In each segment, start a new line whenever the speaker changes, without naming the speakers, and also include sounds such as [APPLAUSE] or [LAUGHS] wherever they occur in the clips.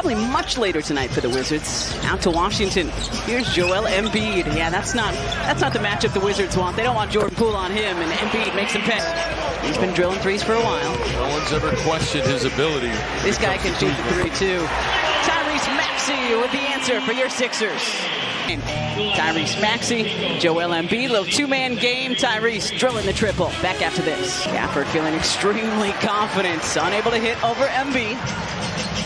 probably much later tonight for the Wizards. Out to Washington. Here's Joel Embiid. Yeah, that's not that's not the matchup the Wizards want. They don't want Jordan Poole on him, and Embiid makes him pay. He's been drilling threes for a while.
No one's ever questioned his ability.
This guy can shoot the three too. Tyrese Maxey with the answer for your Sixers. Tyrese Maxey, Joel Embiid, little two-man game. Tyrese drilling the triple. Back after this. Gafford feeling extremely confident, unable to hit over Embiid.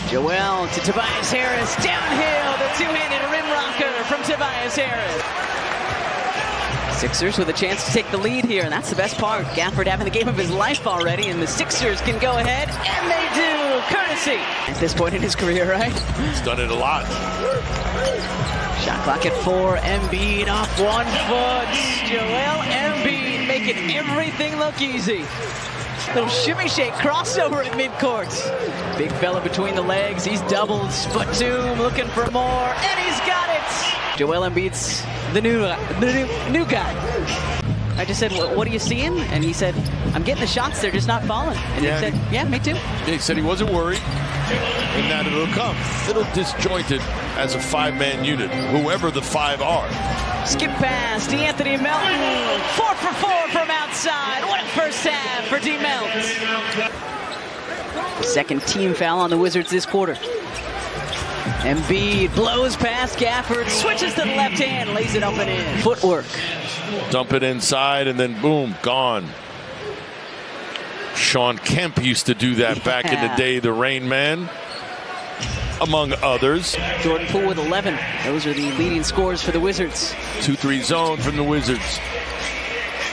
Joel to Tobias Harris, downhill, the two-handed rim rocker from Tobias Harris. Sixers with a chance to take the lead here, and that's the best part. Gafford having the game of his life already, and the Sixers can go ahead, and they do, courtesy. At this point in his career, right?
He's done it a lot.
Shot clock at four, Embiid off one foot. Joel Embiid making everything look easy. Little shimmy shake crossover at midcourt. Big fella between the legs. He's doubled. Batum looking for more, and he's got it. Joel Embiid's the new, uh, the new, new guy. I just said, what are you seeing? And he said, I'm getting the shots. They're just not falling. And
Yeah.
he said, yeah, me too.
He said he wasn't worried, and that it'll come. Little disjointed as a five-man unit, whoever the five are.
Skip pass, DeAnthony Melton. Four for four from outside. What a first half for D. Melton. Second team foul on the Wizards this quarter. Embiid blows past Gafford, switches to the left hand, lays it up and in. Footwork.
Dump it inside, and then boom, gone. Shawn Kemp used to do that back in the day, the Rain Man, among others.
Jordan Poole with 11. Those are the leading scores for the Wizards.
2-3 zone from the Wizards.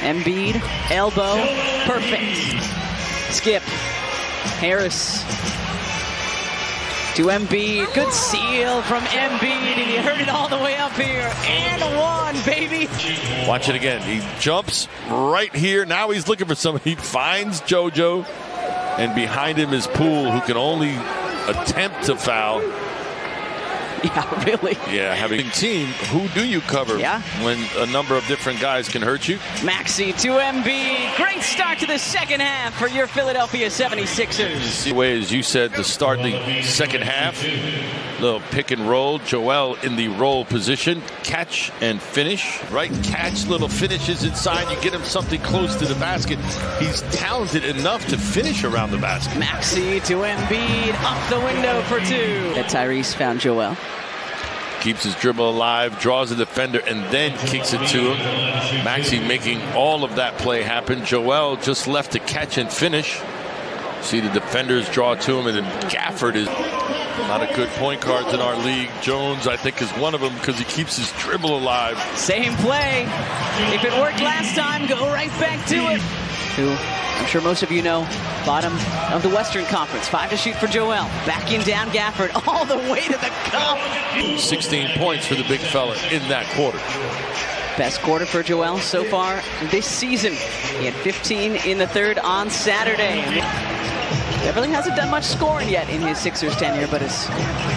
Embiid, elbow, perfect. Skip. Harris. To Embiid. Good seal from Embiid, and he heard it all the way up here. And one, baby.
Watch it again. He jumps right here. Now he's looking for somebody. He finds JoJo, and behind him is Poole, who can only attempt to foul. [LAUGHS]
Yeah, really.
Yeah, having a team, who do you cover
Yeah.
when a number of different guys can hurt you?
Maxey to Embiid. Great start to the second half for your Philadelphia 76ers.
The way, as you said, to start the second half. Little pick and roll. Joel in the roll position. Catch and finish. Right catch, little finishes inside. You get him something close to the basket. He's talented enough to finish around the basket.
Maxey to Embiid. Up the window for two. That Tyrese found Joel.
Keeps his dribble alive, draws the defender, and then kicks it to him. Maxey making all of that play happen. Joel just left to catch and finish. See the defenders draw to him, and then Gafford is a lot of good point guards in our league. Jones, I think, is one of them because he keeps his dribble alive.
Same play. If it worked last time, go right back to it. Who I'm sure most of you know, bottom of the Western Conference. Five to shoot for Joel. Backing down Gafford [LAUGHS] all the way to the cup.
16 points for the big fella in that quarter.
Best quarter for Joel so far this season. He had 15 in the third on Saturday. Beverley hasn't done much scoring yet in his Sixers tenure, but has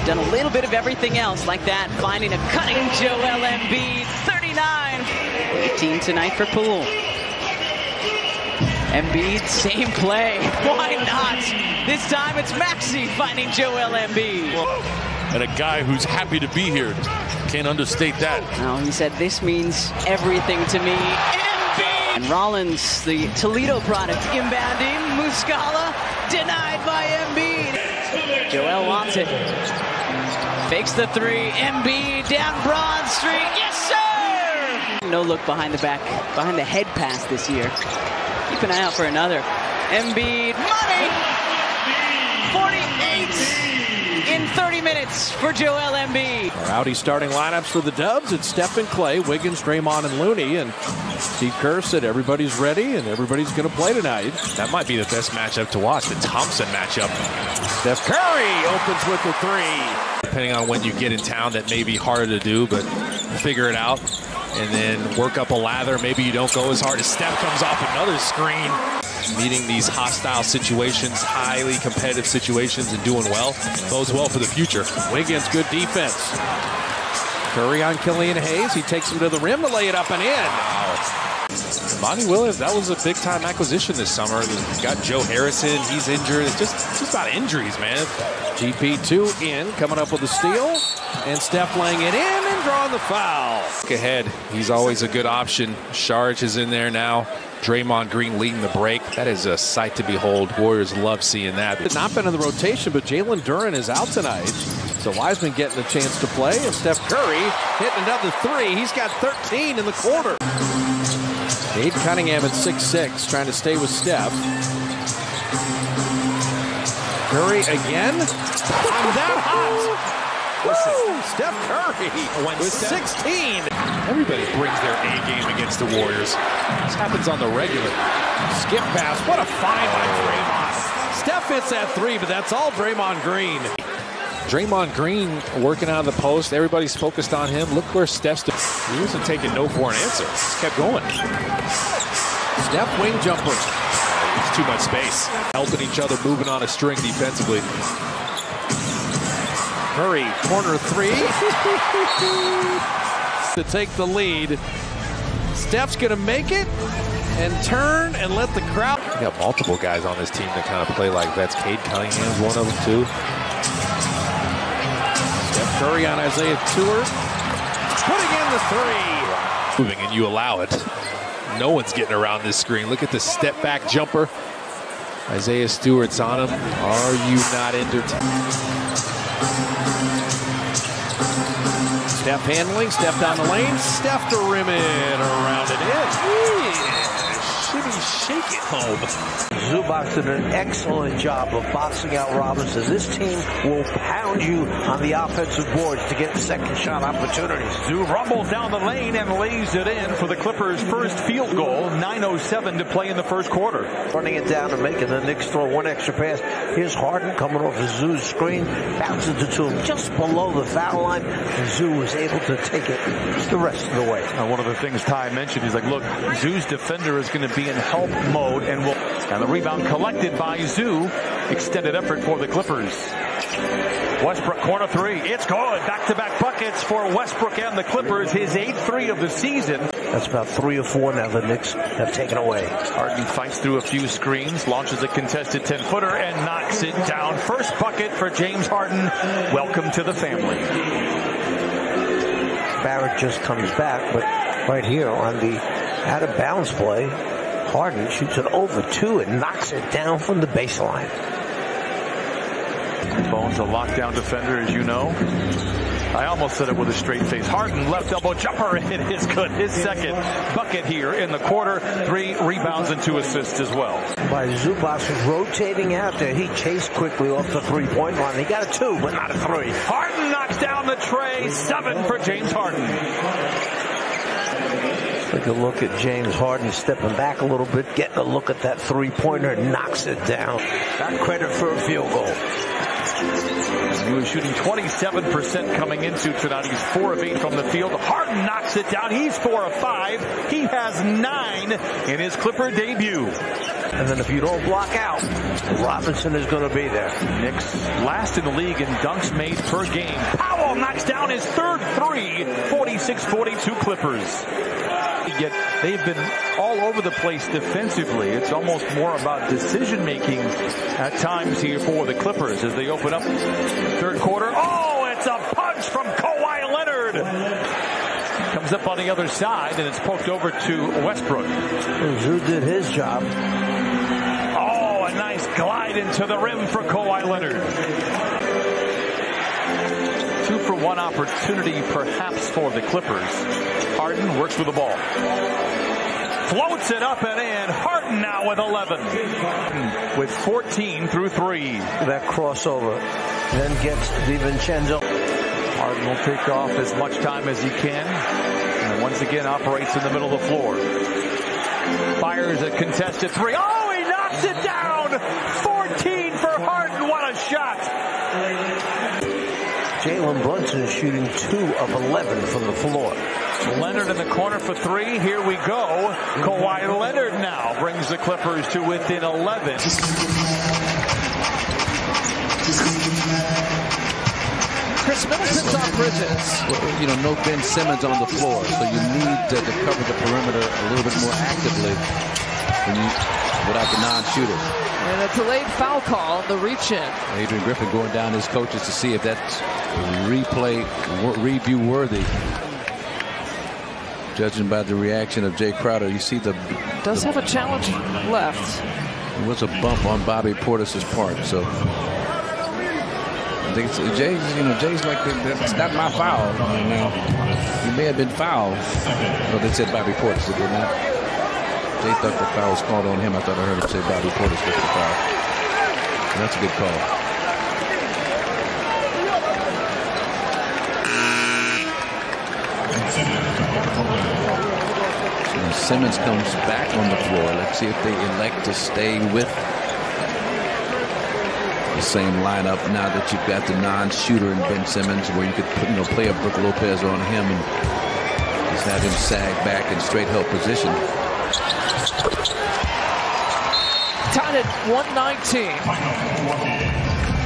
done a little bit of everything else like that, finding a cutting Joel Embiid, 39. 18 tonight for Poole. Embiid, same play. [LAUGHS] Why not? This time it's Maxey finding Joel Embiid.
And a guy who's happy to be here. Can't understate that.
Now he said, this means everything to me. Embiid! And Rollins, the Toledo product, inbounding. Muscala, denied by Embiid. Joel wants it. Fakes the three. Embiid down Broad Street. Yes, sir! No look behind the back, behind the head pass this year. Keep an eye out for another. Embiid, money! 48 in 30 minutes for Joel Embiid.
Rowdy starting lineups for the Dubs. It's Stephen Klay, Wiggins, Draymond, and Looney. And Steve Kerr said everybody's ready and everybody's going to play tonight.
That might be the best matchup to watch, the Thompson matchup.
Steph Curry opens with the three.
Depending on when you get in town, that may be harder to do, but figure it out and then work up a lather. Maybe you don't go as hard as Steph comes off another screen. Meeting these hostile situations, highly competitive situations, and doing well bodes well for the future.
Wiggins, good defense. Curry on Killian Hayes. He takes him to the rim to lay it up and in.
Monty Williams, that was a big time acquisition this summer. Got Joe Harrison, he's injured. It's just just about injuries, man.
GP2 in, coming up with a steal, and Steph laying it in and drawing the foul.
Look ahead, he's always a good option. Sharge is in there now. Draymond Green leading the break. That is a sight to behold. Warriors love seeing that.
It's not been in the rotation, but Jalen Duren is out tonight. So Wiseman getting a chance to play, and Steph Curry hitting another three. He's got 13 in the quarter. Cade Cunningham at six six, trying to stay with Steph. Curry again. I'm that hot. Woo! Steph Curry
When
with
Steph-
16.
Everybody brings their A game against the Warriors. This happens on the regular.
Skip pass. What a find by Draymond. Steph hits that three, but that's all Draymond Green.
Draymond Green working out of the post. Everybody's focused on him. Look where Steph's. He wasn't taking no for an answer. Just kept going.
Steph wing jumper.
It's too much space. Helping each other, moving on a string defensively.
Curry, corner three. [LAUGHS] to take the lead. Steph's going to make it and turn and let the crowd.
We got multiple guys on this team that kind of play like vets. Cade Cunningham's one of them too.
Steph Curry on Isaiah Stewart. Putting in the three.
Moving and you allow it. No one's getting around this screen. Look at the step back jumper. Isaiah Stewart's on him. Are you not entertained?
Steph handling, Steph down the lane, Steph to rim it, around it in.
Shimmy, shake it home.
Zubac did an excellent job of boxing out Robinson. This team will pound you on the offensive boards to get second shot opportunities.
Zoo rumbles down the lane and lays it in for the Clippers' first field goal. 9.07 to play in the first quarter.
Running it down and making the Knicks throw one extra pass. Here's Harden coming off the Zoo's screen, bounces it to him just below the foul line, and Zoo was able to take it the rest of the way.
Now, one of the things Ty mentioned, he's like, look, Zoo's defender is going to be in help mode and will. And the rebound collected by Zoo. Extended effort for the Clippers. Westbrook corner three. It's good. Back-to-back buckets for Westbrook and the Clippers. His 8-3 of the season.
That's about three or four now the Knicks have taken away.
Harden fights through a few screens, launches a contested 10-footer, and knocks it down. First bucket for James Harden. Welcome to the family.
Barrett just comes back, but right here on the out of bounds play, Harden shoots it over two and knocks it down from the baseline.
Bones a lockdown defender, as you know. I almost said it with a straight face. Harden left elbow jumper. It is good. His second bucket here in the quarter. Three rebounds and two assists as well.
By Zubac's rotating out there, he chased quickly off the three-point line. He got a two, but not a three.
Harden knocks down the tray. Seven for James Harden.
Take a look at James Harden stepping back a little bit, getting a look at that three-pointer, knocks it down. Got credit for a field goal.
He was shooting 27% coming into tonight. He's four of eight from the field. Harden knocks it down. He's four of five. He has nine in his Clipper debut.
And then if you don't block out, Robinson is going to be there.
Knicks last in the league in dunks made per game. Powell knocks down his third three. 46-42 Clippers. Yet they've been all over the place defensively. It's almost more about decision making at times here for the Clippers as they open up third quarter. Oh, it's a punch from Kawhi Leonard. Comes up on the other side and it's poked over to Westbrook.
Zoo did his job.
Oh, a nice glide into the rim for Kawhi Leonard. Two for one opportunity perhaps for the Clippers. Harden works with the ball. Floats it up and in. Harden now with 11. With 14 through three.
That crossover. Then gets DiVincenzo.
Harden will take off as much time as he can. And once again operates in the middle of the floor. Fires a contested three. Oh, he knocks it down. 14
Jalen Brunson is shooting two of 11 from the floor.
Leonard in the corner for three. Here we go. Kawhi Leonard now brings the Clippers to within 11.
Khris Middleton's on Bridges.
Well, you know, no Ben Simmons on the floor, so you need to, to cover the perimeter a little bit more actively when you, without the non-shooter.
And a delayed foul call on the reach in.
Adrian Griffin going down his coaches to see if that's replay review worthy. Judging by the reaction of Jae Crowder, you see the
does
the,
have a challenge left.
It was a bump on Bobby Portis's part, so I think Jae's, you know, Jae's like it's not my foul. You know, he may have been fouled, but they said Bobby Portis did not. Jae thought the foul was called on him. I thought I heard him say Bobby Portis took the foul. And that's a good call. Simmons comes back on the floor. Let's see if they elect to stay with the same lineup now that you've got the non-shooter in Ben Simmons, where you could put, you know play a Brook Lopez on him and just have him sag back in straight help position.
Tied at 119.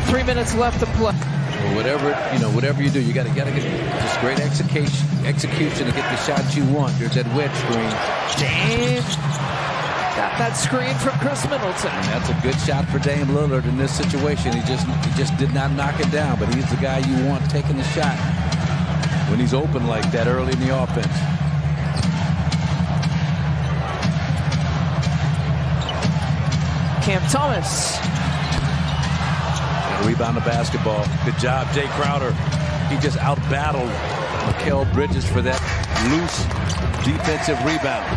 Three minutes left to play.
Well, whatever you know, whatever you do, you got to get just great execution, execution to get the shots you want. There's that wedge screen.
Dame got that screen from Khris Middleton.
And that's a good shot for Dame Lillard in this situation. He just he just did not knock it down, but he's the guy you want taking the shot when he's open like that early in the offense.
Cam Thomas
Rebound the basketball. Good job, Jae Crowder. He just outbattled Mikal Bridges for that loose defensive rebound.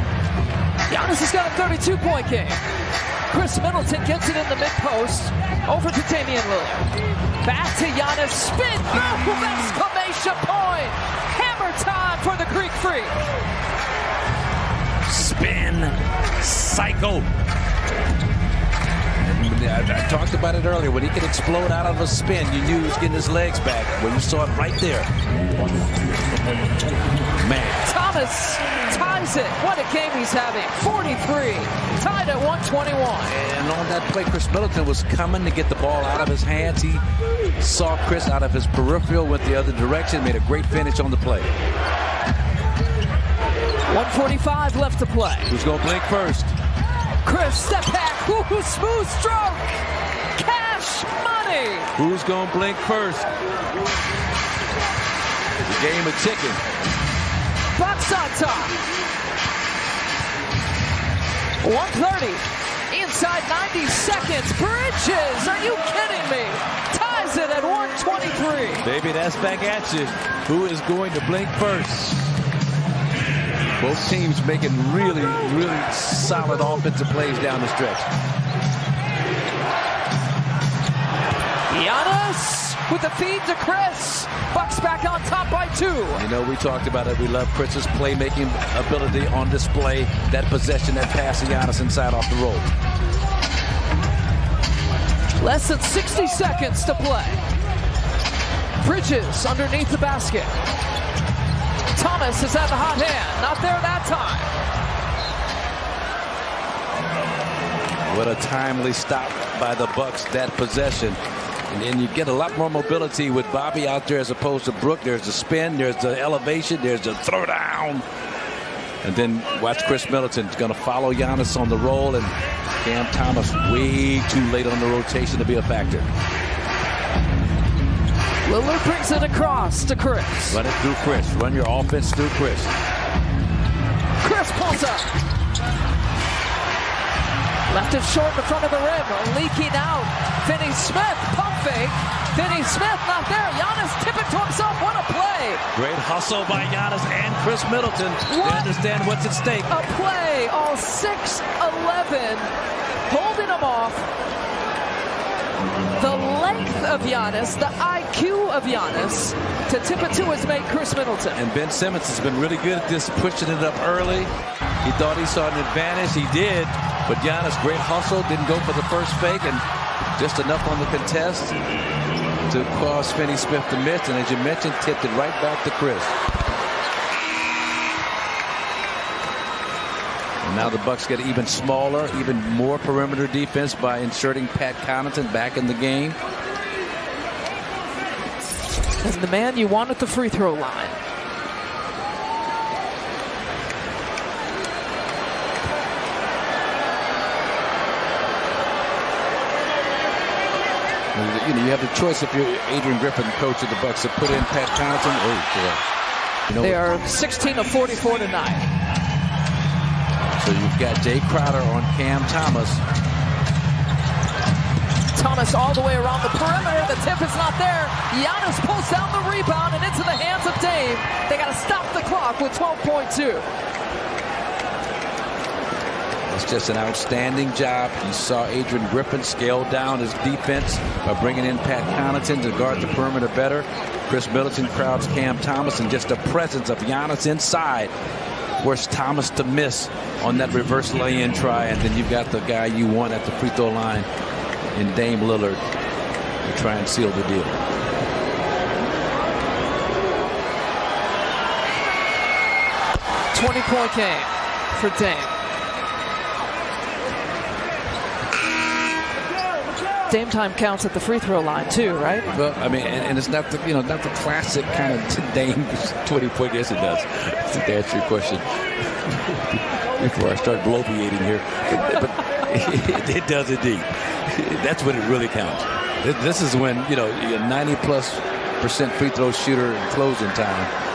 Giannis has got a 32-point game. Khris Middleton gets it in the mid-post. Over to Damian Lillard. Back to Giannis. Spin move! Exclamation point! Hammer time for the Greek Freak.
Spin. Cycle. I, uh, I, talked about it earlier. When he could explode out of a spin, you knew he was getting his legs back. When you saw it right there. Man.
Thomas ties it. What a game he's having. 43. Tied at 121.
And on that play, Khris Middleton was coming to get the ball out of his hands. He saw Khris out of his peripheral, went the other direction, made a great finish on the play.
145 left to play.
Who's going to blink first?
Khris, step back. Ooh, smooth stroke. Cash money.
Who's going to blink first? The game of chicken.
Bucks on top. 130. Inside 90 seconds. Bridges. Are you kidding me? Ties it at 123.
Baby, that's back at you. Who is going to blink first? Both teams making really, really solid offensive plays down the stretch.
Giannis with the feed to Khris. Bucks back on top by two.
You know, we talked about it. We love Khris's playmaking ability on display. That possession, that passing Giannis inside off the roll.
Less than 60 seconds to play. Bridges underneath the basket. Thomas has had the hot hand. Not there that
time. What a timely stop by the Bucks that possession. And then you get a lot more mobility with Bobby out there as opposed to Brook. There's the spin, there's the elevation, there's the throwdown. And then watch Khris Middleton. He's going to follow Giannis on the roll. And Cam Thomas way too late on the rotation to be a factor.
Lillard brings it across to Khris.
Run it through Khris. Run your offense through Khris.
Khris pulls up. Left it short in front of the rim. Leaking out. Finney Smith. Pump fake. Finney Smith not there. Giannis tipping to himself. What a play.
Great hustle by Giannis and Khris Middleton. What? They understand what's at stake.
A play. All 6'11. Holding him off. The length of Giannis, the IQ of Giannis to tip it to his mate Khris Middleton.
And Ben Simmons has been really good at this, pushing it up early. He thought he saw an advantage. He did. But Giannis, great hustle, didn't go for the first fake, and just enough on the contest to cause Finney Smith to miss. And as you mentioned, tipped it right back to Khris. And now the Bucks get even smaller, even more perimeter defense by inserting Pat Connaughton back in the game.
And the man you want at the free throw line.
You know, you have the choice if you're Adrian Griffin, coach of the Bucks, to put in Pat Connaughton. Oh, boy.
You know, they are 16 of 44 tonight.
So you've got Jae Crowder on Cam Thomas.
Thomas all the way around the perimeter. The tip is not there. Giannis pulls down the rebound and into the hands of Dame. They got to stop the clock with 12.2.
It's just an outstanding job. You saw Adrian Griffin scale down his defense by bringing in Pat Connaughton to guard the perimeter better. Khris Middleton crowds Cam Thomas, and just the presence of Giannis inside forced Thomas to miss on that reverse lay-in try, and then you've got the guy you want at the free throw line in Dame Lillard to try and seal the deal.
Twenty-point game for Dame. Dame time counts at the free throw line too, right?
Well, I mean, and, and it's not the you know not the classic kind of Dame [LAUGHS] 20 point. Yes, it does. [LAUGHS] To answer your question [LAUGHS] before I start bloviating here, but it, it does indeed. That's when it really counts. This is when you know you're 90 plus percent free throw shooter in closing time.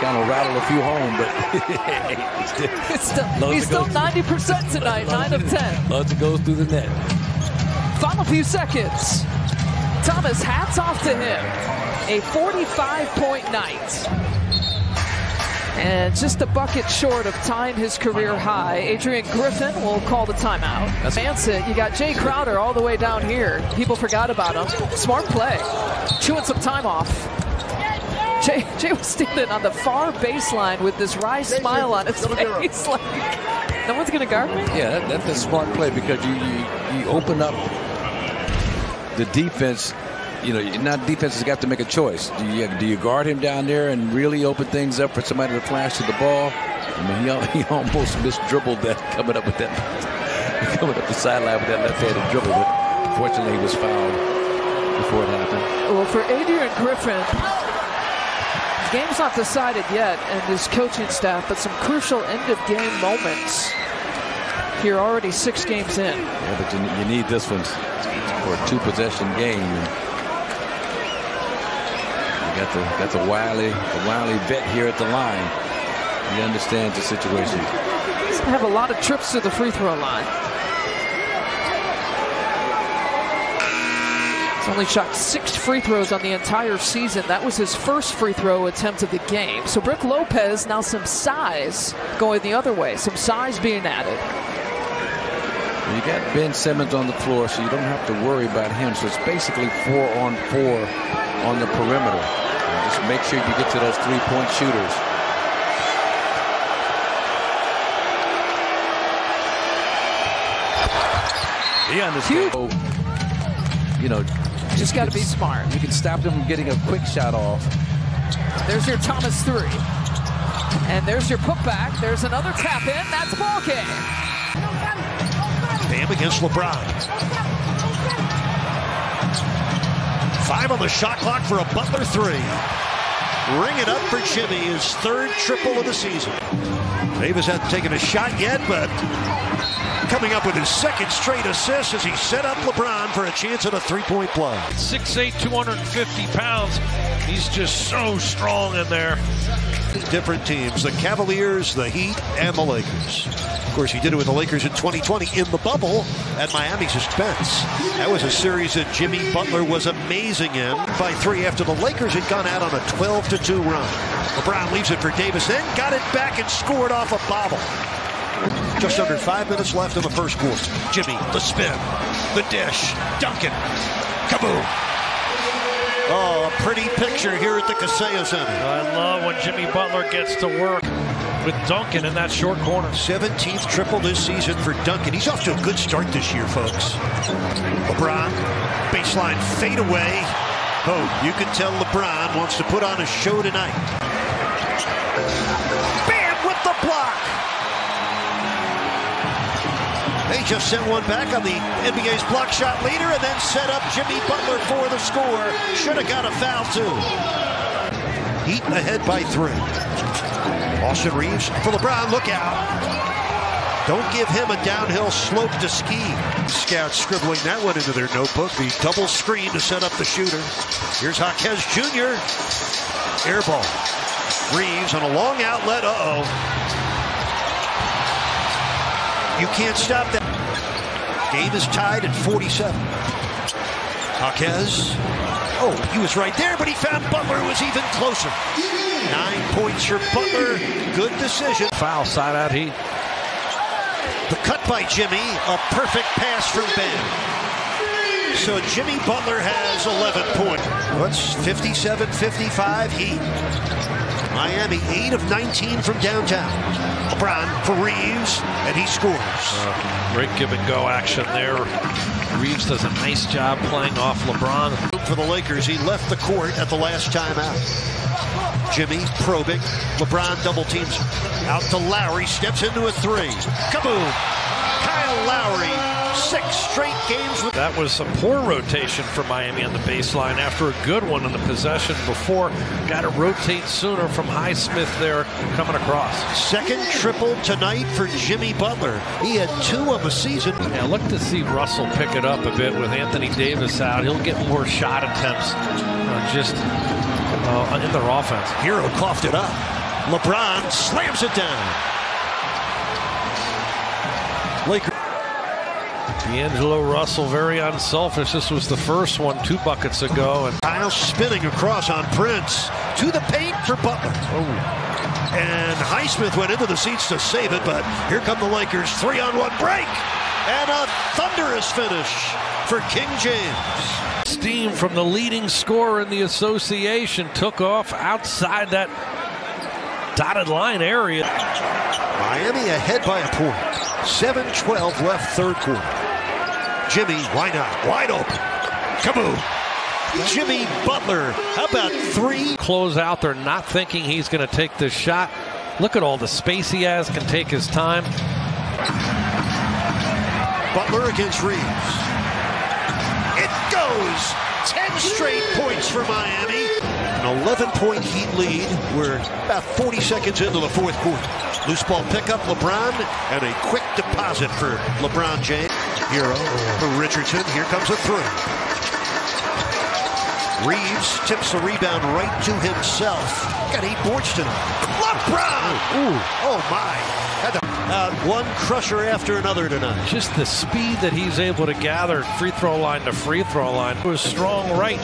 Kind of rattle a few home, but [LAUGHS]
it's still, he's still 90% tonight, 9 of 10.
Loves it goes through the net.
Final few seconds. Thomas, hats off to him. A 45-point night. And just a bucket short of tying his career high. Adrian Griffin will call the timeout. That's Manson, you got Jae Crowder all the way down here. People forgot about him. Smart play. Chewing some time off. Jae, Jae was standing on the far baseline with this wry smile on his face. [LAUGHS] Like, no one's going to guard me?
Yeah, that, that's a smart play because you, you, you open up the defense you know, not defense has got to make a choice. Do you, do you guard him down there and really open things up for somebody to flash to the ball? I mean, he, [LAUGHS] he almost missed dribbled that coming up with that, [LAUGHS] coming up the sideline with that left-handed dribble, but fortunately he was fouled before it happened.
Well, for Adrian Griffin, the game's not decided yet, and his coaching staff, but some crucial end-of-game moments here already six games in.
Yeah, but you, you need this one for a two-possession game. You Got the got the wily the wily vet here at the line. He understands the situation.
Have a lot of trips to the free throw line. He's only shot six free throws on the entire season. That was his first free throw attempt of the game. So Brook Lopez now some size going the other way. Some size being added.
You got Ben Simmons on the floor, so you don't have to worry about him. So it's basically four on four on the perimeter. And just make sure you get to those three-point shooters. He understands. You know,
just got to be smart.
You can stop them from getting a quick shot off.
There's your Thomas three. And there's your putback. There's another tap in. That's ball game.
Bam against LeBron. Five on the shot clock for a Butler three. Ring it up for Jimmy, his third triple of the season. Davis hasn't taken a shot yet, but coming up with his second straight assist as he set up LeBron for a chance at a three-point play.
6'8", 250 pounds. He's just so strong in there.
Different teams, the Cavaliers, the Heat, and the Lakers. Of course, he did it with the Lakers in 2020 in the bubble at Miami's expense. That was a series that Jimmy Butler was amazing in by three after the Lakers had gone out on a 12-2 run. LeBron leaves it for Davis, then got it back and scored off a bobble. Just under five minutes left in the first quarter. Jimmy, the spin, the dish, Duncan, kaboom. Oh, a pretty picture here at the Kaseya Center.
I love when Jimmy Butler gets to work with Duncan in that short corner.
17th triple this season for Duncan. He's off to a good start this year, folks. LeBron, baseline fadeaway. Oh, you can tell LeBron wants to put on a show tonight. Bam They just sent one back on the NBA's block shot leader and then set up Jimmy Butler for the score. Should have got a foul too. Heat ahead by three. Austin Reaves for LeBron. Look out. Don't give him a downhill slope to ski. Scouts scribbling that one into their notebook. The double screen to set up the shooter. Here's Jaquez Jr. Air ball. Reaves on a long outlet. Uh-oh. You can't stop that. Game is tied at 47. Jaquez. Oh, he was right there, but he found Butler was even closer. Nine points for Butler. Good decision.
Foul side out Heat.
The cut by Jimmy, a perfect pass from Ben. So Jimmy Butler has 11 points. What's 57-55 Heat. Miami 8 of 19 from downtown. LeBron for Reaves, and he scores.
Uh, great give and go action there. Reaves does a nice job playing off LeBron.
For the Lakers, he left the court at the last timeout. Jimmy probing. LeBron double teams out to Lowry. Steps into a three. Kaboom! Kyle Lowry, six straight games. With
that was a poor rotation for Miami on the baseline after a good one on the possession before. Got to rotate sooner from Highsmith there coming across.
Second triple tonight for Jimmy Butler. He had two of the season.
Yeah, look to see Russell pick it up a bit with Anthony Davis out. He'll get more shot attempts. Uh, just uh, in their offense.
Herro coughed it up. LeBron slams it down. Lakers.
D'Angelo Russell, very unselfish. This was the first one two buckets ago. And
Kyle spinning across on Prince to the paint for Butler. Oh. And Highsmith went into the seats to save it, but here come the Lakers. Three on one break. And a thunderous finish for King James.
Steam from the leading scorer in the association took off outside that dotted line area.
Miami ahead by a point. 7-12 left third quarter. Jimmy, why not? Wide open. Kaboom. Jimmy Butler, how about three?
Close out. They're not thinking he's going to take this shot. Look at all the space he has, can take his time.
Butler against Reaves. It goes. 10 straight points for Miami. An 11-point Heat lead. We're about 40 seconds into the fourth quarter. Loose ball pickup, LeBron, and a quick deposit for LeBron James. Herro for Richardson. Here comes a three. Reaves tips the rebound right to himself. Got eight boards tonight. LeBron! Ooh. Oh, my. Had to, uh, one crusher after another tonight.
Just the speed that he's able to gather free throw line to free throw line. Was strong right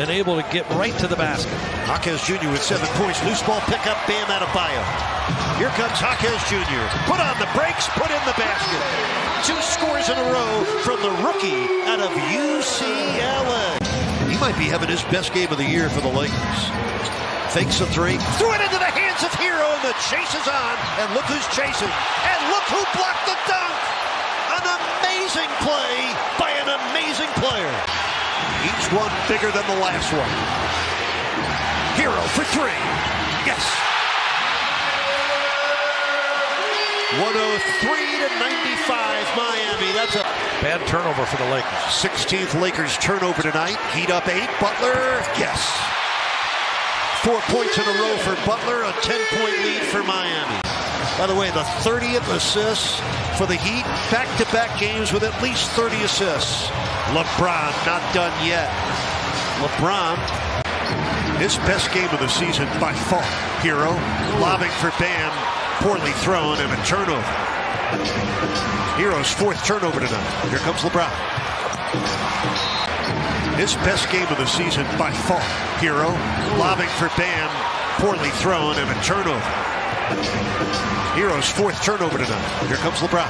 and able to get right to the basket.
Jaquez Jr. with seven points. Loose ball pickup. Bam Adebayo. Here comes Jaquez Jr. Put on the brakes. Put in the basket. Two scores in a row from the rookie out of UCLA. He might be having his best game of the year for the Lakers. Fakes a three. Threw it into the hands of Herro, and the chase is on. And look who's chasing. And look who blocked the dunk. An amazing play by an amazing player. Each one bigger than the last one. Herro for three. Yes. 103 to 95 Miami. That's a
bad turnover for the Lakers.
16th Lakers turnover tonight. Heat up eight. Butler, yes. Four points in a row for Butler, a 10-point lead for Miami. By the way, the 30th assist for the Heat, back-to-back games with at least 30 assists. LeBron not done yet. LeBron, his best game of the season by far. Herro lobbing for Bam, poorly thrown, and a turnover. Herro's fourth turnover tonight. Here comes LeBron. His best game of the season by far. Herro lobbing for Bam, poorly thrown, and a turnover. Herro's fourth turnover tonight. Here comes LeBron.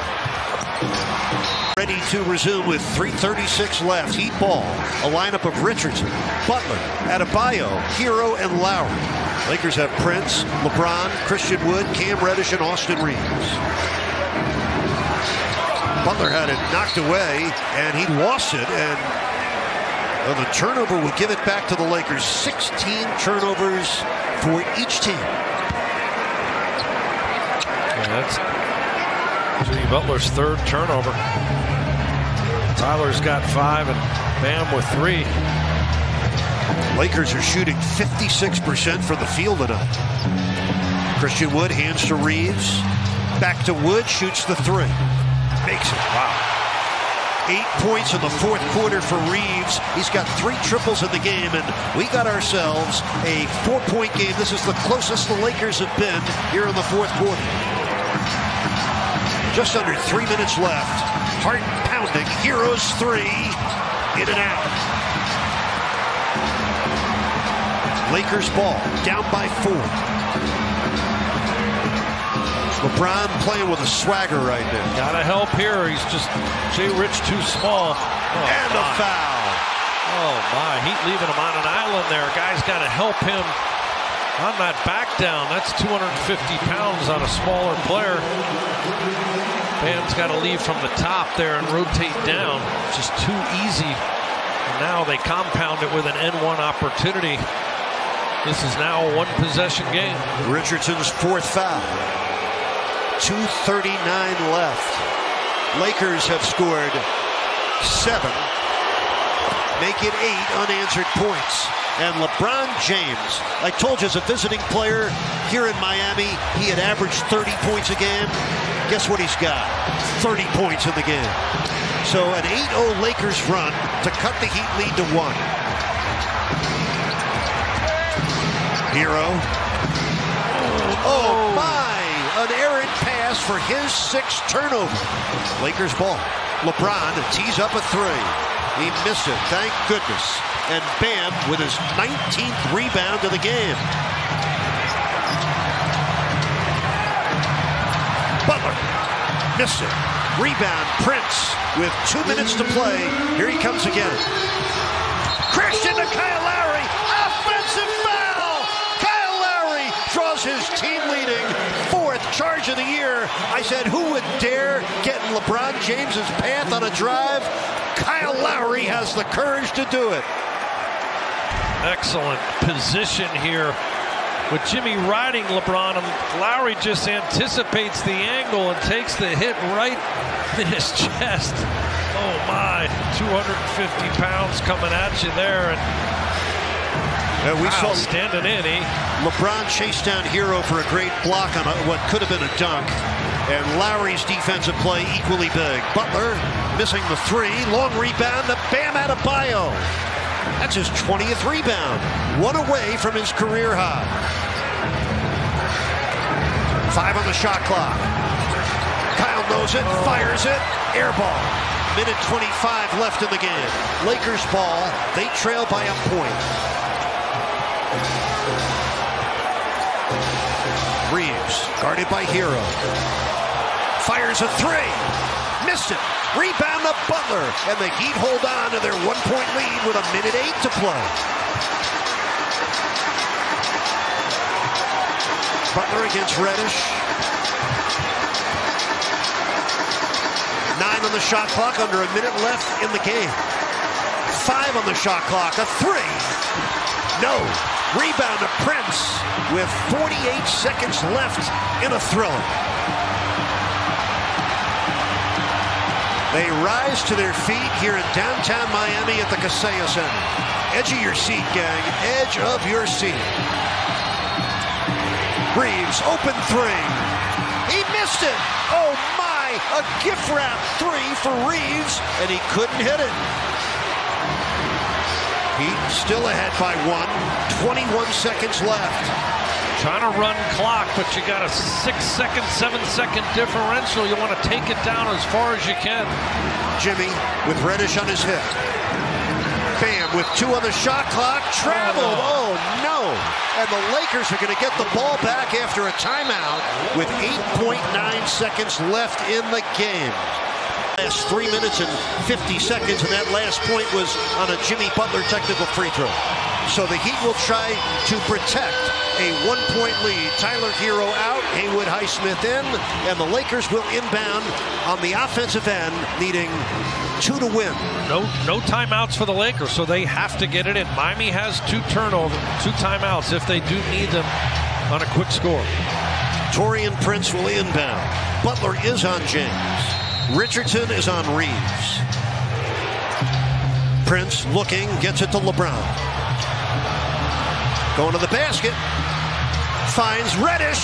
Ready to resume with 3.36 left. Heat ball. A lineup of Richardson, Butler, Adebayo, Herro, and Lowry. Lakers have Prince, LeBron, Christian Wood, Cam Reddish, and Austin Reaves. Butler had it knocked away, and he lost it, and well, the turnover would give it back to the Lakers. 16 turnovers for each team.
Yeah, that's Jimmy Butler's third turnover. Tyler's got five and Bam with three.
Lakers are shooting 56% from the field tonight. Christian Wood hands to Reaves. Back to Wood, shoots the three. Makes it. Wow. Eight points in the fourth quarter for Reaves. He's got three triples in the game, and we got ourselves a four-point game. This is the closest the Lakers have been here in the fourth quarter. Just under three minutes left. Heart pounding. Herro's three. In and out. Lakers ball. Down by four. LeBron playing with a swagger right now.
Gotta help here. He's just Jay Rich too small.
Oh, and my. a foul.
Oh my, Heat leaving him on an island there. Guy's got to help him on that back down. That's 250 pounds on a smaller player. Bam's got to leave from the top there and rotate down. Just too easy. And now they compound it with an N1 opportunity. This is now a one possession game.
Richardson's fourth foul. 2.39 left. Lakers have scored seven, make it eight unanswered points. And LeBron James, I told you as a visiting player here in Miami, he had averaged 30 points a game. Guess what he's got? 30 points in the game. So an 8-0 Lakers run to cut the Heat lead to one. Herro. Oh, my! An errant pass for his sixth turnover. Lakers ball. LeBron tees up a three. He missed it, thank goodness. And Bam with his 19th rebound of the game. Butler missed it. Rebound, Prince with two minutes to play. Here he comes again. Christian to Kyle Lowry. Offensive foul. Kyle Lowry draws his team leading charge of the year. I said, who would dare get in LeBron James's path on a drive? Kyle Lowry has the courage to do it.
Excellent position here with Jimmy riding LeBron, Lowry just anticipates the angle and takes the hit right in his chest. Oh my, 250 pounds coming at you there. And
we
wow,
saw
standing in.
LeBron chased down Herro for a great block on a, what could have been a dunk. And Lowry's defensive play equally big. Butler missing the three. Long rebound to Bam Adebayo. That's his 20th rebound. One away from his career high. Five on the shot clock. Kyle knows it, fires it, air ball. Minute 25 left in the game. Lakers ball. They trail by a point. Reaves, guarded by Herro. Fires a three. Missed it. Rebound to Butler. And the Heat hold on to their one-point lead with a minute eight to play. Butler against Reddish. Nine on the shot clock, under a minute left in the game. Five on the shot clock, a three. No. Rebound to Prince with 48 seconds left in a thriller. They rise to their feet here in downtown Miami at the Kaseya Center. Edge of your seat, gang. Edge of your seat. Reaves, open three. He missed it. Oh my, a gift wrap three for Reaves, and he couldn't hit it. Still ahead by one. 21 seconds left.
Trying to run clock, but you got a six second, seven second differential. You want to take it down as far as you can.
Jimmy with Reddish on his hip. Bam with two on the shot clock. Traveled. Oh, oh, no. And the Lakers are going to get the ball back after a timeout with 8.9 seconds left in the game. Last three minutes and 50 seconds, and that last point was on a Jimmy Butler technical free throw. So the Heat will try to protect a one-point lead. Tyler Herro out, Haywood Highsmith in, and the Lakers will inbound on the offensive end, needing two to win.
No, no timeouts for the Lakers, so they have to get it in. Miami has two turnovers, two timeouts if they do need them on a quick score.
Taurean Prince will inbound. Butler is on James. Richardson is on Reaves. Prince looking, gets it to LeBron. Going to the basket. Finds Reddish.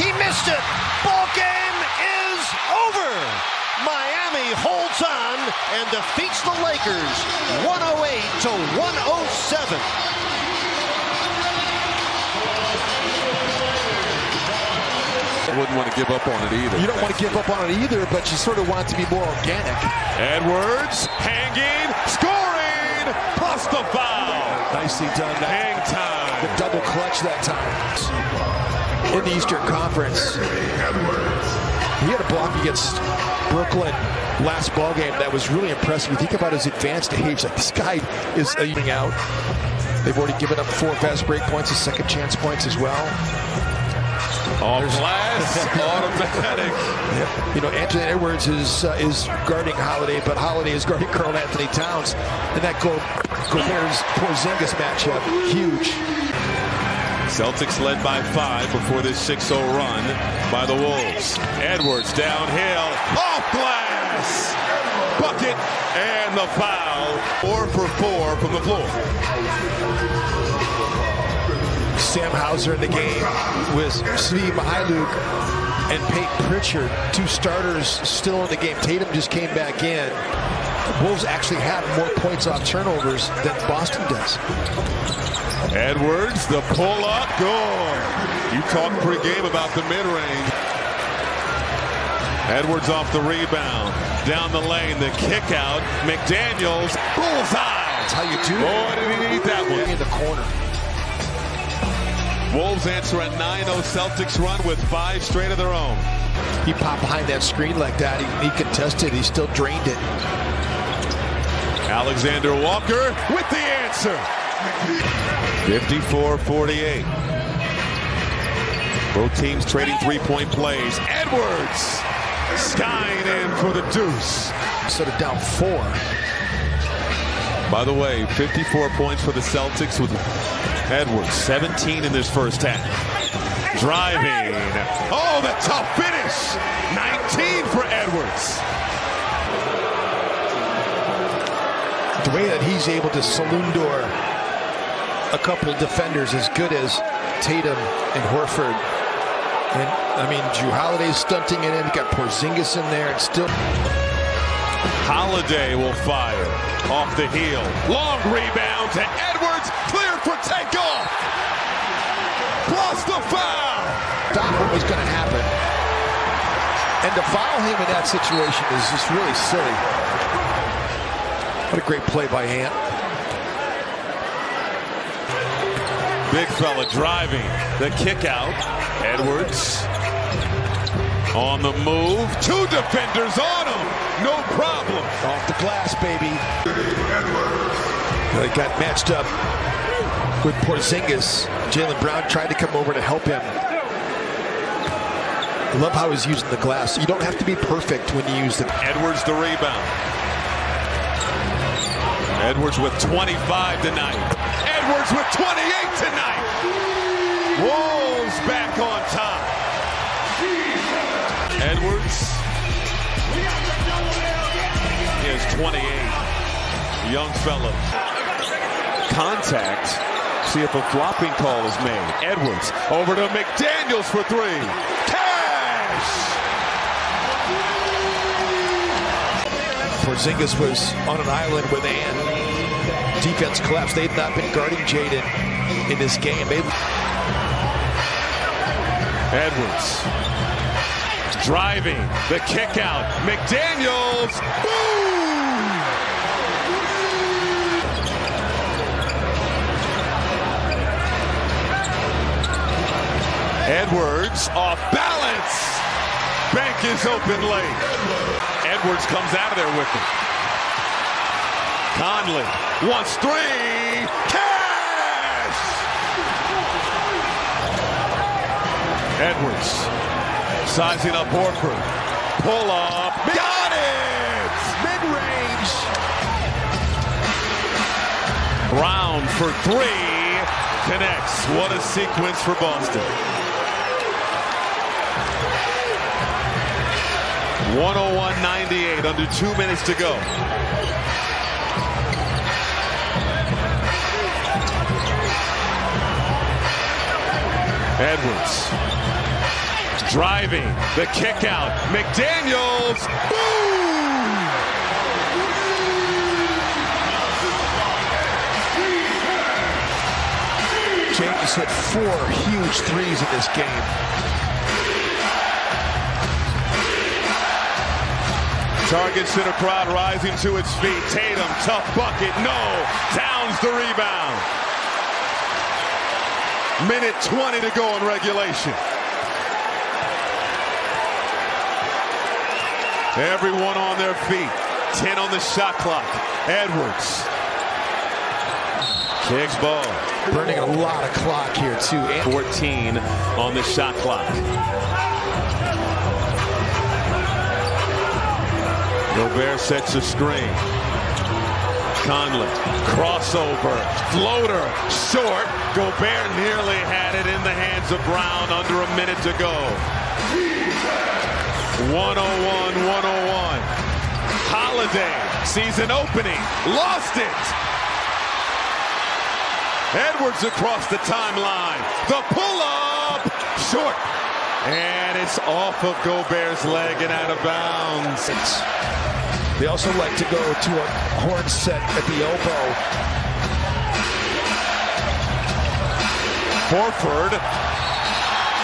He missed it. Ball game is over. Miami holds on and defeats the Lakers 108 to 107.
Wouldn't want to give up on it either.
You don't want to give up on it either, but you sort of want it to be more organic.
Edwards hanging, scoring, plus the foul.
Nicely done. That.
Hang time.
The double clutch that time. In the Eastern Conference, he had a block against Brooklyn last ball game that was really impressive. You think about his advanced age, like this guy is eating out. They've already given up four fast break points, a second chance points as well.
Off glass, automatic.
Yeah. You know, Anthony Edwards is uh, is guarding Holiday, but Holiday is guarding Karl-Anthony Towns, and that Go Gobert's Porzingis matchup huge.
Celtics led by five before this 6-0 run by the Wolves. Edwards downhill, off glass, bucket, and the foul. Four for four from the floor.
Sam Hauser in the game with Svi Mykhailiuk and Payton Pritchard, two starters still in the game. Tatum just came back in. The Wolves actually have more points off turnovers than Boston does.
Edwards, the pull-up, good. You talked pregame about the mid-range. Edwards off the rebound. Down the lane, the kick out. McDaniels, bullseye.
That's how you do it.
Boy, did he need that one.
In the corner.
Wolves answer a 9-0 Celtics run with five straight of their own.
He popped behind that screen like that. He, he contested. He still drained it.
Alexander Walker with the answer. 54-48. Both teams trading three-point plays. Edwards skying in for the deuce.
Instead of down four.
By the way, 54 points for the Celtics with Edwards, 17 in this first half. Driving. Oh, the tough finish. 19 for Edwards.
The way that he's able to saloon door a couple of defenders as good as Tatum and Horford. And, I mean, Jrue Holiday's stunting it in. You got Porzingis in there and still...
Holiday will fire off the heel. Long rebound to Edwards, cleared for takeoff. Plus the foul.
Thought what was going to happen. And to foul him in that situation is just really silly. What a great play by Ant.
Big fella driving. The kick out. Edwards on the move. Two defenders on him. No problem.
Off the glass, baby. They got matched up with Porzingis. Jaylen Brown tried to come over to help him. I love how he's using the glass. You don't have to be perfect when you use the...
Edwards the rebound. Edwards with 25 tonight. Edwards with 28 tonight. Wolves back on top. Edwards. He has 28. Young fella. Contact. See if a flopping call is made. Edwards over to McDaniels for three. Cash!
Porzingis was on an island with Ant. Defense collapsed. They've not been guarding Jaden in this game. They...
Edwards driving the kick out. McDaniels. Boom! Edwards off balance. Bank is open late. Edwards comes out of there with it. Conley wants three. Cash! Edwards sizing up Horford. Pull up. Got it!
Mid-range.
Brown for three. Connects. What a sequence for Boston. 101-98, under two minutes to go. Edwards driving the kick out. McDaniels, boom!
James hit four huge threes in this game.
Target center crowd rising to its feet. Tatum, tough bucket, no. Towns the rebound. Minute 20 to go in regulation. Everyone on their feet. 10 on the shot clock. Edwards. Kicks ball.
Burning a lot of clock here, too.
14 on the shot clock. Gobert sets a screen. Conley, crossover, floater, short. Gobert nearly had it in the hands of Brown under a minute to go. 101, 101. Holiday sees an opening, lost it. Edwards across the timeline. The pull-up, short. And it's off of Gobert's leg and out of bounds.
They also like to go to a horn set at the elbow.
Horford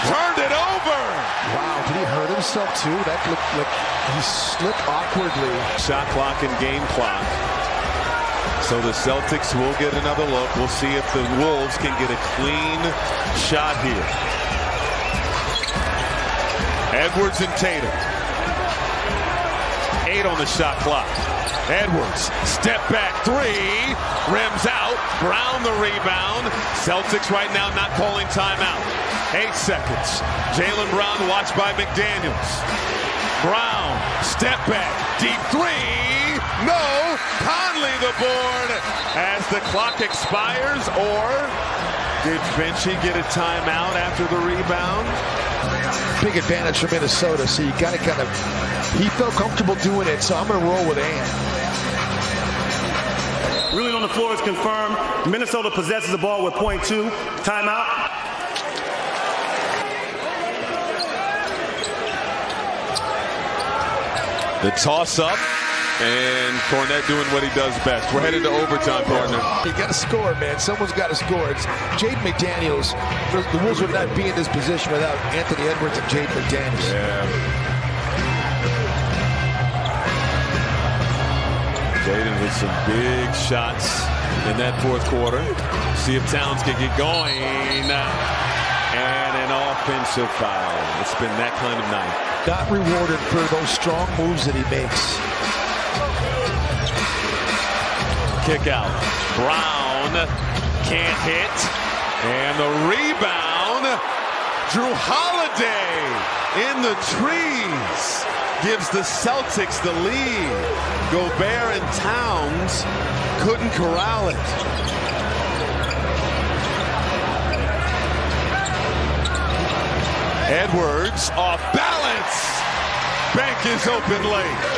turned it over.
Wow, did he hurt himself too? That looked like he slipped awkwardly.
Shot clock and game clock. So the Celtics will get another look. We'll see if the Wolves can get a clean shot here. Edwards and Tatum. Eight on the shot clock. Edwards, step back three, rims out, Brown the rebound. Celtics right now not calling timeout. Eight seconds. Jaylen Brown watched by McDaniels. Brown, step back, deep three, no, Conley the board as the clock expires, or did Finchie get a timeout after the rebound?
Big advantage for Minnesota, so you got to kind of, he felt comfortable doing it, so I'm going to roll with Ant.
Ruling on the floor is confirmed. Minnesota possesses the ball with point two. Timeout.
The toss up. And Cornette doing what he does best. We're headed to overtime, partner.
You got to score, man. Someone's got to score. It's Jade McDaniels. The, the Wolves would not be in this position without Anthony Edwards and Jade McDaniels.
Yeah. With some big shots in that fourth quarter. See if Towns can get going. And an offensive foul. It's been that kind of night.
Got rewarded for those strong moves that he makes.
Kick out. Brown can't hit. And the rebound. Jrue Holiday in the trees gives the Celtics the lead. Gobert and Towns couldn't corral it. Edwards off balance. Bank is open late.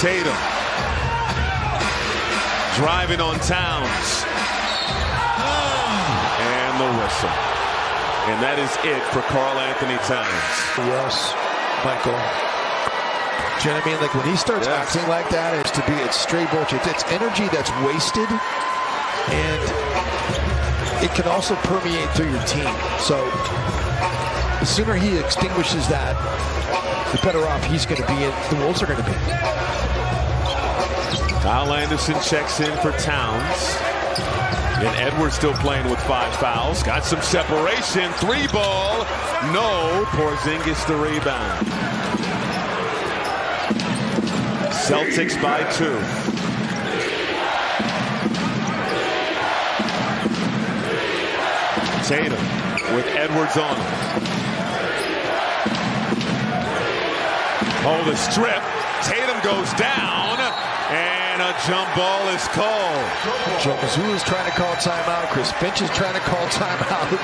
Tatum driving on Towns. And the whistle. And that is it for Karl-Anthony Towns.
Yes, Michael. Do you know what I mean? Like when he starts yes. acting like that, it's to be it's straight bullshit. It's energy that's wasted, and it can also permeate through your team. So the sooner he extinguishes that, the better off he's going to be. And the Wolves are going to be.
Kyle Anderson checks in for Towns. And Edwards still playing with five fouls. Got some separation. Three ball. No. Porzingis the rebound. Celtics by two. Tatum with Edwards on. Oh, the strip. Tatum goes down. And a jump ball is called.
Joe Mazzulla is trying to call timeout. Chris Finch is trying to call timeout.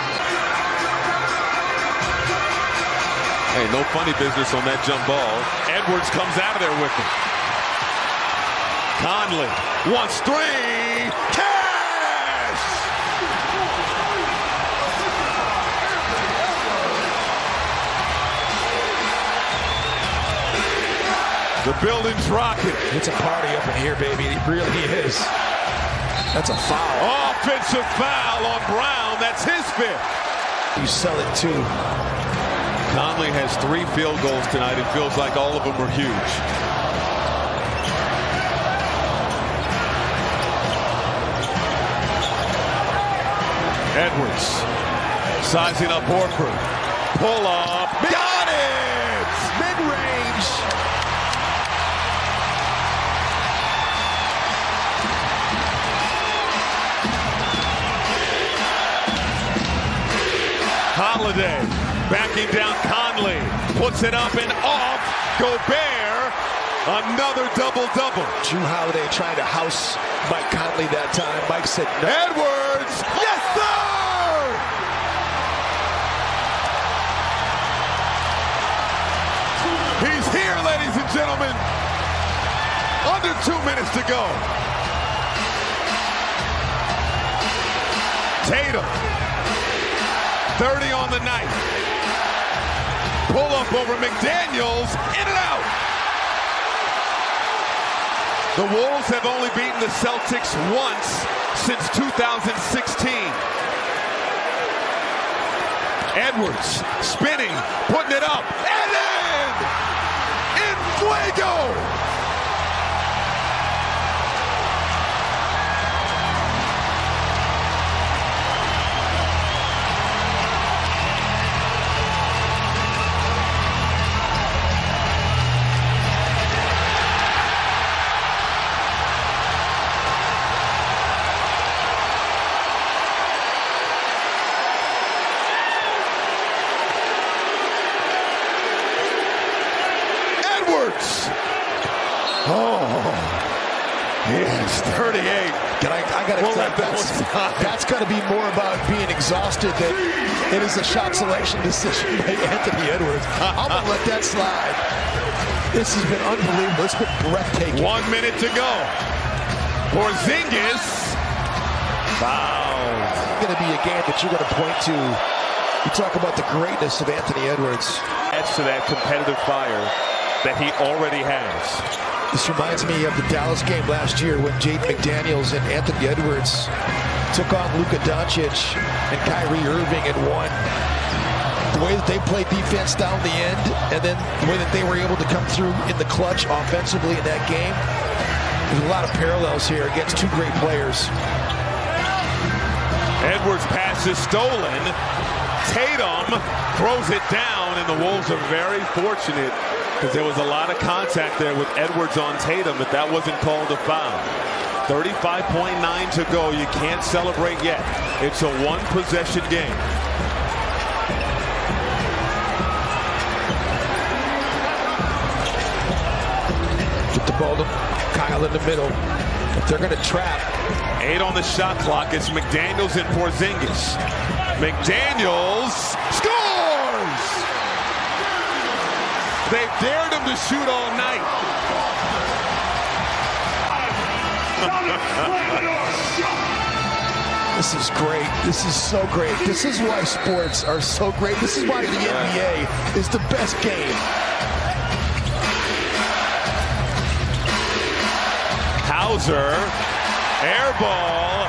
Hey, no funny business on that jump ball. Edwards comes out of there with it. Conley wants three. The building's rocking.
It's a party up in here, baby. It really is. That's a foul.
Offensive foul on Brown. That's his fifth.
You sell it too.
Conley has three field goals tonight. It feels like all of them were huge. Edwards sizing up Horford. Pull up. Got it!
Mid-range.
Holiday backing down Conley. Puts it up and off. Gobert. Another double-double.
Jrue Holiday trying to house Mike Conley that time. Mike said no.
Edwards. Yes, sir! He's here, ladies and gentlemen. Under two minutes to go. Tatum. 30 on the night. Pull up over McDaniels. In and out. The Wolves have only beaten the Celtics once since 2016. Edwards spinning, putting it up, and in! In fuego!
Gotta
We'll
tell
let
you,
that
that's,
one slide.
that's gotta be more about being exhausted than it is a shot selection decision by [LAUGHS] Anthony Edwards. I'm gonna let that slide. This has been unbelievable. It's been breathtaking.
One minute to go. Porzingis. Foul.
It's gonna be a game that you're gonna point to. You talk about the greatness of Anthony Edwards.
Adds to that competitive fire that he already has.
This reminds me of the Dallas game last year when Jaden McDaniels and Anthony Edwards took on Luka Doncic and Kyrie Irving and won. The way that they played defense down the end, and then the way that they were able to come through in the clutch offensively in that game. There's a lot of parallels here against two great players.
Edwards pass is stolen. Tatum throws it down, and the Wolves are very fortunate because there was a lot of contact there with Edwards on Tatum, but that wasn't called a foul. 35.9 to go. You can't celebrate yet. It's a one possession game.
Get the ball to Kyle in the middle. If they're going to trap,
Eight on the shot clock. It's McDaniels and Porzingis. McDaniels scores! They've dared him to shoot all night.
This is great. This is so great. This is why sports are so great. This is why the NBA is the best game.
Hauser, air ball.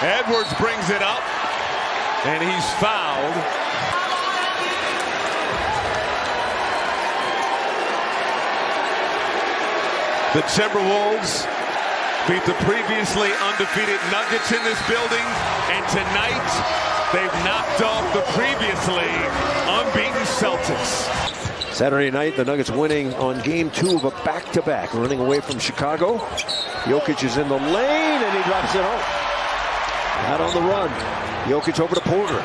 Edwards brings it up, and he's fouled. The Timberwolves beat the previously undefeated Nuggets in this building, and tonight they've knocked off the previously unbeaten Celtics.
Saturday night, the Nuggets winning on game two of a back-to-back, running away from Chicago. Jokic is in the lane, and he drops it home. Out on the run. Jokic over to Porter.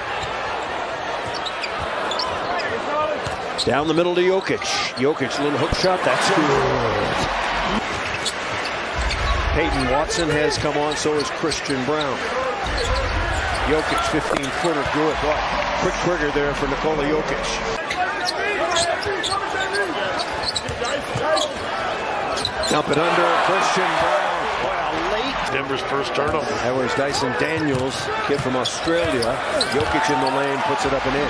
Down the middle to Jokic. Jokic, little hook shot. That's good.
Peyton Watson has come on, so has Christian Braun. Jokic, 15-footer, good. Boy, quick trigger there for Nikola Jokic. Dump it under, Christian. Boy, a late.
Denver's first turnover.
That was Dyson Daniels, kid from Australia. Jokic in the lane, puts it up and in.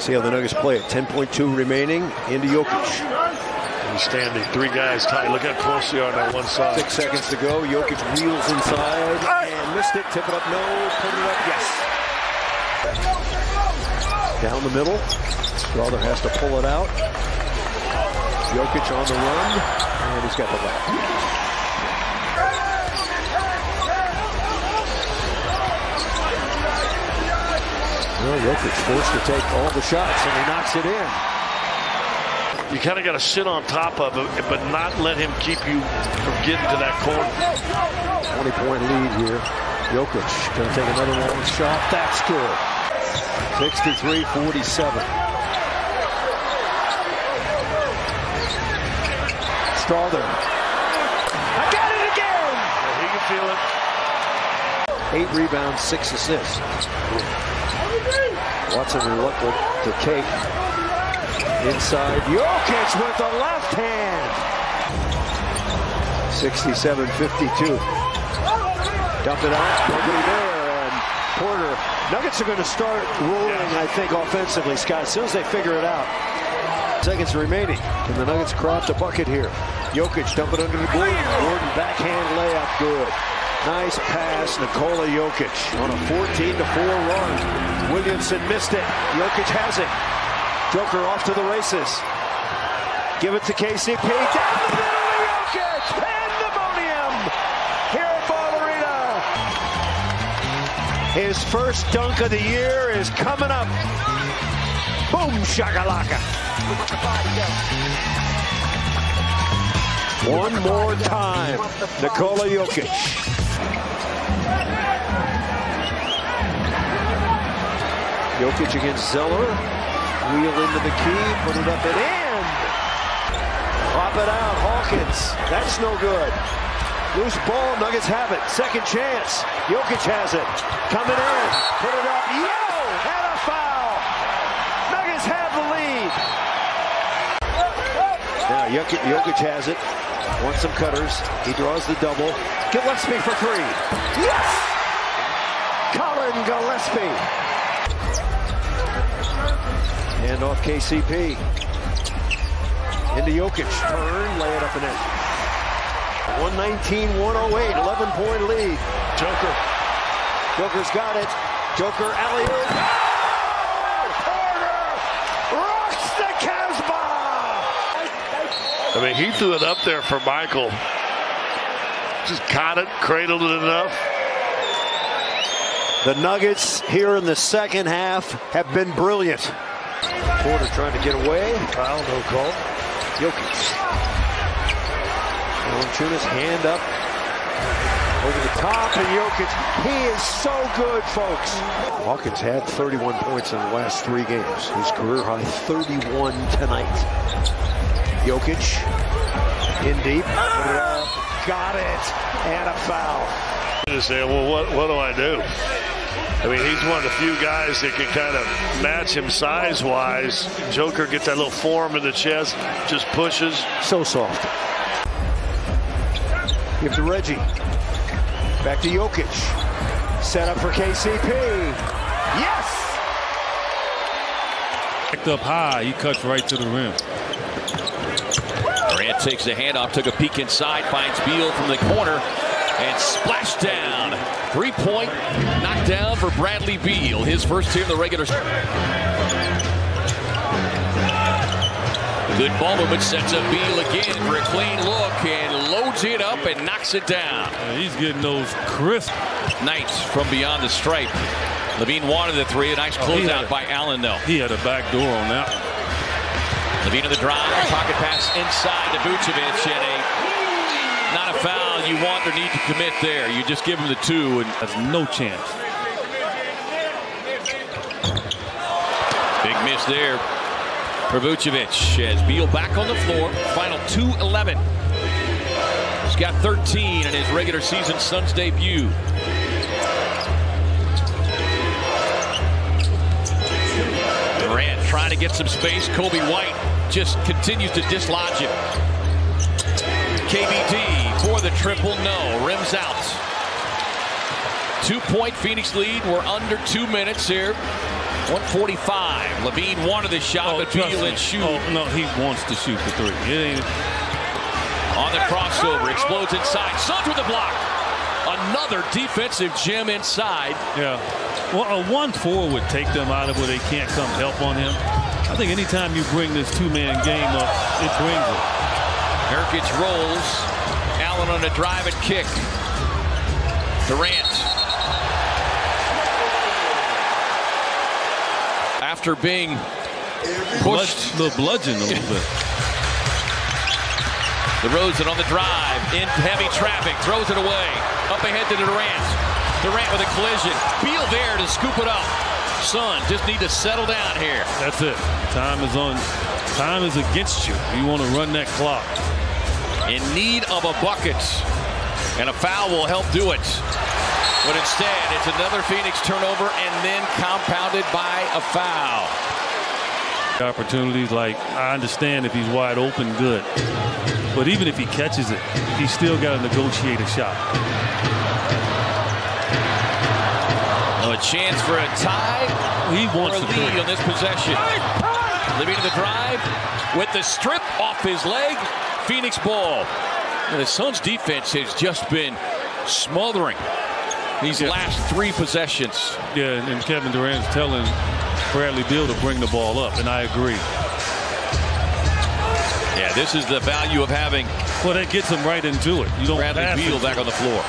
See how the Nuggets play it. 10.2 remaining into Jokic.
He's standing three guys tight. Look how close they are on that one side.
Six seconds to go. Jokic wheels inside and missed it. Tip it up. No. Put it up. Yes. Down the middle. Strawther has to pull it out. Jokic on the run. And he's got the left. Well, Jokic forced to take all the shots, and he knocks it in.
You kind of got to sit on top of it, but not let him keep you from getting to that corner.
20-point lead here. Jokic going to take another long shot. That's good. 63-47. Strawther. I got it again!
Yeah, he can feel it.
Eight rebounds, six assists. Watson reluctant to take. Inside, Jokic with the left hand. 67-52. Dump it out, there, and Porter. Nuggets are going to start rolling, I think, offensively, Scott, as soon as they figure it out. Seconds remaining. Can the Nuggets craft a bucket here? Jokic dump it under the Gordon. Gordon backhand layup, good. Nice pass, Nikola Jokic on a 14-4 run. Williamson missed it. Jokic has it. Joker off to the races. Give it to KCP. Down the middle Jokic. Pandemonium here at Ball Arena. His first dunk of the year is coming up. Boom shakalaka. One more time. Nikola Jokic. Jokic against Zeller. Wheel into the key, put it up and in. Pop it out, Hawkins. That's no good. Loose ball, Nuggets have it. Second chance. Jokic has it. Coming in. Put it up. Yo! And a foul. Nuggets have the lead. Now Jokic, Jokic has it. Wants some cutters. He draws the double. Gillespie for three. Yes! Collin Gillespie. Hand off KCP. Into Jokic. Turn, lay it up and in. 119-108, 11-point lead. Joker. Joker's got it. Joker alley-oop. Porter rocks the Casbah.
I mean, he threw it up there for Michael. Just caught it, cradled it enough.
The Nuggets here in the second half have been brilliant. Porter trying to get away. Foul, no call. Jokic. Valanciunas hand up. Over the top, and Jokic. He is so good, folks. Hawkins had 31 points in the last three games. His career high 31 tonight. Jokic in deep. Got it. And a foul.
Say, well, what, what do I do? I mean, he's one of the few guys that can kind of match him size-wise. Joker gets that little form in the chest, just pushes.
So soft. Give to Reggie. Back to Jokic. Set up for KCP. Yes!
Picked up high. He cuts right to the rim.
Durant takes the handoff, took a peek inside, finds Beal from the corner, and splash down. Three point knockdown for Bradley Beal, his first here in the regular. Good ball movement sets up Beal again for a clean look and loads it up and knocks it down.
He's getting those crisp.
Knights from beyond the stripe. LaVine wanted the three. A nice
Oh,
closeout
a-
by Allen, though.
He had a back door on that one.
LaVine on the drive, pocket pass inside to Vucevic, and a not a foul you want or need to commit there. You just give him the two, and
Has no chance.
big miss there for Vucevic as Beal back on the floor. Final 2-11. He's got 13 in his regular season Suns debut. Durant trying to get some space. Coby White just continues to dislodge him. KBD the triple, no. Rims out. Two-point Phoenix lead. We're under two minutes here. 145. LaVine wanted the shot,
Oh,
but Beal and shoot.
Oh, no, he wants to shoot the three. It ain't.
On the crossover, explodes inside. Suns with the block. Another defensive gem inside.
Yeah. Well, a 1-4 would take them out of where they can't come help on him. I think anytime you bring this two-man game up, it brings it.
Nurkic rolls. Allen on a drive and kick. Durant. After being pushed.
The bludgeon a little bit. [LAUGHS]
DeRozan on the drive. In heavy traffic. Throws it away. Up ahead to Durant. Durant with a collision. Beal there to scoop it up. Son, just need to settle down here.
That's it. Time is on. Time is against you. You want to run that clock.
In need of a bucket. And a foul will help do it. But instead, it's another Phoenix turnover and then compounded by a foul.
Opportunities like I understand if he's wide open, good. But even if he catches it, he's still got to negotiate a shot.
A chance for a tie.
He
or
wants
a
the
lead on this possession. Living the drive with the strip off his leg. Phoenix ball. And the Suns defense has just been smothering these last three possessions.
Yeah, and Kevin Durant's telling Bradley Beal to bring the ball up, and I agree.
Yeah, this is the value of having
Well, that gets him right into it. You don't
Bradley Beal back on the floor.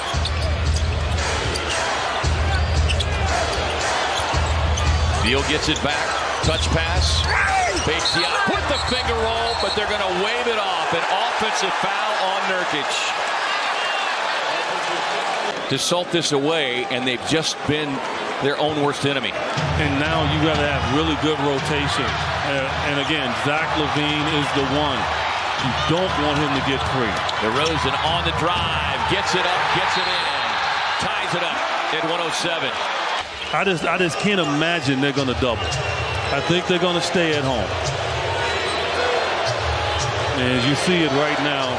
Beal gets it back. Touch pass. Fakes the out. Put the finger roll, but they're going to wave it off. An offensive foul on Nurkic. To salt this away, and they've just been their own worst enemy.
And now you got to have really good rotation. Uh, and again, Zach LaVine is the one. You don't want him to get free.
DeRozan on the drive. Gets it up, gets it in. Ties it up at 107.
I just, I just can't imagine they're going to double. I think they're going to stay at home. And as you see it right now,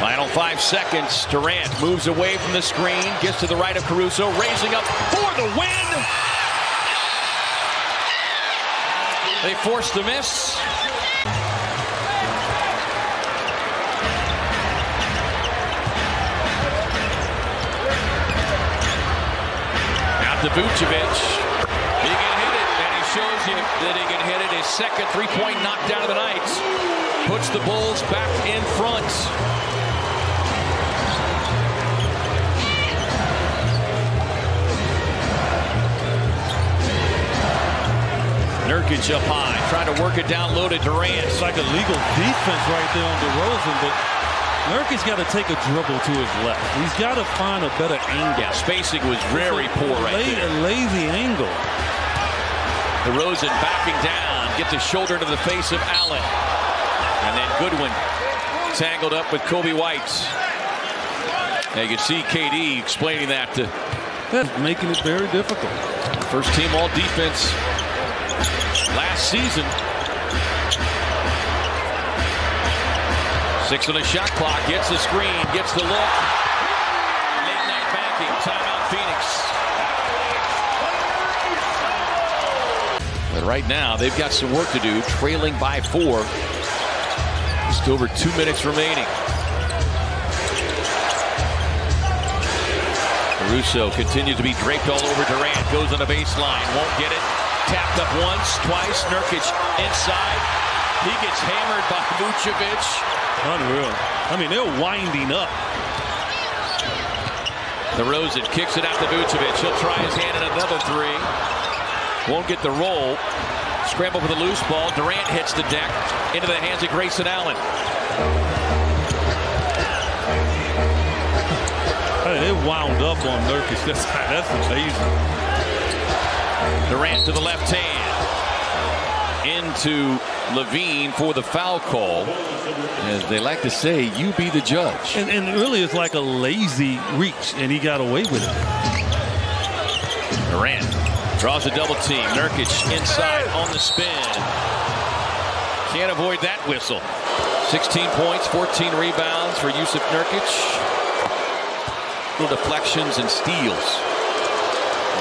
Final five seconds. Durant moves away from the screen, gets to the right of Caruso, raising up for the win. They force the miss. Out to Vucevic. He can hit it, and you that he can hit it. His second three-point knockdown of the night. Puts the Bulls back in front. Nurkic up high, trying to work it down low to Durant.
it's like a legal defense right there on DeRozan, but Nurkic's got to take a dribble to his left. He's got to find a better angle.
Spacing was very poor right
La-
there.
A lazy angle.
DeRozan backing down, gets a shoulder to the face of Allen. And then Goodwin tangled up with Coby White. Now you can see KD explaining that to
That's making it very difficult.
first team all defense last season. Six on the shot clock, gets the screen, gets the look. Late night banking, timeout Phoenix. But right now, they've got some work to do, trailing by four. Just over two minutes remaining. Caruso continues to be draped all over Durant. Goes on the baseline, won't get it. Tapped up once, twice. Nurkic inside. He gets hammered by Vucevic.
Unreal. I mean, they're winding up.
The DeRozan kicks it out to Vucevic. He'll try his hand at another three. Won't get the roll. Scramble for the loose ball. Durant hits the deck into the hands of Grayson Allen.
Hey, they wound up on Nurkic. That's, that's amazing.
Durant to the left hand. Into LaVine for the foul call. As they like to say, you be the judge.
And, and really, it's like a lazy reach, and he got away with it.
Durant draws a double team. Nurkic inside on the spin. Can't avoid that whistle. 16 points, 14 rebounds for Yusuf Nurkic. Little deflections and steals.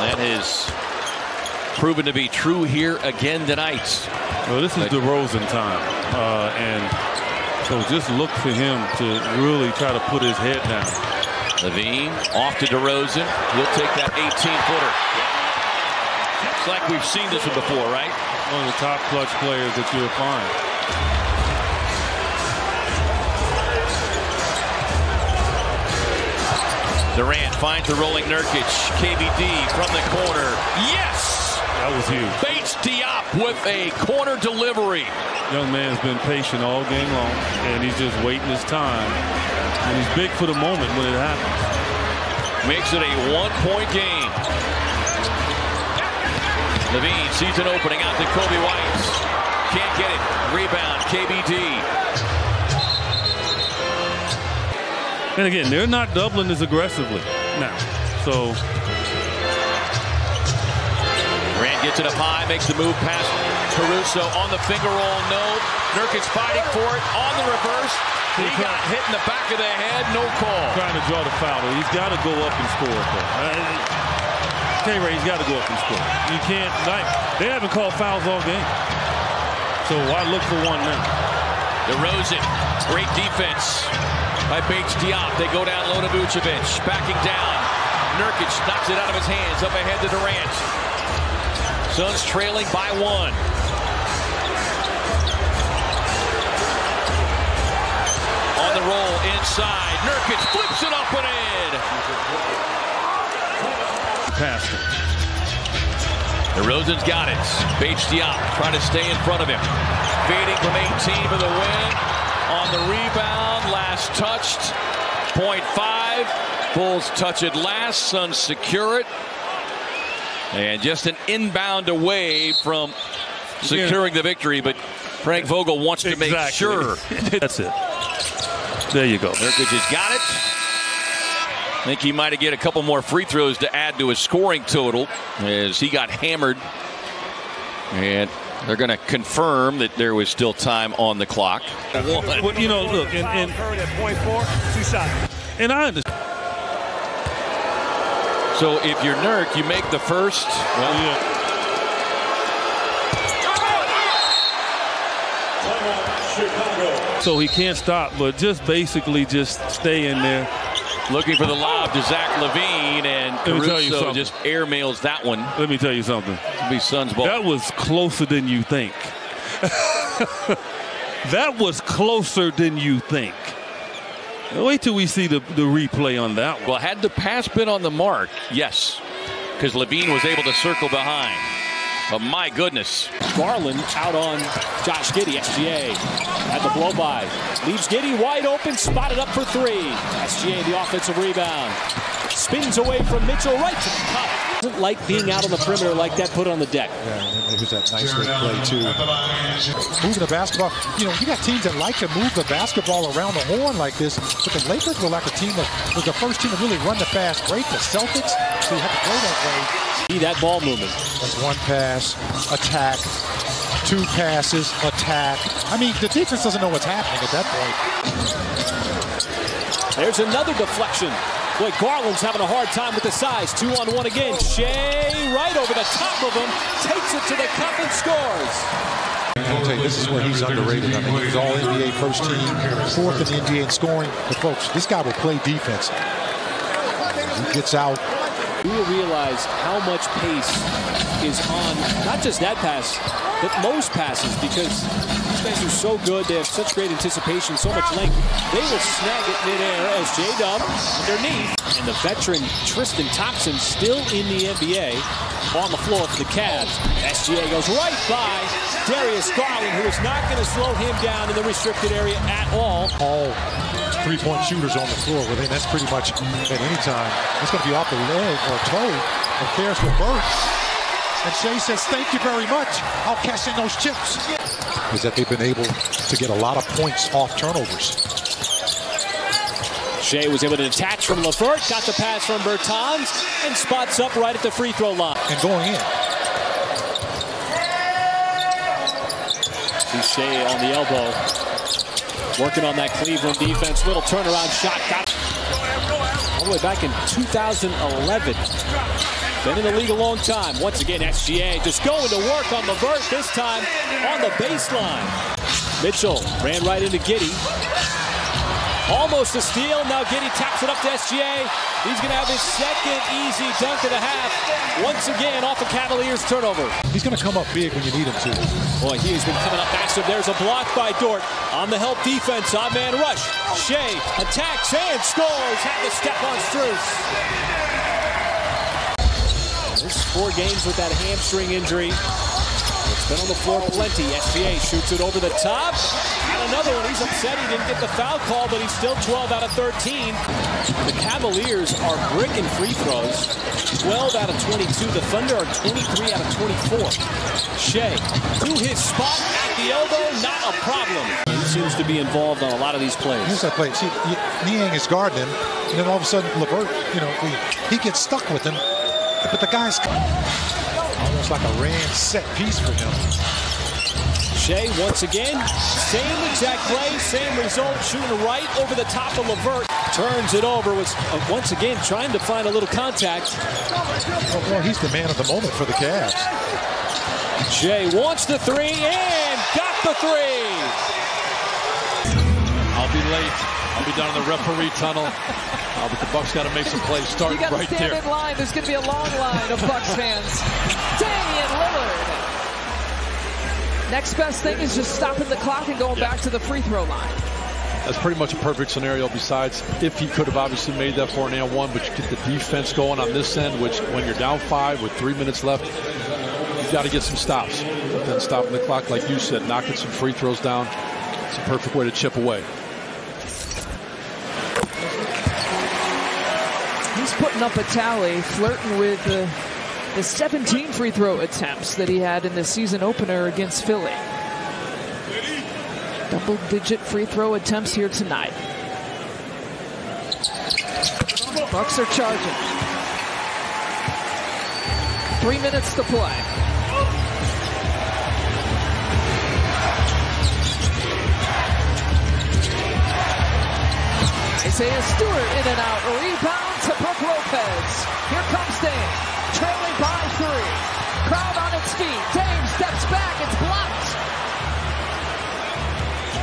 That has proven to be true here again tonight.
Well, this is DeRozan time, uh, and so just look for him to really try to put his head down.
LaVine off to DeRozan. He'll take that 18-footer. It's like we've seen this one before, right?
One of the top clutch players that you'll find.
Durant finds a rolling Nurkic. KBD from the corner. Yes!
That was huge.
Bates Diop with a corner delivery.
Young man's been patient all game long, and he's just waiting his time. And he's big for the moment when it happens.
Makes it a one-point game. LaVine sees an opening out to Coby White. Can't get it. Rebound, KBD.
And again, they're not doubling as aggressively now. So
Durant gets it up high, makes the move past Caruso on the finger roll. No. Nurkic fighting for it on the reverse. He got hit in the back of the head. No call.
Trying to draw the foul. He's got to go up and score. K-Ray, he's got to go up and score. You can't. Like, they haven't called fouls all game. So why look for one now?
DeRozan, great defense by Bates Diop. They go down low to Vucevic. Backing down. Nurkic knocks it out of his hands. Up ahead to Durant. Suns trailing by one. On the roll inside. Nurkic flips it up and in.
Pass.
DeRozan's got it. Bates Diop trying to stay in front of him. Fading from 18 for the win. On the rebound, last touched. Point five. Bulls touch it last. Suns secure it. And just an inbound away from securing the victory, but Frank Vogel wants to make sure. [LAUGHS]
That's it. There you go.
Nurkic has got it. I think he might have get a couple more free throws to add to his scoring total as he got hammered. And they're going to confirm that there was still time on the clock.
Well, you know, look, and, and
point four, two shots.
And I understand.
So if you're Nurk, you make the first. Well, yeah.
So he can't stop, but just basically just stay in there.
Looking for the lob to Zach LaVine, and
Let me tell
Caruso just airmails that one.
Let me tell you something.
It'll be Suns ball.
That was closer than you think. [LAUGHS] that was closer than you think. Wait till we see the, the replay on that one.
Well, had the pass been on the mark, yes, because LaVine was able to circle behind. But my goodness.
Garland out on Josh Giddey, SGA. At the blow by. Leaves Giddey wide open, spotted up for three. SGA the offensive rebound. Spins away from Mitchell right to the cup. Doesn't like being out on the perimeter like that put on the deck.
Yeah, and there's that nice red play too. Moving the basketball. You know, you got teams that like to move the basketball around the horn like this, but the Lakers were like a team that was the first team to really run the fast break. The Celtics, so you have to play that way.
See that ball movement.
That's one pass, attack, two passes, attack. I mean, the defense doesn't know what's happening at that point.
There's another deflection. Boy, Garland's having a hard time with the size. Two on one again. Shai right over the top of him. Takes it to the cup and scores.
I'll tell you, this is where he's underrated. I mean, he's all NBA first team, fourth in the NBA in scoring. But folks, this guy will play defense. He gets out.
You will realize how much pace is on not just that pass, but most passes because these guys are so good. They have such great anticipation, so much length. They will snag it midair as J Dub underneath. And the veteran Tristan Thompson still in the NBA on the floor for the Cavs. SGA goes right by Darius Garland, who is not going to slow him down in the restricted area at all.
All three-point shooters on the floor within. That's pretty much at any time. It's going to be off the leg or toe of Caris LeVert. And Shai says, thank you very much. I'll cash in those chips. Is that they've been able to get a lot of points off turnovers.
Shai was able to detach from LeVert, got the pass from Bertans, and spots up right at the free throw line.
And going in.
See Shai on the elbow. Working on that Cleveland defense. Little turnaround shot. Got all the way back in 2011. Been in the league a long time. Once again, SGA just going to work on LeVert, this time on the baseline. Mitchell ran right into Giddey. Almost a steal. Now Giddey taps it up to SGA. He's going to have his second easy dunk of the half. Once again, off a Cavaliers turnover.
He's going to come up big when you need him to.
Boy, he has been coming up massive. There's a block by Dort on the help defense. On man rush. Shai attacks and scores. Had to step on Strus. Four games with that hamstring injury. It's been on the floor plenty. SGA shoots it over the top. And another one. He's upset he didn't get the foul call, but he's still 12 out of 13. The Cavaliers are bricking free throws. 12 out of 22. The Thunder are 23 out of 24. Shai to his spot at the elbow. Not a problem. He seems to be involved on a lot of these plays.
Here's that play. See, Niang is guarding him, and then all of a sudden, LeVert, you know, he gets stuck with him, but the guy's almost like a ran set piece for him.
Shai once again, same exact play, same result, shooting right over the top of LeVert. Turns it over, was uh, once again trying to find a little contact.
Well, well, he's the man of the moment for the Cavs.
Shai wants the three and got the three.
I'll be late. I'll be down in the referee tunnel. [LAUGHS] Uh, but the Bucks got to make some plays. Start
you
right
stand
there.
in line. There's going to be a long line of Bucks fans. [LAUGHS] Damian Lillard. Next best thing is just stopping the clock and going
Yeah.
back to the free throw line.
That's pretty much a perfect scenario. Besides, if he could have obviously made that for an and one, but you get the defense going on this end, which when you're down five with three minutes left, you got to get some stops. But then stopping the clock, like you said, knocking some free throws down, it's a perfect way to chip away.
Putting up a tally, flirting with the, the 17 free throw attempts that he had in the season opener against Philly. Double digit free throw attempts here tonight. Bucks are charging. Three minutes to play. Isaiah Stewart in and out. Rebound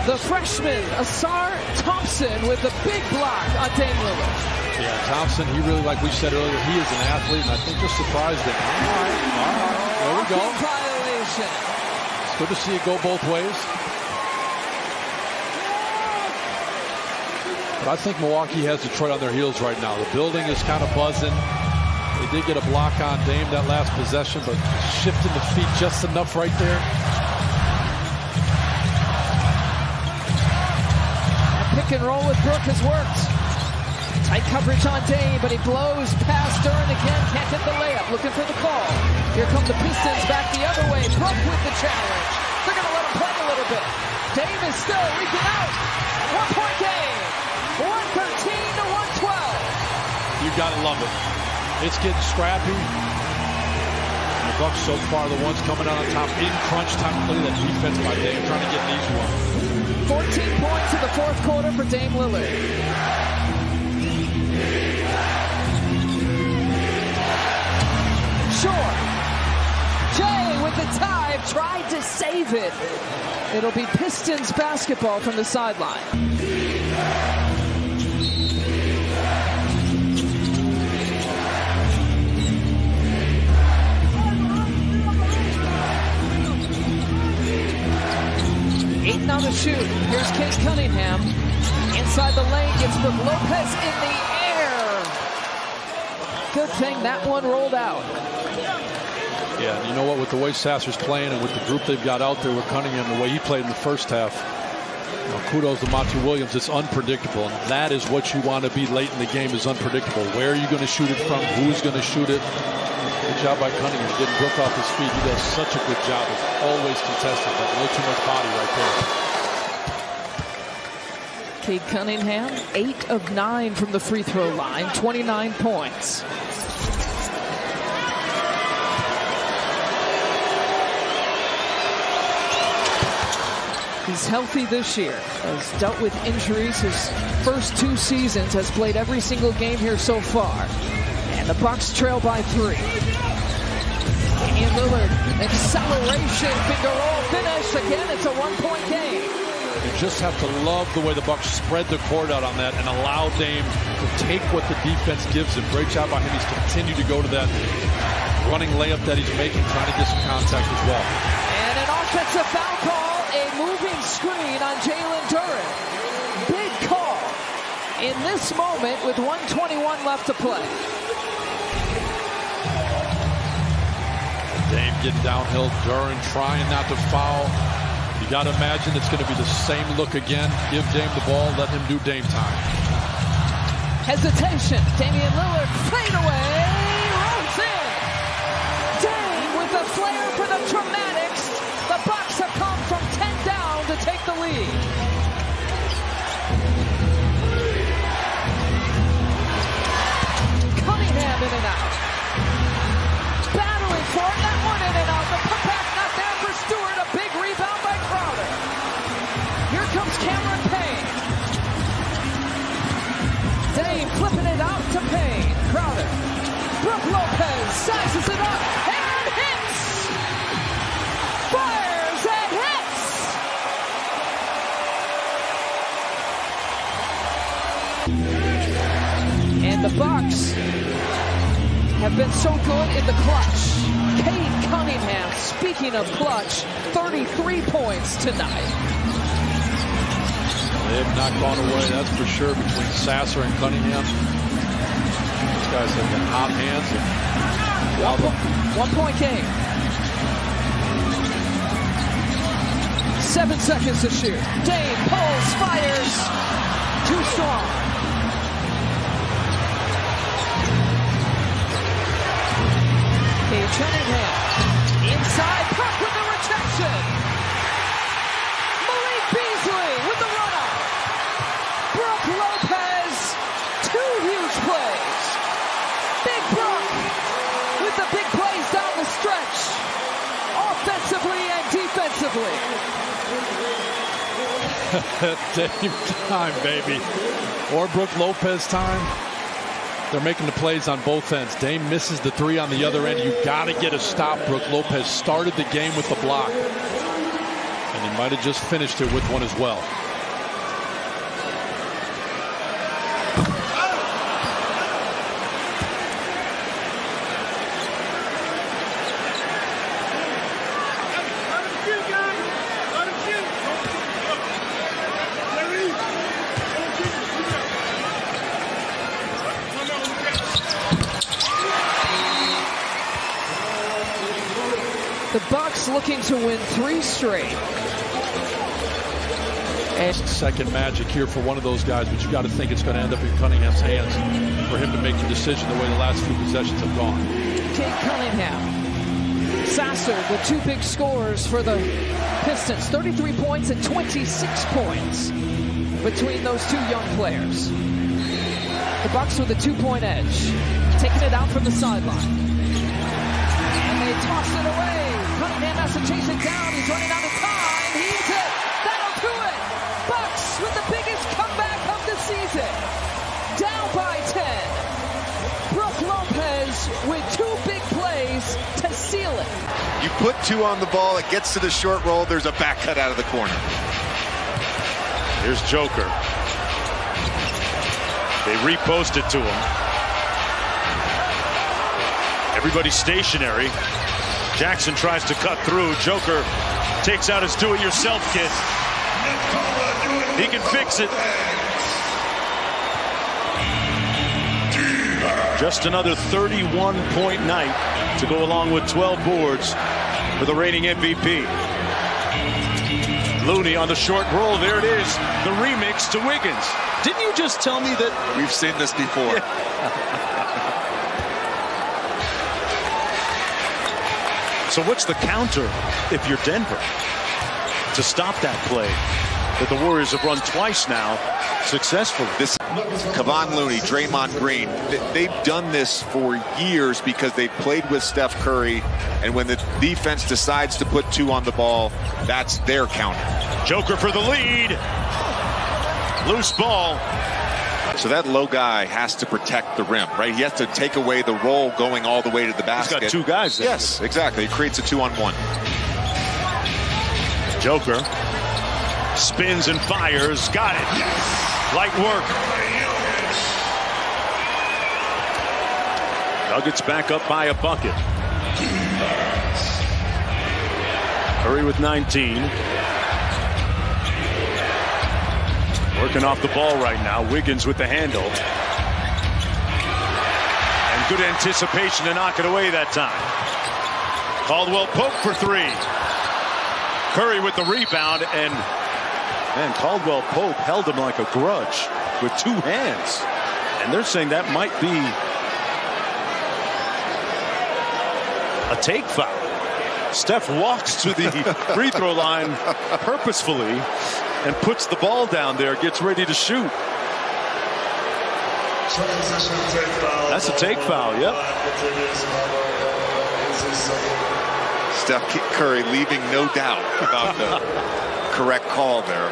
The freshman, Ausar Thompson, with a big block on Dame Lillard.
Yeah, Thompson, he really, like we said earlier, he is an athlete, and I think just surprised him. All right, all right, there we go.
Violation.
It's good to see it go both ways. But I think Milwaukee has Detroit on their heels right now. The building is kind of buzzing. They did get a block on Dame that last possession, but shifting the feet just enough right there.
Pick and roll with Brook has worked. Tight coverage on Dame, but he blows past Duren again. Can't hit the layup. Looking for the call. Here come the Pistons back the other way. Brook with the challenge. They're going to let him play a little bit. Dame is still reaching out. One point game. 113 to 112.
You gotta love it. It's getting scrappy. Bucks so far the ones coming out on top in crunch time. Look at that defense by Dame trying to get these one.
14 points in the fourth quarter for Dame Lillard. Short. Jae with the tie tried to save it. It'll be Pistons basketball from the sideline. Eight now to shoot. Here's Cade Cunningham. Inside the lane gets Brook Lopez in the air. Good thing that one rolled out.
Yeah, you know what? With the way Sasser's playing and with the group they've got out there with Cunningham, the way he played in the first half, Well, kudos to Monty Williams. It's unpredictable, and that is what you want to be late in the game is unpredictable. Where are you going to shoot it from? Who's going to shoot it? Good job by Cunningham getting Brook off his feet. He does such a good job. It's always contested, but little too much body right there.
Cade Cunningham, 8 of 9 from the free throw line, 29 points. He's healthy this year, has dealt with injuries his first two seasons, has played every single game here so far. And the Bucks trail by three. Damian Lillard, acceleration, finger roll finish. Again, it's a one-point game.
You just have to love the way the Bucks spread the court out on that and allow Dame to take what the defense gives him. Great job by him. He's continued to go to that running layup that he's making, trying to get some contact as well.
And an offensive foul call, a moving screen on Jalen Duren. Big call in this moment with 121 left to play.
Dame getting downhill, Duren trying not to foul. You got to imagine it's going to be the same look again. Give Dame the ball, let him do Dame time.
Hesitation. Damian Lillard fade away. Rolls in. Dame with the flair for the dramatics. The Bucks have come from 10 down to take the lead. Cunningham in and out. Battling for it. In and out. The not there for Stewart. A big rebound by Crowder. Here comes Cameron Payne. Flipping it out to Payne. Crowder. Brook Lopez sizes it up and hits. Fires and hits. And the Bucks have been so good in the clutch. Cunningham, speaking of clutch, 33 points tonight.
They've not gone away, that's for sure, between Sasser and Cunningham. These guys have got hot hands. And
one, po one point game. Seven seconds to shoot. Dame pulls, fires. Too strong. Cunningham. Inside, Cook with the rejection. Malik Beasley with the run-up. Brook Lopez, two huge plays. Big Brook with the big plays down the stretch. Offensively and defensively. [LAUGHS]
Dame time, baby. Or Brook Lopez time. They're making the plays on both ends. Dame misses the three on the other end. You got to get a stop. Brook Lopez started the game with the block. And he might have just finished it with one as well.
The Bucks looking to win three straight.
And second magic here for one of those guys, but you got to think it's going to end up in Cunningham's hands for him to make the decision the way the last few possessions have gone.
Cade Cunningham. Sasser, the two big scorers for the Pistons. 33 points and 26 points between those two young players. The Bucks with a two-point edge. Taking it out from the sideline. And they toss it away. Has to chase it down. He's running out of time. He's it. That'll do it. Bucks with the biggest comeback of the season. Down by 10. Brook Lopez with two big plays to seal it.
You put two on the ball, it gets to the short roll, there's a back cut out of the corner.
Here's Joker. They repost it to him. Everybody's stationary. Jackson tries to cut through. Joker takes out his do-it-yourself kit. He can fix it. Just another 31-point night to go along with 12 boards for the reigning MVP. Looney on the short roll. There it is. The remix to Wiggins. Didn't you just tell me that?
We've seen this before. [LAUGHS]
So what's the counter if you're Denver to stop that play that the Warriors have run twice now successfully?
This Kevon Looney, Draymond Green, they've done this for years because they've played with Steph Curry, and when the defense decides to put two on the ball, that's their counter.
Joker for the lead. Loose ball.
So that low guy has to protect the rim, right? He has to take away the roll going all the way to the basket.
He's got two guys there.
Yes, exactly. It creates a two on one.
Joker spins and fires. Got it. Light work. Nuggets back up by a bucket. Curry with 19. Working off the ball right now. Wiggins with the handle. And good anticipation to knock it away that time. Caldwell Pope for three. Curry with the rebound and man, Caldwell Pope held him like a grudge with two hands. And they're saying that might be a take foul. Steph walks to the free throw line purposefully and puts the ball down there, gets ready to shoot. That's a take foul, yep.
Steph Curry leaving no doubt about the [LAUGHS] correct call there.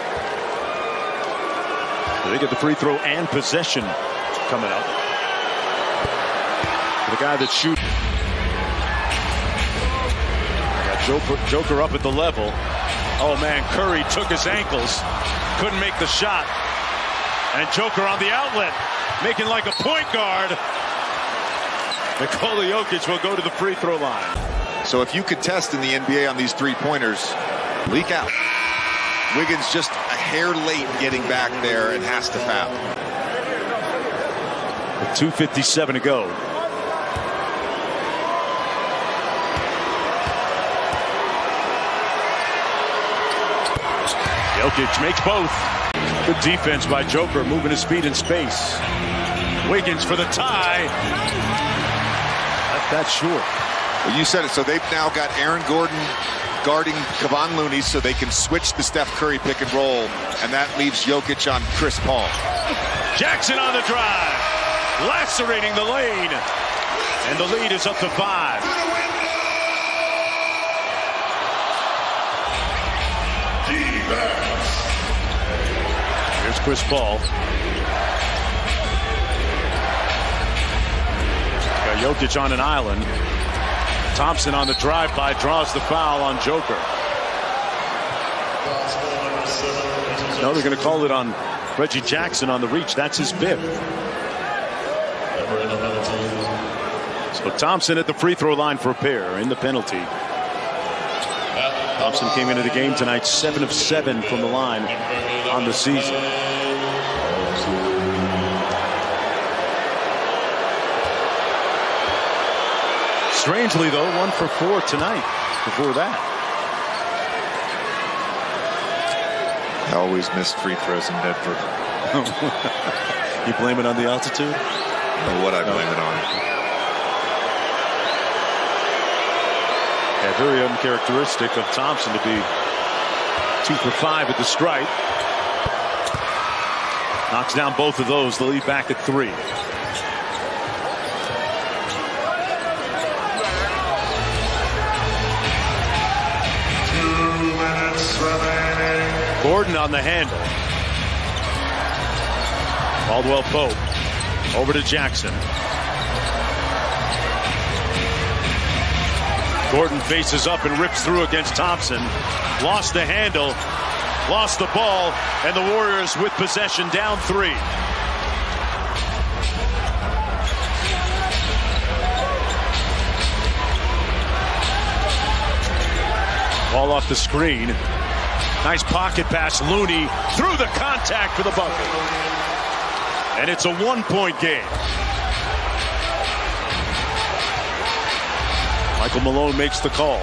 They get the free throw and possession coming up. The guy that shoots. Joker, Joker up at the level. Oh man, Curry took his ankles, couldn't make the shot. And Joker on the outlet, making like a point guard. Nikola Jokic will go to the free throw line.
So if you could test in the NBA on these three pointers, leak out. Wiggins just a hair late getting back there and has to foul.
With 2.57 to go. Jokic makes both. Good defense by Joker, moving his feet in space. Wiggins for the tie. That short.
Well, you said it. So they've now got Aaron Gordon guarding Kevon Looney so they can switch the Steph Curry pick and roll, and that leaves Jokic on Chris Paul.
Jackson on the drive, lacerating the lane, and the lead is up to five. Chris Paul. Got Jokic on an island. Thompson on the drive-by draws the foul on Joker. No, they're going to call it on Reggie Jackson on the reach. That's his fifth. So Thompson at the free throw line for a pair in the penalty. Thompson came into the game tonight seven of seven from the line on the season. Strangely, though, one for four tonight before that.
I always miss free throws in Denver. [LAUGHS]
you blame it on the altitude?
Know what I blame it on.
Yeah, very uncharacteristic of Thompson to be two for five at the stripe. Knocks down both of those. The lead back at three. Gordon on the handle. Caldwell Pope over to Jackson. Gordon faces up and rips through against Thompson. Lost the handle, lost the ball, and the Warriors with possession down three. Ball off the screen. Nice pocket pass. Looney through the contact for the bucket. And it's a one-point game. Michael Malone makes the call.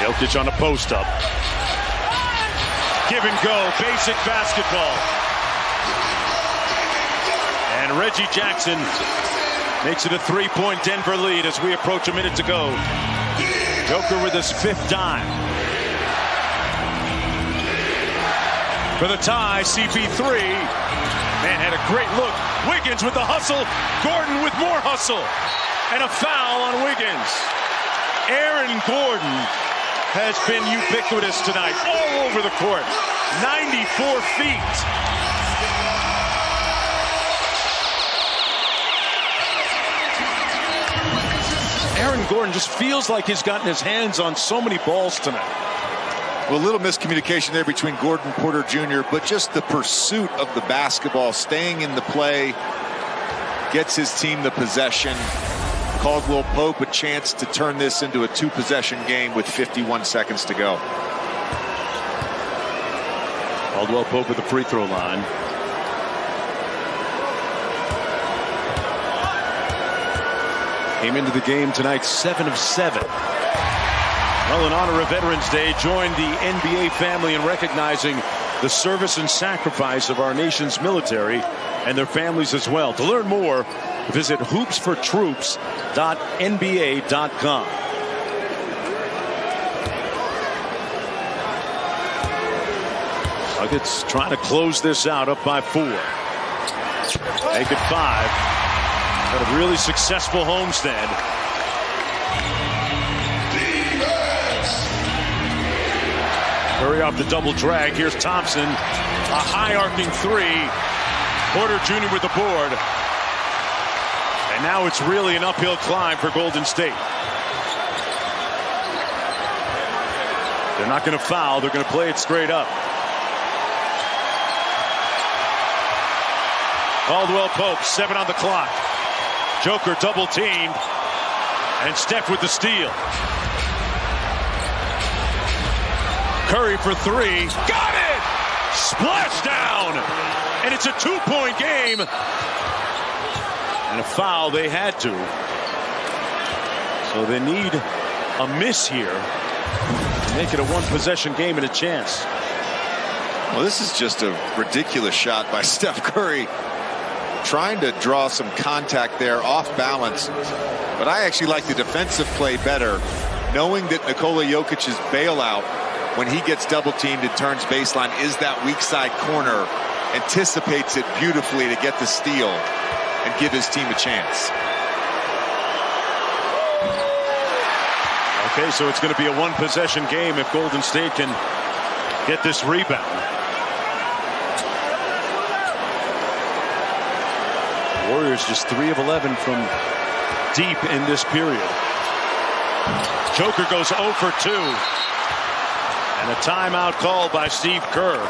Jokic on a post up. Give and go, basic basketball. And Reggie Jackson makes it a three-point Denver lead as we approach a minute to go. Joker with his fifth dime. For the tie, CP3. Man had a great look. Wiggins with the hustle. Gordon with more hustle. And a foul on Wiggins. Aaron Gordon has been ubiquitous tonight, all over the court. 94 feet. Aaron Gordon just feels like he's gotten his hands on so many balls tonight.
Well, a little miscommunication there between Gordon Porter Jr., but just the pursuit of the basketball, staying in the play, gets his team the possession. Caldwell Pope a chance to turn this into a two possession game with 51 seconds to go.
Caldwell Pope at the free throw line. Came into the game tonight seven of seven. Well, in honor of Veterans Day, join the NBA family in recognizing the service and sacrifice of our nation's military and their families as well. To learn more, visit hoopsfortroops.nba.com. Nuggets trying to close this out up by four. Make it five. Had a really successful homestand. Curry off the double drag. Here's Thompson. A high arcing three. Porter Jr. with the board. And now it's really an uphill climb for Golden State. They're not going to foul. They're going to play it straight up. Caldwell Pope, seven on the clock. Joker double teamed. And Steph with the steal. Curry for three. Got it! Splash down! And it's a two-point game. And a foul they had to. So they need a miss here make it a one-possession game and a chance.
Well, this is just a ridiculous shot by [LAUGHS] Steph Curry. Trying to draw some contact there off balance. But I actually like the defensive play better, knowing that Nikola Jokic's bailout when he gets double teamed and turns baseline is that weak side corner anticipates it beautifully to get the steal and give his team a chance.
Okay, so it's going to be a one possession game if Golden State can get this rebound. Just 3 of 11 from deep in this period. Joker goes 0 for 2. And a timeout called by Steve Kerr.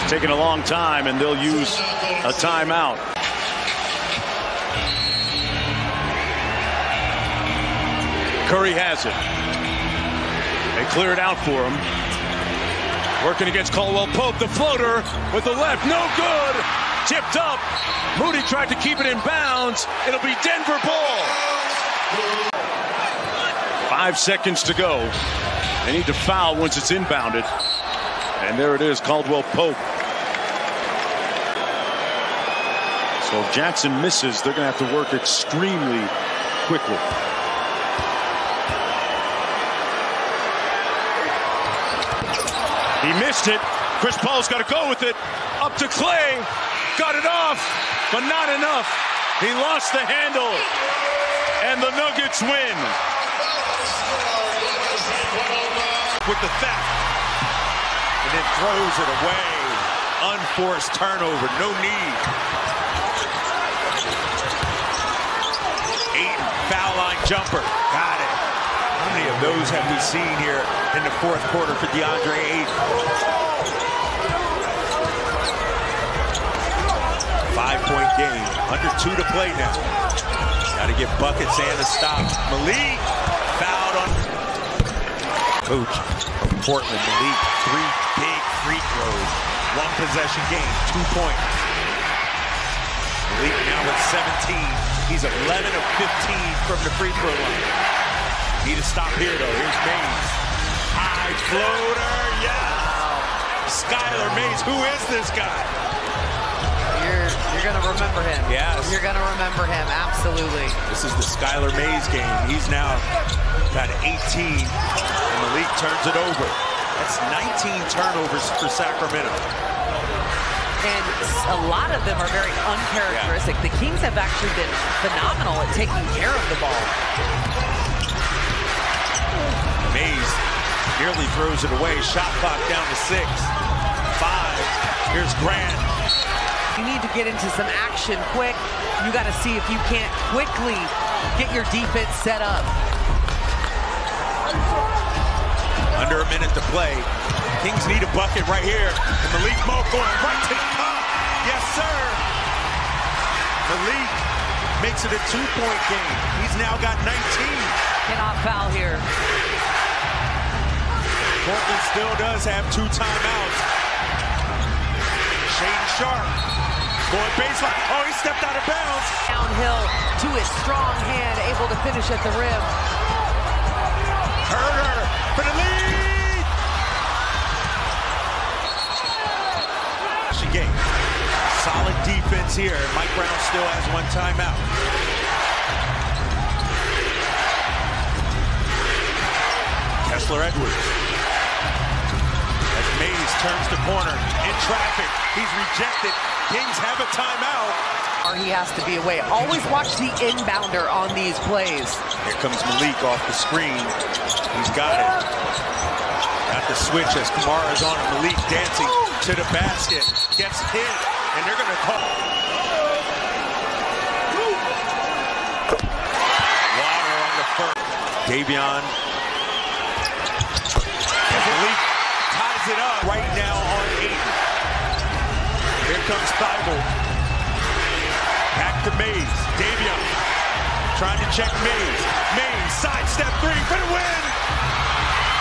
It's taking a long time, and they'll use a timeout. Curry has it. They clear it out for him. Working against Caldwell Pope. The floater with the left. No good. Tipped up. Moody tried to keep it in bounds. It'll be Denver ball. Five seconds to go. They need to foul once it's inbounded. And there it is, Caldwell Pope. So if Jackson misses, they're going to have to work extremely quickly. He missed it. Chris Paul's got to go with it. Up to Klay. Got it off, but not enough. He lost the handle. And the Nuggets win.
With the theft. And then throws it away. Unforced turnover. No need. Ayton, foul line jumper. Got it. Those have we seen here in the fourth quarter for DeAndre Ayton? Five-point game. Under two to play now. Got to get buckets and a stop. Malik fouled on coach from Portland. Malik, three big free throws. One possession game, two points. Malik now with 17. He's 11 of 15 from the free throw line. Need to stop here, though. Here's Mays. High floater, yeah! Skylar Mays, who is this guy?
You're, you're going to remember him.
Yes.
You're going to remember him, absolutely.
This is the Skylar Mays game. He's now got 18, and Malik turns it over. That's 19 turnovers for Sacramento.
And a lot of them are very uncharacteristic. Yeah. The Kings have actually been phenomenal at taking care of the ball.
Mays nearly throws it away. Shot clock down to six. Five. Here's Grant.
You need to get into some action quick. You got to see if you can't quickly get your defense set up.
Under a minute to play. Kings need a bucket right here. And Malik Monk going right to the cup. Yes, sir. Malik makes it a two-point game. He's now got 19.
Cannot foul here.
Portland still does have two timeouts. Shaedon Sharpe going baseline. Oh, he stepped out of bounds.
Downhill to his strong hand, able to finish at the rim.
Huerter for the lead. She. Solid defense here. Mike Brown still has one timeout. Kessler Edwards. As Mays turns the corner in traffic. He's rejected. Kings have a timeout.
Or he has to be away. Always watch the inbounder on these plays.
Here comes Malik off the screen. He's got it. Got the switch as Kamara's on it. Malik dancing to the basket. Gets hit, and they're going to call. Water on the first. Davion. Malik ties it up right now on eight. Here comes Thybulle. Back to Mays. Davion trying to check Mays. Mays, sidestep three for the win.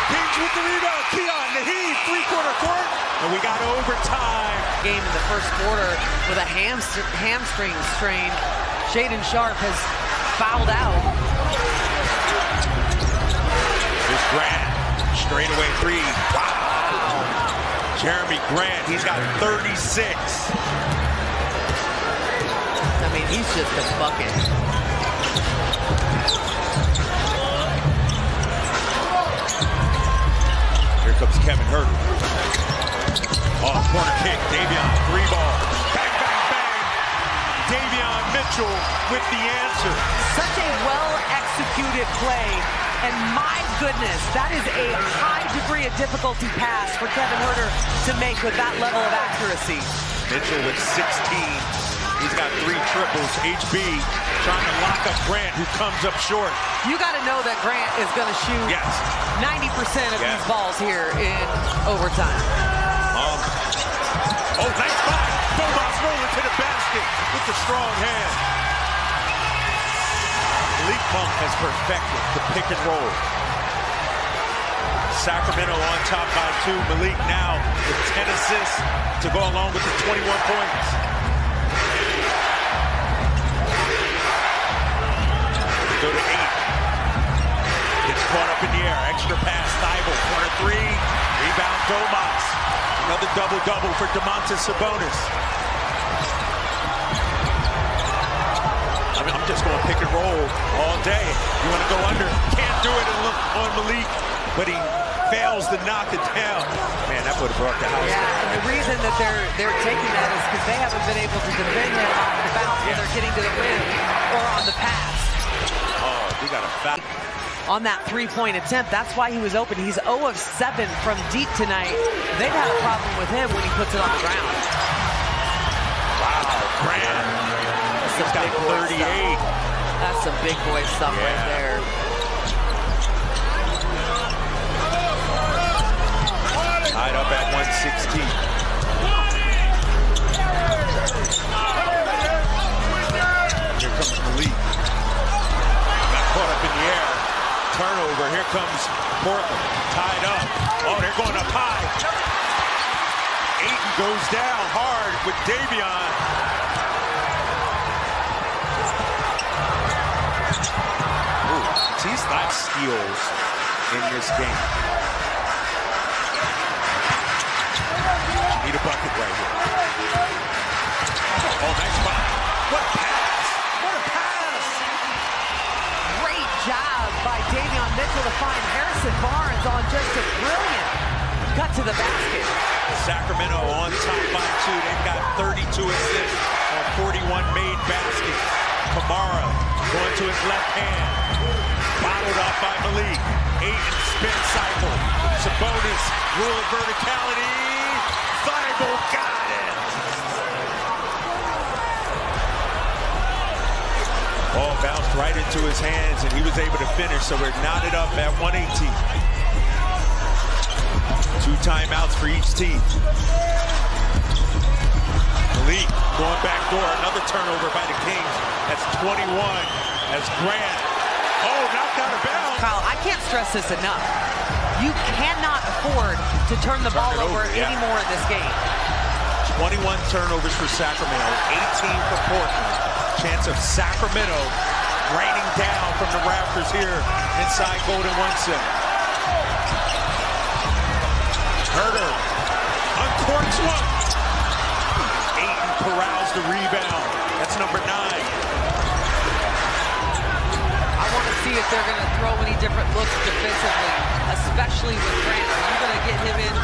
Kings with the rebound. Keon Naheed, three-quarter court. And we got overtime.
Game in the first quarter with a hamstring, hamstring strain. Shaedon Sharpe has fouled out.
Here's Grant. Straightaway three. Wow. Jerami Grant, he's got 36.
I mean, he's just a bucket.
Here comes Kevin Huerter. Oh, corner kick. Davion, three ball. Davion Mitchell with the answer.
Such a well-executed play. And my goodness, that is a high degree of difficulty pass for Kevin Huerter to make with that level of accuracy.
Mitchell with 16. He's got three triples. HB trying to lock up Grant, who comes up short.
You got to know that Grant is going to shoot
yes.
90% of yes. these balls here in overtime.
Um, oh, nice Domas rolling to the basket with the strong hand. Malik Monk has perfected the pick and roll. Sacramento on top by two. Malik now with 10 assists to go along with the 21 points. Go to eight. Gets caught up in the air. Extra pass. Thybulle. Corner three. Rebound Domas. Another double-double for Domantas Sabonis. I mean, I'm just going to pick and roll all day. You want to go under? Can't do it on Malik, but he fails to knock it down. Man, that would have brought the house
yeah,
down.
And the reason that they're they're taking that is because they haven't been able to defend him off the bounce when they're getting to the rim or on the pass.
Oh, we got a foul.
On that three-point attempt, that's why he was open. He's 0 of 7 from deep tonight. They've had a problem with him when he puts it on the ground.
Wow, Grant. He's got 38.
That's some big boy stuff
yeah.
right there.
Tied up at 116. Here comes Malik. Got caught up in the air turnover. Here comes Portland, tied up. Oh, they're going up high. Ayton goes down hard with Davion.
He's got steals in this game. Need a bucket right here. Oh, nice spot. What
Mitchell to find Harrison Barnes on just a brilliant cut to the basket.
Sacramento on top by two. They've got 32 assists on 41 made baskets. Kamara going to his left hand. Bottled up by Malik. Ayton spin cycle. Sabonis rule of verticality. Thybulle bounced right into his hands and he was able to finish. So we're knotted up at 118. Two timeouts for each team. Malik going back door. Another turnover by the Kings. That's 21 as Grant. Oh, knocked out of bounds.
Kyle, I can't stress this enough. You cannot afford to turn the
Turn
ball
over,
over
yeah.
anymore in this game.
21 turnovers for Sacramento, 18 for Portland. Chance of Sacramento raining down from the Raptors here inside Golden One Center. Huerter uncorks one. Ayton corrals the rebound. That's number nine.
I want to see if they're going to throw any different looks defensively, especially with Grant. Are you going to get him in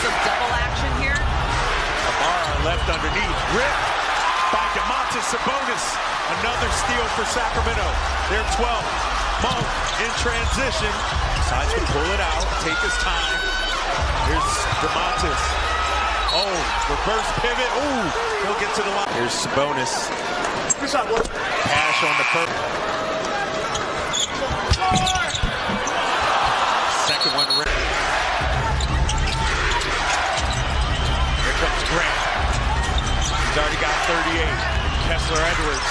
some double action here?
Amara left underneath. Rip Domantas Sabonis. Another steal for Sacramento. They're 12. Monk in transition. Decides to pull it out, take his time. Here's Domantas. Oh, reverse pivot. Ooh, he'll get to the line. Here's Sabonis. Cash on the first. Second one. Here comes Grant. He's already got 38. Kessler Edwards.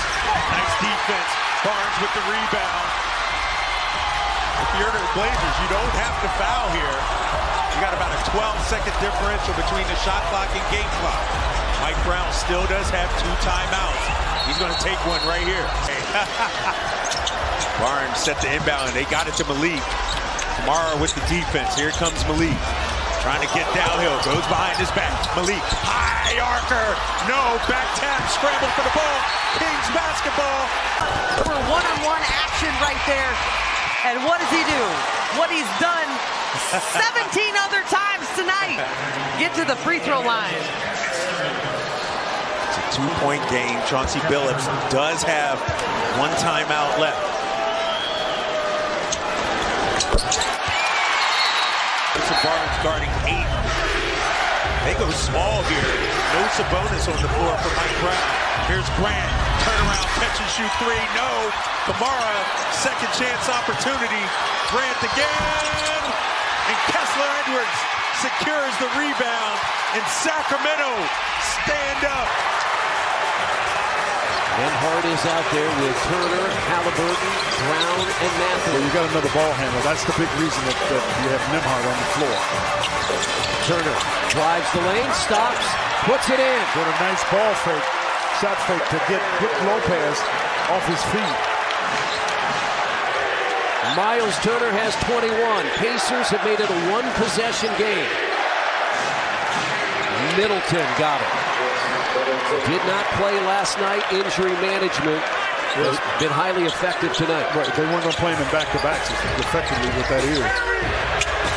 Nice defense. Barnes with the rebound. If you're the Blazers, you don't have to foul here. You got about a 12 second differential between the shot clock and game clock. Mike Brown still does have two timeouts. He's going to take one right here. [LAUGHS] Barnes set the inbound. They got it to Malik. Kamara with the defense. Here comes Malik. Trying to get downhill. Goes behind his back. Malik. High archer. No. Back tap. Scramble for the ball. Kings basketball.
For one-on-one action right there. And what does he do? What he's done 17 other times tonight. Get to the free throw line.
It's a two-point game. Chauncey Billups does have one timeout left. Harrison Barnes guarding eight. Small here. No Sabonis on the floor for Mike Brown. Here's Grant. Turnaround, catch and shoot three. No. Kamara, second chance opportunity. Grant again. And Kessler Edwards secures the rebound. And Sacramento stand up.
Nembhard is out there with Turner, Halliburton, Brown, and Matthew.
Well, you got another ball handler. That's the big reason that, that you have Nembhard on the floor.
Turner drives the lane, stops, puts it in.
What a nice ball fake, shot fake to get, get Lopez off his feet.
Miles Turner has 21. Pacers have made it a one-possession game. Middleton got it. Did not play last night. Injury management has been highly effective tonight.
Right, they weren't going to play him in back-to-backs effectively with that ear.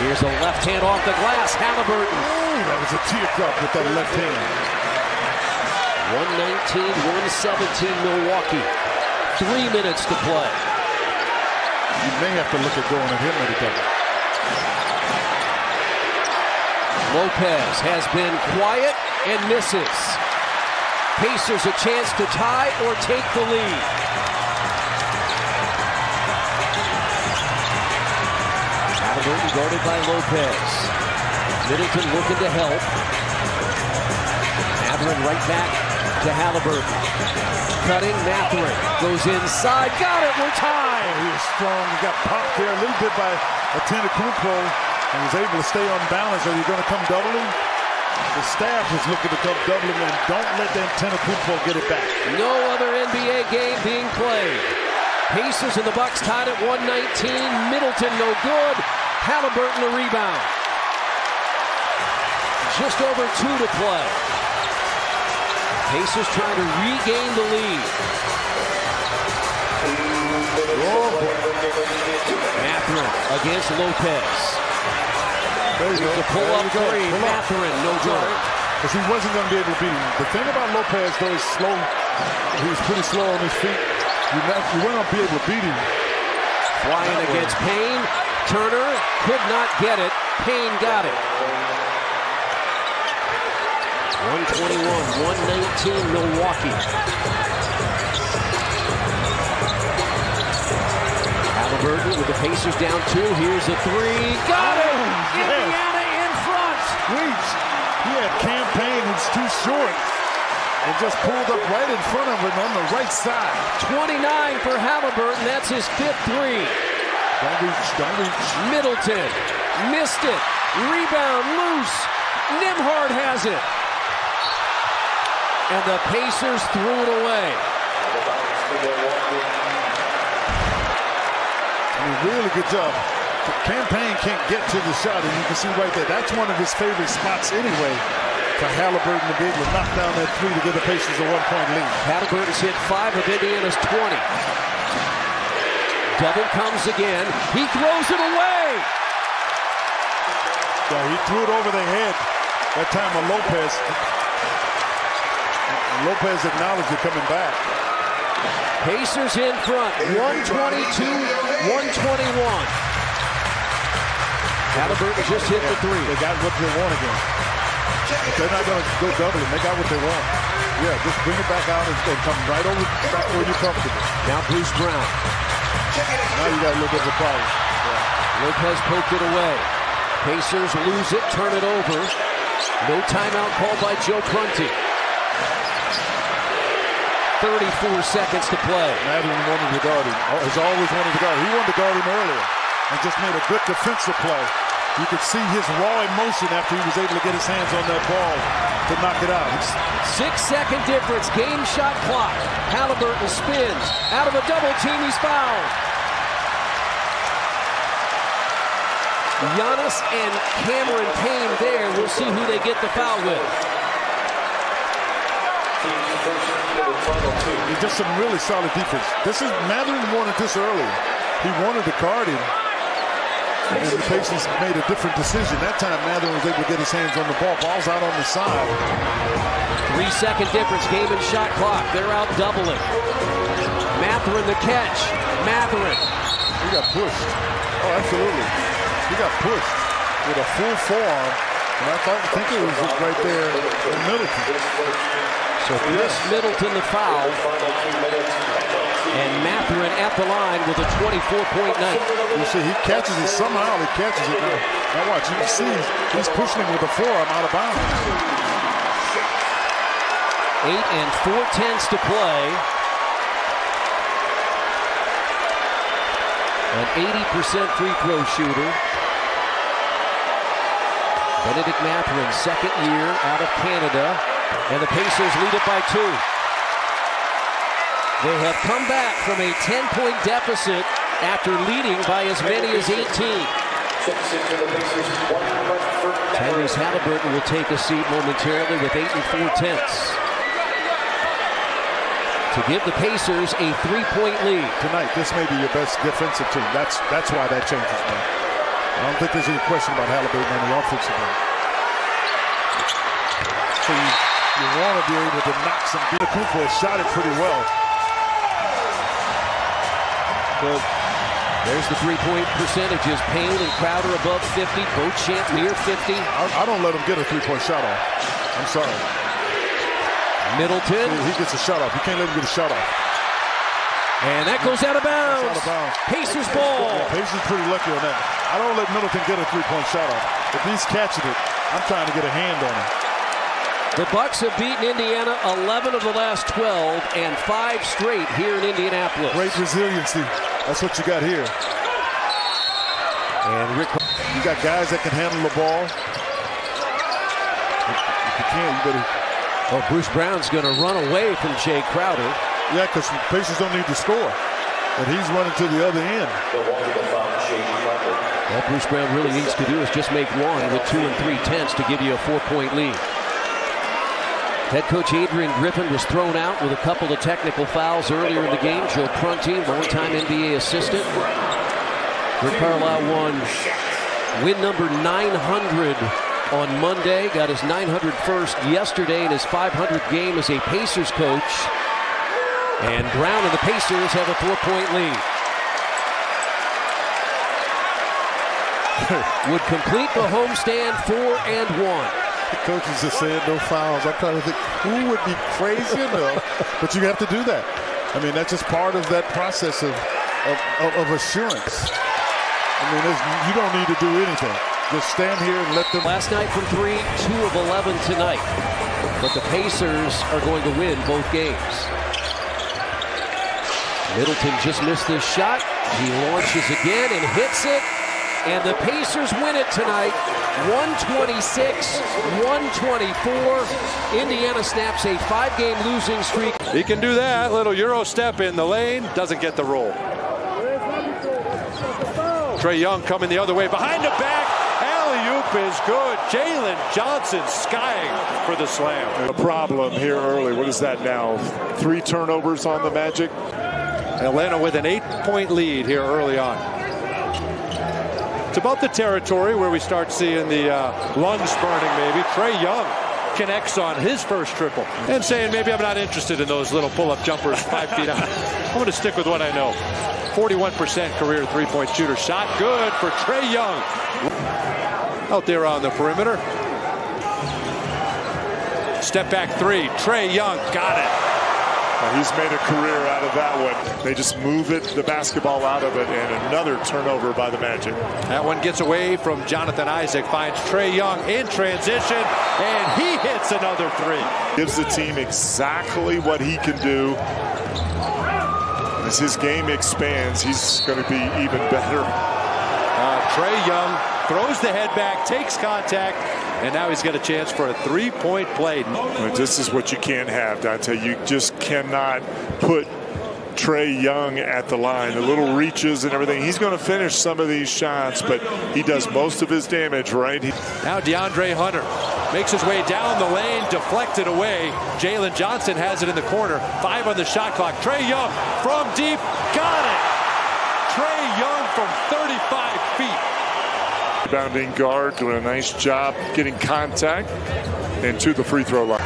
Here's a left hand off the glass. Halliburton.
Ooh, that was a teardrop with that left hand.
119, 117 Milwaukee. Three minutes to play.
You may have to look at going at him at a double.
Lopez has been quiet and misses. Pacers a chance to tie or take the lead. Halliburton guarded by Lopez. Middleton looking to help. Mathurin right back to Halliburton. Cutting, Mathurin goes inside. Got it, we're tied.
He was strong. He got popped there a little bit by Antetokounmpo and was able to stay on balance. Are you going to come doubling? The staff is looking to come doubling and don't let that Antetokounmpo get it back.
No other NBA game being played. Pacers and the Bucks tied at 119. Middleton no good. Halliburton a rebound. Just over two to play. Pacers trying to regain the lead. Oh, Mathurin against Lopez.
There you go.
The pull up
There you
three.
Pull up.
Mathurin no
Good.
good.
Because he wasn't going to be able to beat him. The thing about Lopez, though, is slow. He was pretty slow on his feet. You, not, you weren't going to be able to beat him.
Flying against Payne. Turner could not get it. Payne got it. 121, 119 Milwaukee. Halliburton with the Pacers down two. Here's a three. Got it!
yes.
Indiana in front.
Reach. He campaign who's too short and just pulled up right in front of him on the right side.
29 for Halliburton. That's his fifth three.
Don't reach. Don't reach.
Middleton missed it. Rebound loose. Nembhard has it. And the Pacers threw it away.
I mean, really good job. Campaign can't get to the shot, and you can see right there. That's one of his favorite spots anyway for Halliburton to be able to knock down that three to give the Pacers a one-point lead.
Halliburton's hit five of Indiana's 20. Double comes again. He throws it away.
Yeah, he threw it over the head that time with Lopez. Lopez acknowledged it coming back.
Pacers in front. 122, 121. Halliburton just hit the three.
They got what they want again. They're not going to go double doubling. They got what they want. Yeah, just bring it back out and, and come right over back where you're comfortable.
Now Bruce Brown.
Now you got a little bit of a problem.
Lopez poked it away. Pacers lose it, turn it over. No timeout called by Joe Prunty. 34 seconds to play.
Madden wanted to guard him. Has always wanted to guard him. He wanted to guard him earlier and just made a good defensive play. You could see his raw emotion after he was able to get his hands on that ball to knock it out.
Six second difference, game shot clock. Halliburton spins. Out of a double team, he's fouled. Giannis and Cameron Payne there. We'll see who they get the foul with.
It's just some really solid defense. This is Madeline wanted this early. He wanted to guard him. And the Pacers made a different decision. That time Madeline was able to get his hands on the ball. Ball's out on the side.
Three second difference, game and shot clock. They're out doubling. Mathurin the catch. Mathurin.
He got pushed. Oh, absolutely. He got pushed with a full forearm. And I thought, I think it was just right there in Middleton.
So Khris Middleton the foul. And Mathurin at the line with a 24-point night.
You see, he catches it somehow. He catches it now. Now watch, you can see he's pushing him with a forearm out of bounds.
Eight and four tenths to play. An 80% free throw shooter. Bennedict Mathurin, second year out of Canada. And the Pacers lead it by two. They have come back from a 10-point deficit after leading by as many as 18. Tyrese Halliburton will take a seat momentarily with eight and four tenths. To give the Pacers a three-point lead.
Tonight, this may be your best defensive team. That's that's why that changes, man. I don't think there's any question about Halliburton on the offensive end. So you, you want to be able to knock some. The Cooper shot it pretty well.
But there's the three-point percentages. Payne and Crowder above 50. Beauchamp near 50.
I, I don't let him get a three-point shot off. I'm sorry.
Middleton.
He gets a shot off. You can't let him get a shot off.
And that goes out of bounds.
Out of bounds.
Pacers ball.
Yeah, Pacers pretty lucky on that. I don't let Middleton get a three-point shot off. If he's catching it, I'm trying to get a hand on him.
The Bucks have beaten Indiana 11 of the last 12 and five straight here in Indianapolis.
Great resiliency. That's what you got here.
And Rick,
you got guys that can handle the ball. If you can't, you better.
Oh, Bruce Brown's going to run away from Jae Crowder.
Yeah, because Pacers don't need to score.
and he's running to the other end.
All Bruce Brown really needs to do is just make one with two and three tenths to give you a four-point lead. Head coach Adrian Griffin was thrown out with a couple of technical fouls earlier in the game. Joe Prunty, longtime NBA assistant. Rick Carlisle won win number 900 on Monday. Got his 901st yesterday in his 500th game as a Pacers coach. And Brown and the Pacers have a four-point lead. [LAUGHS] Would complete the homestand four and one.
The coaches just saying no fouls. I'm trying to think who would be crazy enough, but you have to do that. I mean, that's just part of that process of of, of, of assurance. I mean, you don't need to do anything. Just stand here and let them.
Last night from three, two of 11 tonight. But the Pacers are going to win both games. Middleton just missed this shot. He launches again and hits it. And the Pacers win it tonight 126 124. Indiana snaps a five game losing streak.
He can do that. Little Euro step in the lane. Doesn't get the roll. Trae Young coming the other way behind the back. Alley-oop is good. Jalen Johnson skying for the slam.
A problem here early. What is that now? Three turnovers on the Magic.
Atlanta with an eight-point lead here early on. About the territory where we start seeing the uh, lungs burning maybe. Trae Young connects on his first triple and saying maybe I'm not interested in those little pull-up jumpers five feet out. [LAUGHS] I'm going to stick with what I know. 41% career three-point shooter. Shot good for Trae Young. Out there on the perimeter. Step back three. Trae Young got it.
He's made a career out of that one. They just move it, the basketball out of it, and another turnover by the Magic.
That one gets away from Jonathan Isaac, finds Trae Young in transition, and he hits another three.
Gives the team exactly what he can do. As his game expands, he's going to be even better.
Uh, Trae Young throws the head back, takes contact, and now he's got a chance for a three-point play.
This is what you can't have, Dante. You just cannot put Trae Young at the line. The little reaches and everything. He's going to finish some of these shots, but he does most of his damage right.
Now DeAndre Hunter makes his way down the lane, deflected away. Jalen Johnson has it in the corner. Five on the shot clock. Trae Young from deep, got it. Trae Young from 35 feet.
Rebounding guard doing a nice job getting contact and to the free throw line.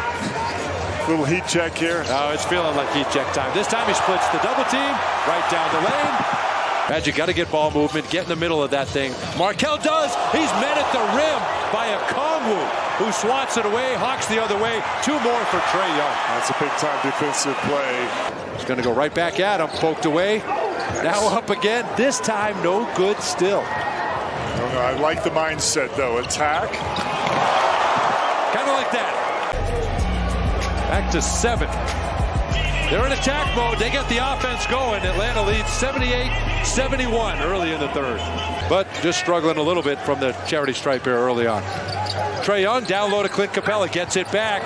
Little heat check here.
Oh, it's feeling like heat check time. This time he splits the double team right down the lane. Magic got to get ball movement, get in the middle of that thing. Markelle does. He's met at the rim by a Kongwu who swats it away. Hawks the other way. Two more for Trae Young.
That's a big time defensive play.
He's going to go right back at him. Poked away. Now up again. This time no good still.
No, I like the mindset, though. Attack.
Kind of like that. Back to seven. They're in attack mode. They get the offense going. Atlanta leads 78-71 early in the third. But just struggling a little bit from the charity stripe here early on. Trae Young down low to Clint Capela. Gets it back.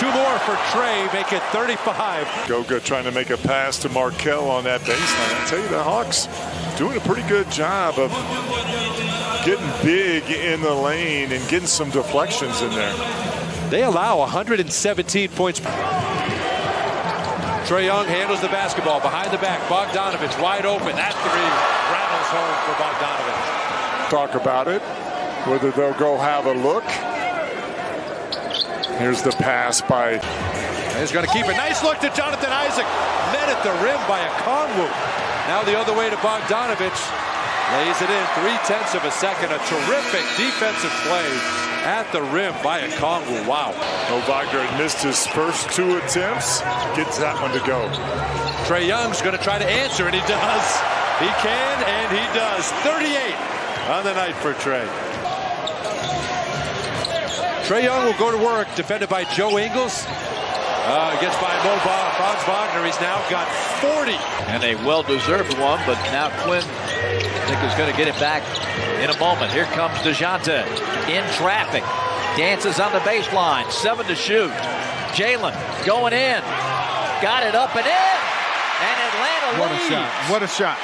Two more for Trae. Make it 35.
Goga trying to make a pass to Markelle on that baseline. I tell you, the Hawks doing a pretty good job of getting big in the lane and getting some deflections in there.
They allow 117 points. Trae Young handles the basketball behind the back. Bogdanovich wide open. That three rattles home for Bogdanovich.
Talk about it, whether they'll go have a look. Here's the pass by.
He's going to keep it. Nice look to Jonathan Isaac. Met at the rim by a Kongwu. Now the other way to Bogdanovich. Lays it in three-tenths of a second. A terrific defensive play at the rim by a Kongwu. Wow.
No, missed his first two attempts. Gets that one to go.
Trae Young's going to try to answer, and he does. He can, and he does. 38 on the night for Trae. Trae Young will go to work, defended by Joe Ingles. Uh, gets by Mo Franz Wagner. He's now got 40.
And a well-deserved one, but now Quinn, I think, is going to get it back in a moment. Here comes DeJounte in traffic. Dances on the baseline. Seven to shoot. Jalen going in. Got it up and in. And Atlanta
What a shot. What a shot.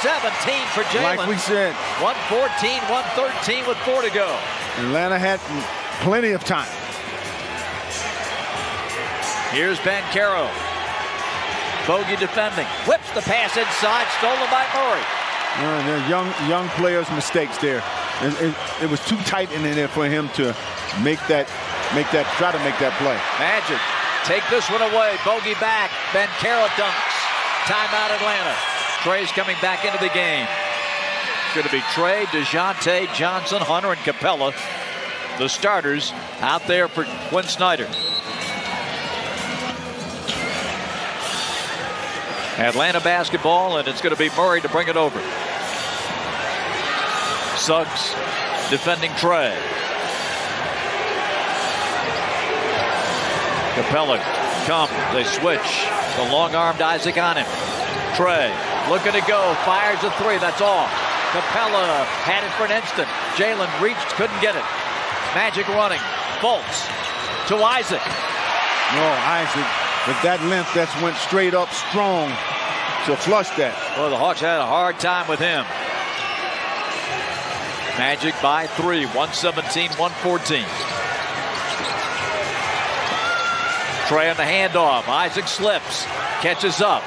17 for Jalen.
Like we said.
114, 113 with four to go.
Atlanta had plenty of time.
Here's Banchero. Bogey defending. Whips the pass inside, stolen by Murray.
Uh, young young players' mistakes there. It, it, it was too tight in there for him to make that, make that, try to make that play.
Magic. Take this one away. Bogey back. Banchero dunks. Timeout Atlanta. Trae's coming back into the game. It's going to be Trae, DeJounte, Johnson, Hunter, and Capela. The starters out there for Quinn Snyder. Atlanta basketball, and it's going to be Murray to bring it over. Suggs defending Trae. Capela come, they switch. The long-armed Isaac on him. Trae looking to go, fires a three, that's all. Capela had it for an instant. Jalen reached, couldn't get it. Magic running. Bolts to Isaac.
No, Isaac, with that length, that's went straight up strong to flush that.
Well, the Hawks had a hard time with him. Magic by three, 117, 114. Trae on the handoff. Isaac slips, catches up.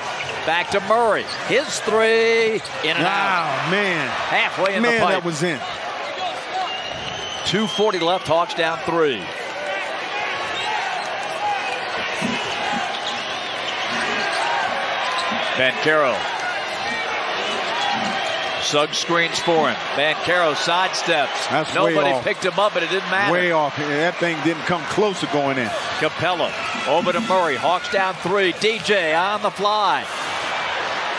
Back to Murray. His three in and out.
Wow, man.
Halfway in
man,
the pipe.
Man, that was in.
240 left. Hawks down three. Banchero. Suggs screens for him. Banchero sidesteps.
That's
Nobody picked him up, but it didn't matter.
Way off. That thing didn't come close to going in.
Capela over to Murray. Hawks down three. DJ on the fly.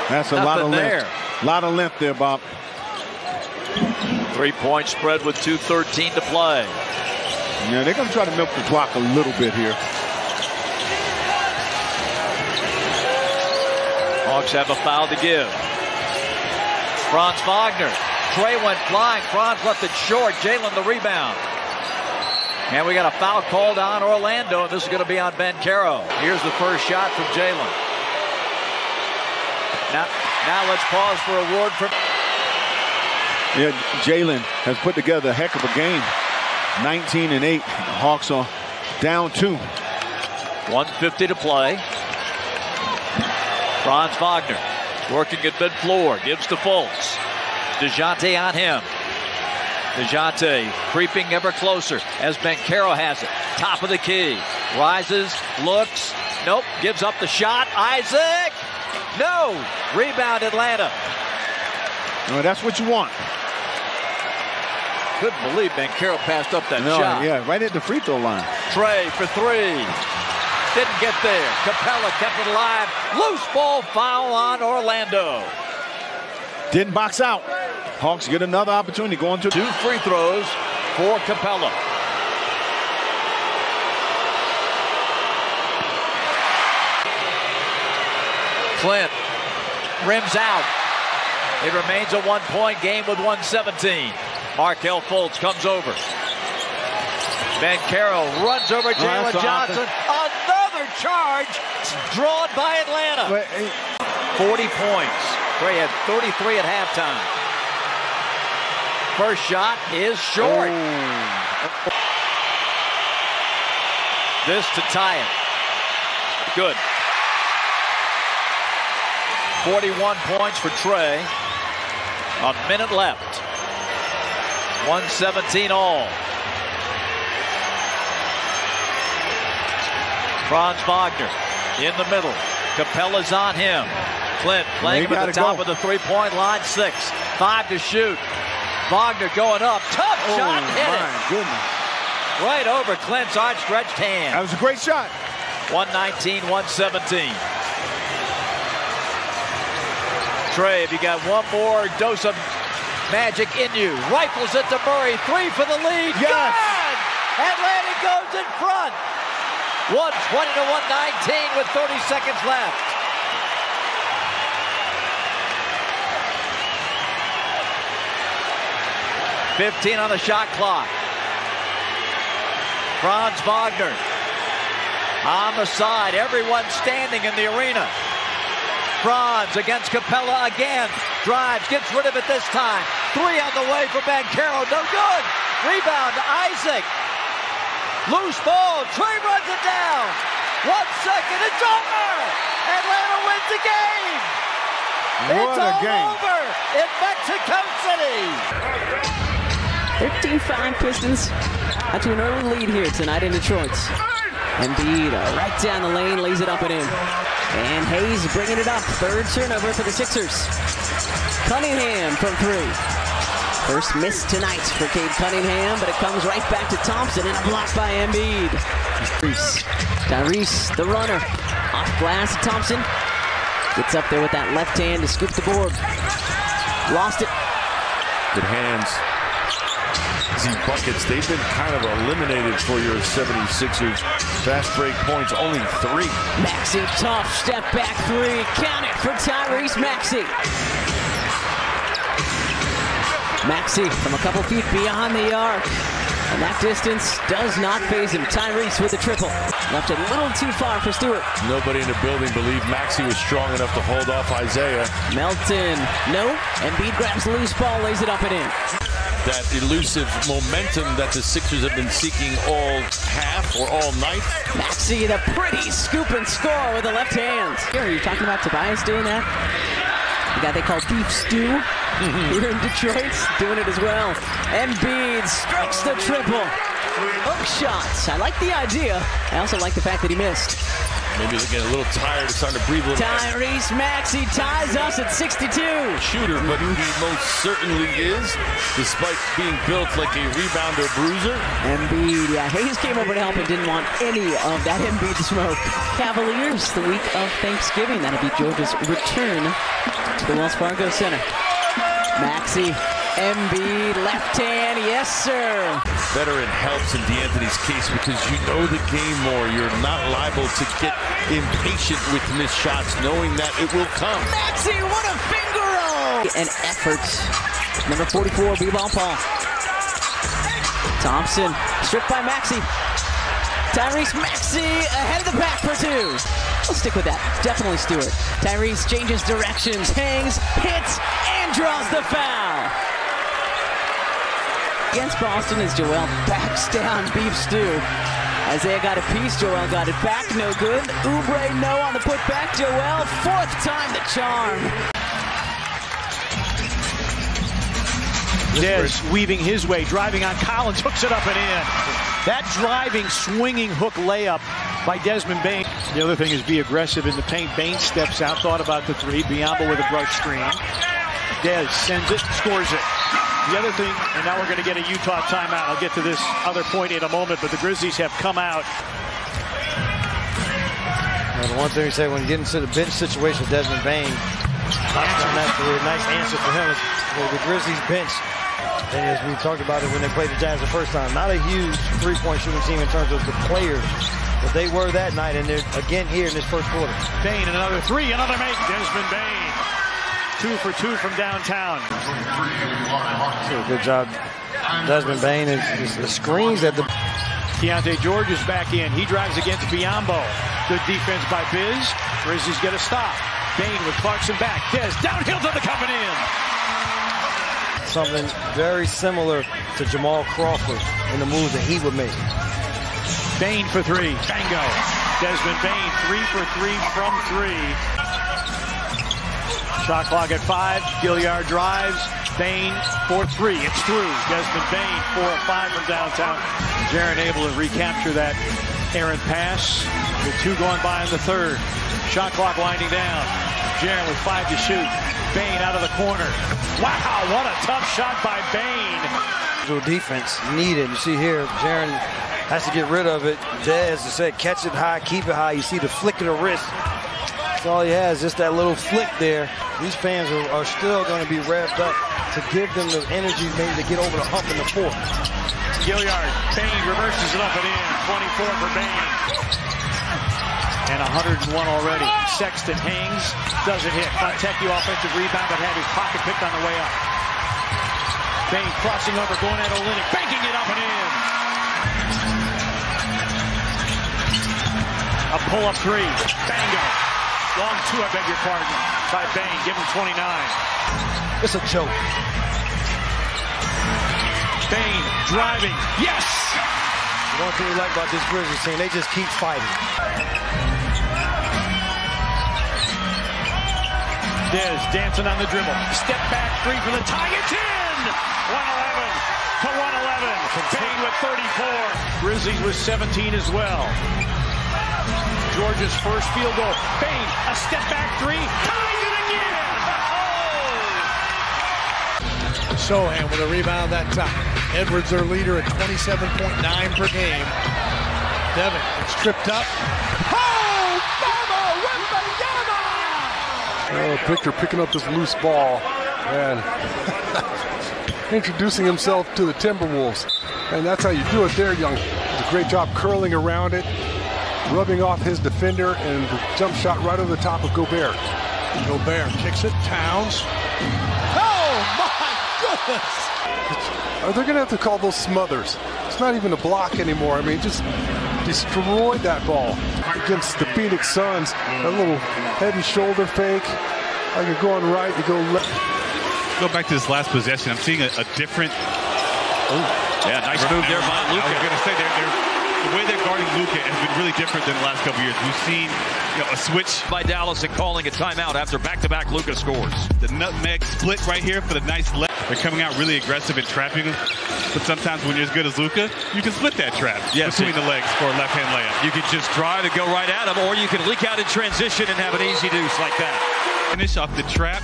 That's a lot of
Nothing
length.
there.
A lot of length there, Bob.
Three point spread with 2.13 to play.
Yeah, they're going to try to milk the clock a little bit here.
Hawks have a foul to give. Franz Wagner. Trae went flying. Franz left it short. Jalen the rebound. And we got a foul called on Orlando, and this is going to be on Banchero. Here's the first shot from Jalen. Now, now let's pause for a word from.
Yeah, Jalen has put together a heck of a game. 19 and 8. Hawks are down two.
150 to play. Franz Wagner working at mid floor. Gives to Fultz. DeJounte on him. DeJounte creeping ever closer as Banchero has it. Top of the key. Rises, looks. Nope. Gives up the shot. Isaac. No. Rebound Atlanta.
No, that's what you want.
Couldn't believe Banchero passed up that
No,
shot.
yeah, right at the free throw line.
Trae for three. Didn't get there. Capela kept it alive. Loose ball foul on Orlando.
Didn't box out. Hawks get another opportunity going to
two free throws for Capela. Clint rims out. It remains a one-point game with 117. Markelle Fultz comes over. Banchero runs over Jalen Johnson. Another charge drawn by Atlanta. 40 points. Trae had 33 at halftime. First shot is short. Oh. This to tie it. Good. 41 points for Trae. A minute left. 117 all. Franz Wagner in the middle. Capela's on him. Clint playing him at the top
go.
of the three-point line. Six. Five to shoot. Wagner going up. Tough
Oh,
shot. Hit
my
it.
goodness.
Right over Clint's outstretched hand.
That was a great shot.
119, 117. Trae, if you got one more dose of magic in you, rifles it to Murray. Three for the lead.
Yes.
Good! Atlanta goes in front. 120 to 119 with 30 seconds left. Fifteen on the shot clock. Franz Wagner on the side. Everyone standing in the arena.
Franz against Capela again. Drives, gets rid of it this time. Three on the way for Banchero. No good. Rebound Isaac. Loose ball. Trae runs it down. One second. It's over. Atlanta wins the game.
What
it's
a
all
game.
over in Mexico City.
13-5 Pistons out to an early lead here tonight in Detroit. Embiid uh, right down the lane, lays it up and in. And Hayes bringing it up. Third turnover for the Sixers. Cunningham from three. First miss tonight for Cade Cunningham, but it comes right back to Thompson and a block by Embiid. Tyrese, Tyrese, the runner. Off glass to Thompson. Gets up there with that left hand to scoop the board. Lost it.
Good hands. See buckets, they've been kind of eliminated for your 76ers. Fast break points, only three.
Maxey, tough step back three. Count it for Tyrese Maxey. Maxey from a couple feet beyond the arc. And that distance does not phase him. Tyrese with the triple. Left a little too far for Stewart.
Nobody in the building believed Maxey was strong enough to hold off Isaiah.
Melton, no. Embiid grabs the loose ball, lays it up and in.
That elusive momentum that the Sixers have been seeking all half or all night.
Maxey, the pretty scoop and score with the left hand. Here, are you talking about Tobias doing that? Guy they call Beef Stew [LAUGHS] here in Detroit, doing it as well. Embiid strikes the triple. Hook shots. I like the idea. I also like the fact that he missed.
Maybe they're getting a little tired, of starting to breathe a little.
Tyrese Maxey ties us at 62.
Shooter, but he most certainly is, despite being built like a rebounder bruiser.
Embiid, yeah, Hayes came over to help and didn't want any of that Embiid smoke. Cavaliers, the week of Thanksgiving. That'll be Georgia's return to the Wells Fargo Center. Maxey, Embiid, left hand, yes sir.
Veteran helps in D'Anthony's case because you know the game more. You're not liable to get impatient with missed shots, knowing that it will come.
Maxey, what a finger roll! An effort. Number 44, B-ball Paul. Thompson, stripped by Maxey. Tyrese Maxey ahead of the pack for two. We'll stick with that. Definitely Stewart. Tyrese changes directions, hangs, hits, and draws the foul. Against Boston as Joel backs down Beef Stew. Isaiah got a piece, Joel got it back, no good. Oubre no on the putback, Joel, fourth time the charm.
Dez weaving his way, driving on Collins, hooks it up and in. That driving, swinging hook layup by Desmond Bane. The other thing is be aggressive in the paint. Bane steps out, thought about the three. Biyombo with a brush screen. Dez sends it, scores it. The other thing, and now we're going to get a Utah timeout. I'll get to this other point in a moment, but the Grizzlies have come out.
Well, the one thing we say when you get into the bench situation with Desmond Bane, that's a nice answer for him is well, the Grizzlies bench. And as we talked about it when they played the Jazz the first time, not a huge three-point shooting team in terms of the players, but they were that night, and they're again here in this first quarter.
Bane, another three, another make. Desmond Bane, two for two from downtown.
So good job, Desmond Bane. Is, is the screens that the
Keyonte George is back in. He drives against Biyombo. Good defense by Biz. Grizzlies get a stop. Bane with Clarkson back. Dez downhill to the coming in.
something very similar to Jamal Crawford in the moves that he would make.
Bane for three. Bango. Desmond Bane, three for three from three. Shot clock at five. Gilyard drives. Bane for three. It's through. Desmond Bane, four of five from downtown. Jaren able to recapture that errant pass with two going by in the third. Shot clock winding down. Jaren with five to shoot. Bane out of the corner. Wow, what a tough shot by Bane.
Defense needed. You see here, Jaren has to get rid of it. Dez said, catch it high, keep it high. You see the flick of the wrist. All he has, just that little flick there. These fans are, are still going to be revved up to give them the energy maybe to get over the hump in the fourth.
Gilyard, Bane reverses it up and in. 24 for Bane. And 101 already. Sexton hangs, doesn't hit. Fontecchio offensive rebound, but had his pocket picked on the way up. Bane crossing over, going at Olynyk, banking it up and in. A pull-up three. Bango. Long two, I beg your pardon, by Bane. Give him 29.
It's a joke.
Bane driving. Yes!
The one thing we like about this Grizzlies team, they just keep fighting.
Dez dancing on the dribble. Step back three for the tie. It's in! 111 to 111. Bane with 34. Grizzlies with 17 as well. Georgia's first field goal. Bane, a step back three. Ties it again!
Oh. Sochan with a rebound that time. Edwards, their leader at 27.9 per game. Devin, it's tripped up.
Oh, Victor oh, picking up this loose ball and [LAUGHS] introducing himself to the Timberwolves. And that's how you do it there, Young. Does a great job curling around it, rubbing off his defender, and the jump shot right over the top of Gobert.
Gobert kicks it. Towns. Oh, my goodness!
Are uh, they going to have to call those smothers? It's not even a block anymore. I mean, just destroyed that ball against the Phoenix Suns. A little head and shoulder fake. Like you're going right, you go left.
Go back to this last possession. I'm seeing a, a different.
Oh, yeah, nice move there by Luka.
I was going to say they're, they're, the way they're guarding Luka has been really different than the last couple years. We've seen you know, a switch
by Dallas and calling a timeout after back-to-back Luka scores.
The nutmeg split right here for the nice left. They're coming out really aggressive and trapping him. But sometimes when you're as good as Luka, you can split that trap
yes,
between the legs for a left-hand layup.
You can just drive and go right at him, or you can leak out in transition and have an easy deuce like that.
Finish off the trap.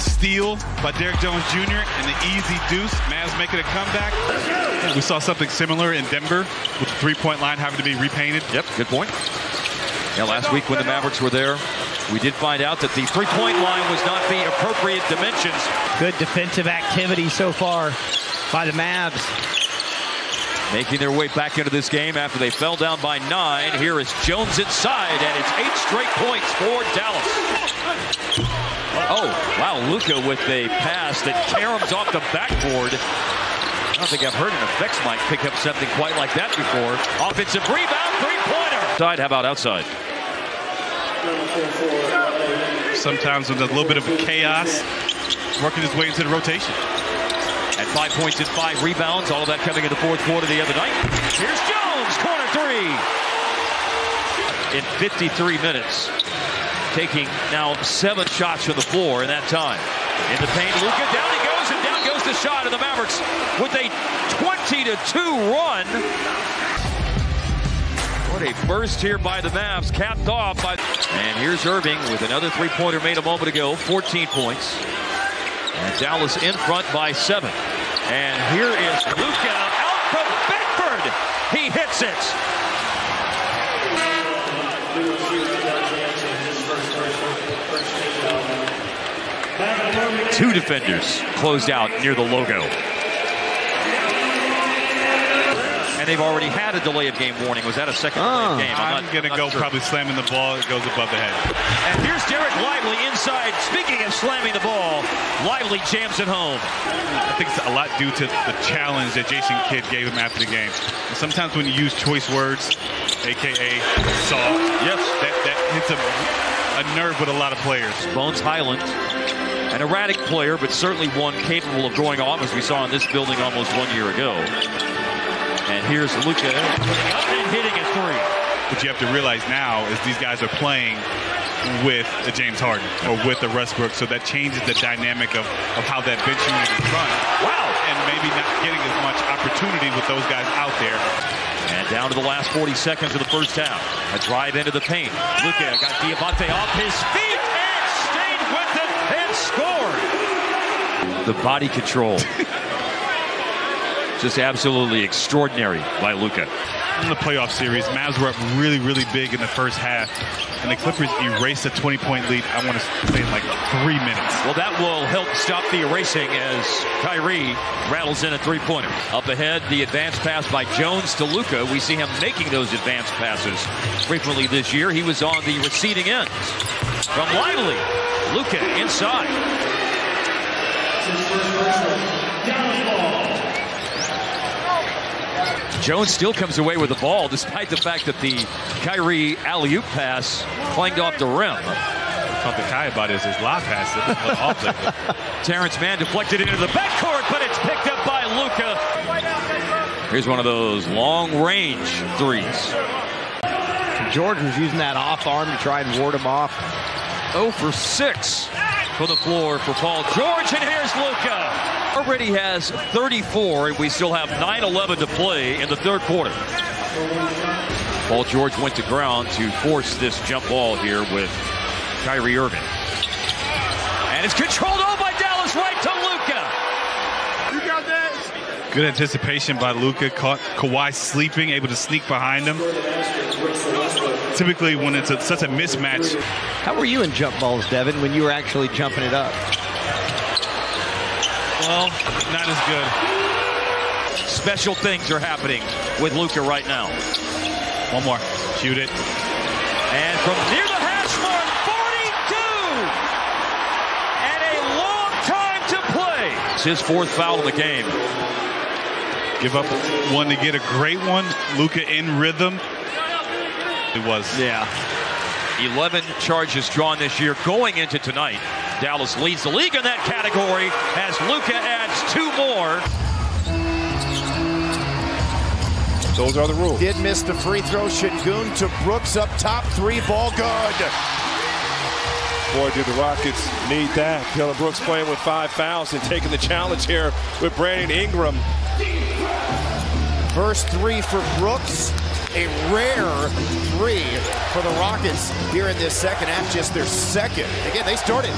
Steal by Derrick Jones Jr. and the easy deuce. Mavs making a comeback. We saw something similar in Denver with the three-point line having to be repainted.
Yep, good point. Yeah, last week when the Mavericks were there, we did find out that the three-point line was not the appropriate dimensions.
Good defensive activity so far by the Mavs.
Making their way back into this game after they fell down by nine. Here is Jones inside, and it's eight straight points for Dallas. Oh, wow, Luka with a pass that caroms off the backboard. I don't think I've heard an effects mic pick up something quite like that before. Offensive rebound, three-pointer. Side, how about outside?
Sometimes with a little bit of chaos, working his way into the rotation.
At five points and five rebounds, all of that coming in the fourth quarter the other night. Here's Jones, corner three. In 53 minutes, taking now seven shots from the floor in that time. In the paint, Luka down he goes, and down goes the shot, and the Mavericks with a 20 to 2 run. What a burst here by the Mavs, capped off by. And here's Irving with another three-pointer made a moment ago, 14 points. And Dallas in front by seven. And here is Luka out from Bedford. He hits it. Two defenders closed out near the logo. And they've already had a delay of game warning. Was that a second delay of ah. game?
I'm,
not-
going to go
sure.
probably slamming the ball. It goes above the head.
And here's Dereck Lively inside. Speaking of slamming the ball, Lively jams it home.
I think it's a lot due to the challenge that Jason Kidd gave him after the game. And sometimes when you use choice words, aka soft,
yes,
that, that hits a, a nerve with a lot of players.
Bones Hyland, an erratic player, but certainly one capable of going off, as we saw in this building almost one year ago. And here's Luka and hitting a three.
What you have to realize now is these guys are playing with a James Harden or with a Westbrook, so that changes the dynamic of, of how that bench unit is run.
Wow!
And maybe not getting as much opportunity with those guys out there.
And down to the last 40 seconds of the first half. A drive into the paint. Luka got Diabate off his feet and stayed with it and scored. The body control. Just absolutely extraordinary by Luka.
In the playoff series, Mavs were up really, really big in the first half, and the Clippers erased a 20-point lead. I want to say in like three minutes.
Well, that will help stop the erasing as Kyrie rattles in a three-pointer. Up ahead, the advanced pass by Jones to Luka. We see him making those advanced passes frequently this year. He was on the receding end. From Lively, Luka inside. Jones still comes away with the ball despite the fact that the Kyrie alley-oop pass clanged off the rim.
Talk to Kai about his, his lob pass. It went off. [LAUGHS]
Terance Mann deflected it into the backcourt, but it's picked up by Luka. Here's one of those long-range threes.
George was using that off arm to try and ward him off.
0 for 6 for the floor for Paul George, and here's Luka. Already has 34, and we still have 9-11 to play in the third quarter. Paul George went to ground to force this jump ball here with Kyrie Irving. And it's controlled all by Dallas right to Luka.
You got that? Good anticipation by Luka. Caught Kawhi sleeping, able to sneak behind him. Typically, when it's a, such a mismatch.
How were you in jump balls, Devin, when you were actually jumping it up?
Well, not as good.
Special things are happening with Luka right now.
One more. Shoot it.
And from near the hash mark, 42! And a long time to play. It's his fourth foul of the game.
Give up one to get a great one. Luka in rhythm. It was.
Yeah. 11 charges drawn this year going into tonight. Dallas leads the league in that category as Luka adds two more.
Those are the rules.
Did miss the free throw. Sengun to Brooks up top. Three ball good.
Boy, do the Rockets need that. Dillon Brooks playing with five fouls and taking the challenge here with Brandon Ingram.
First three for Brooks. A rare three for the Rockets here in this second half, just their second. Again, they started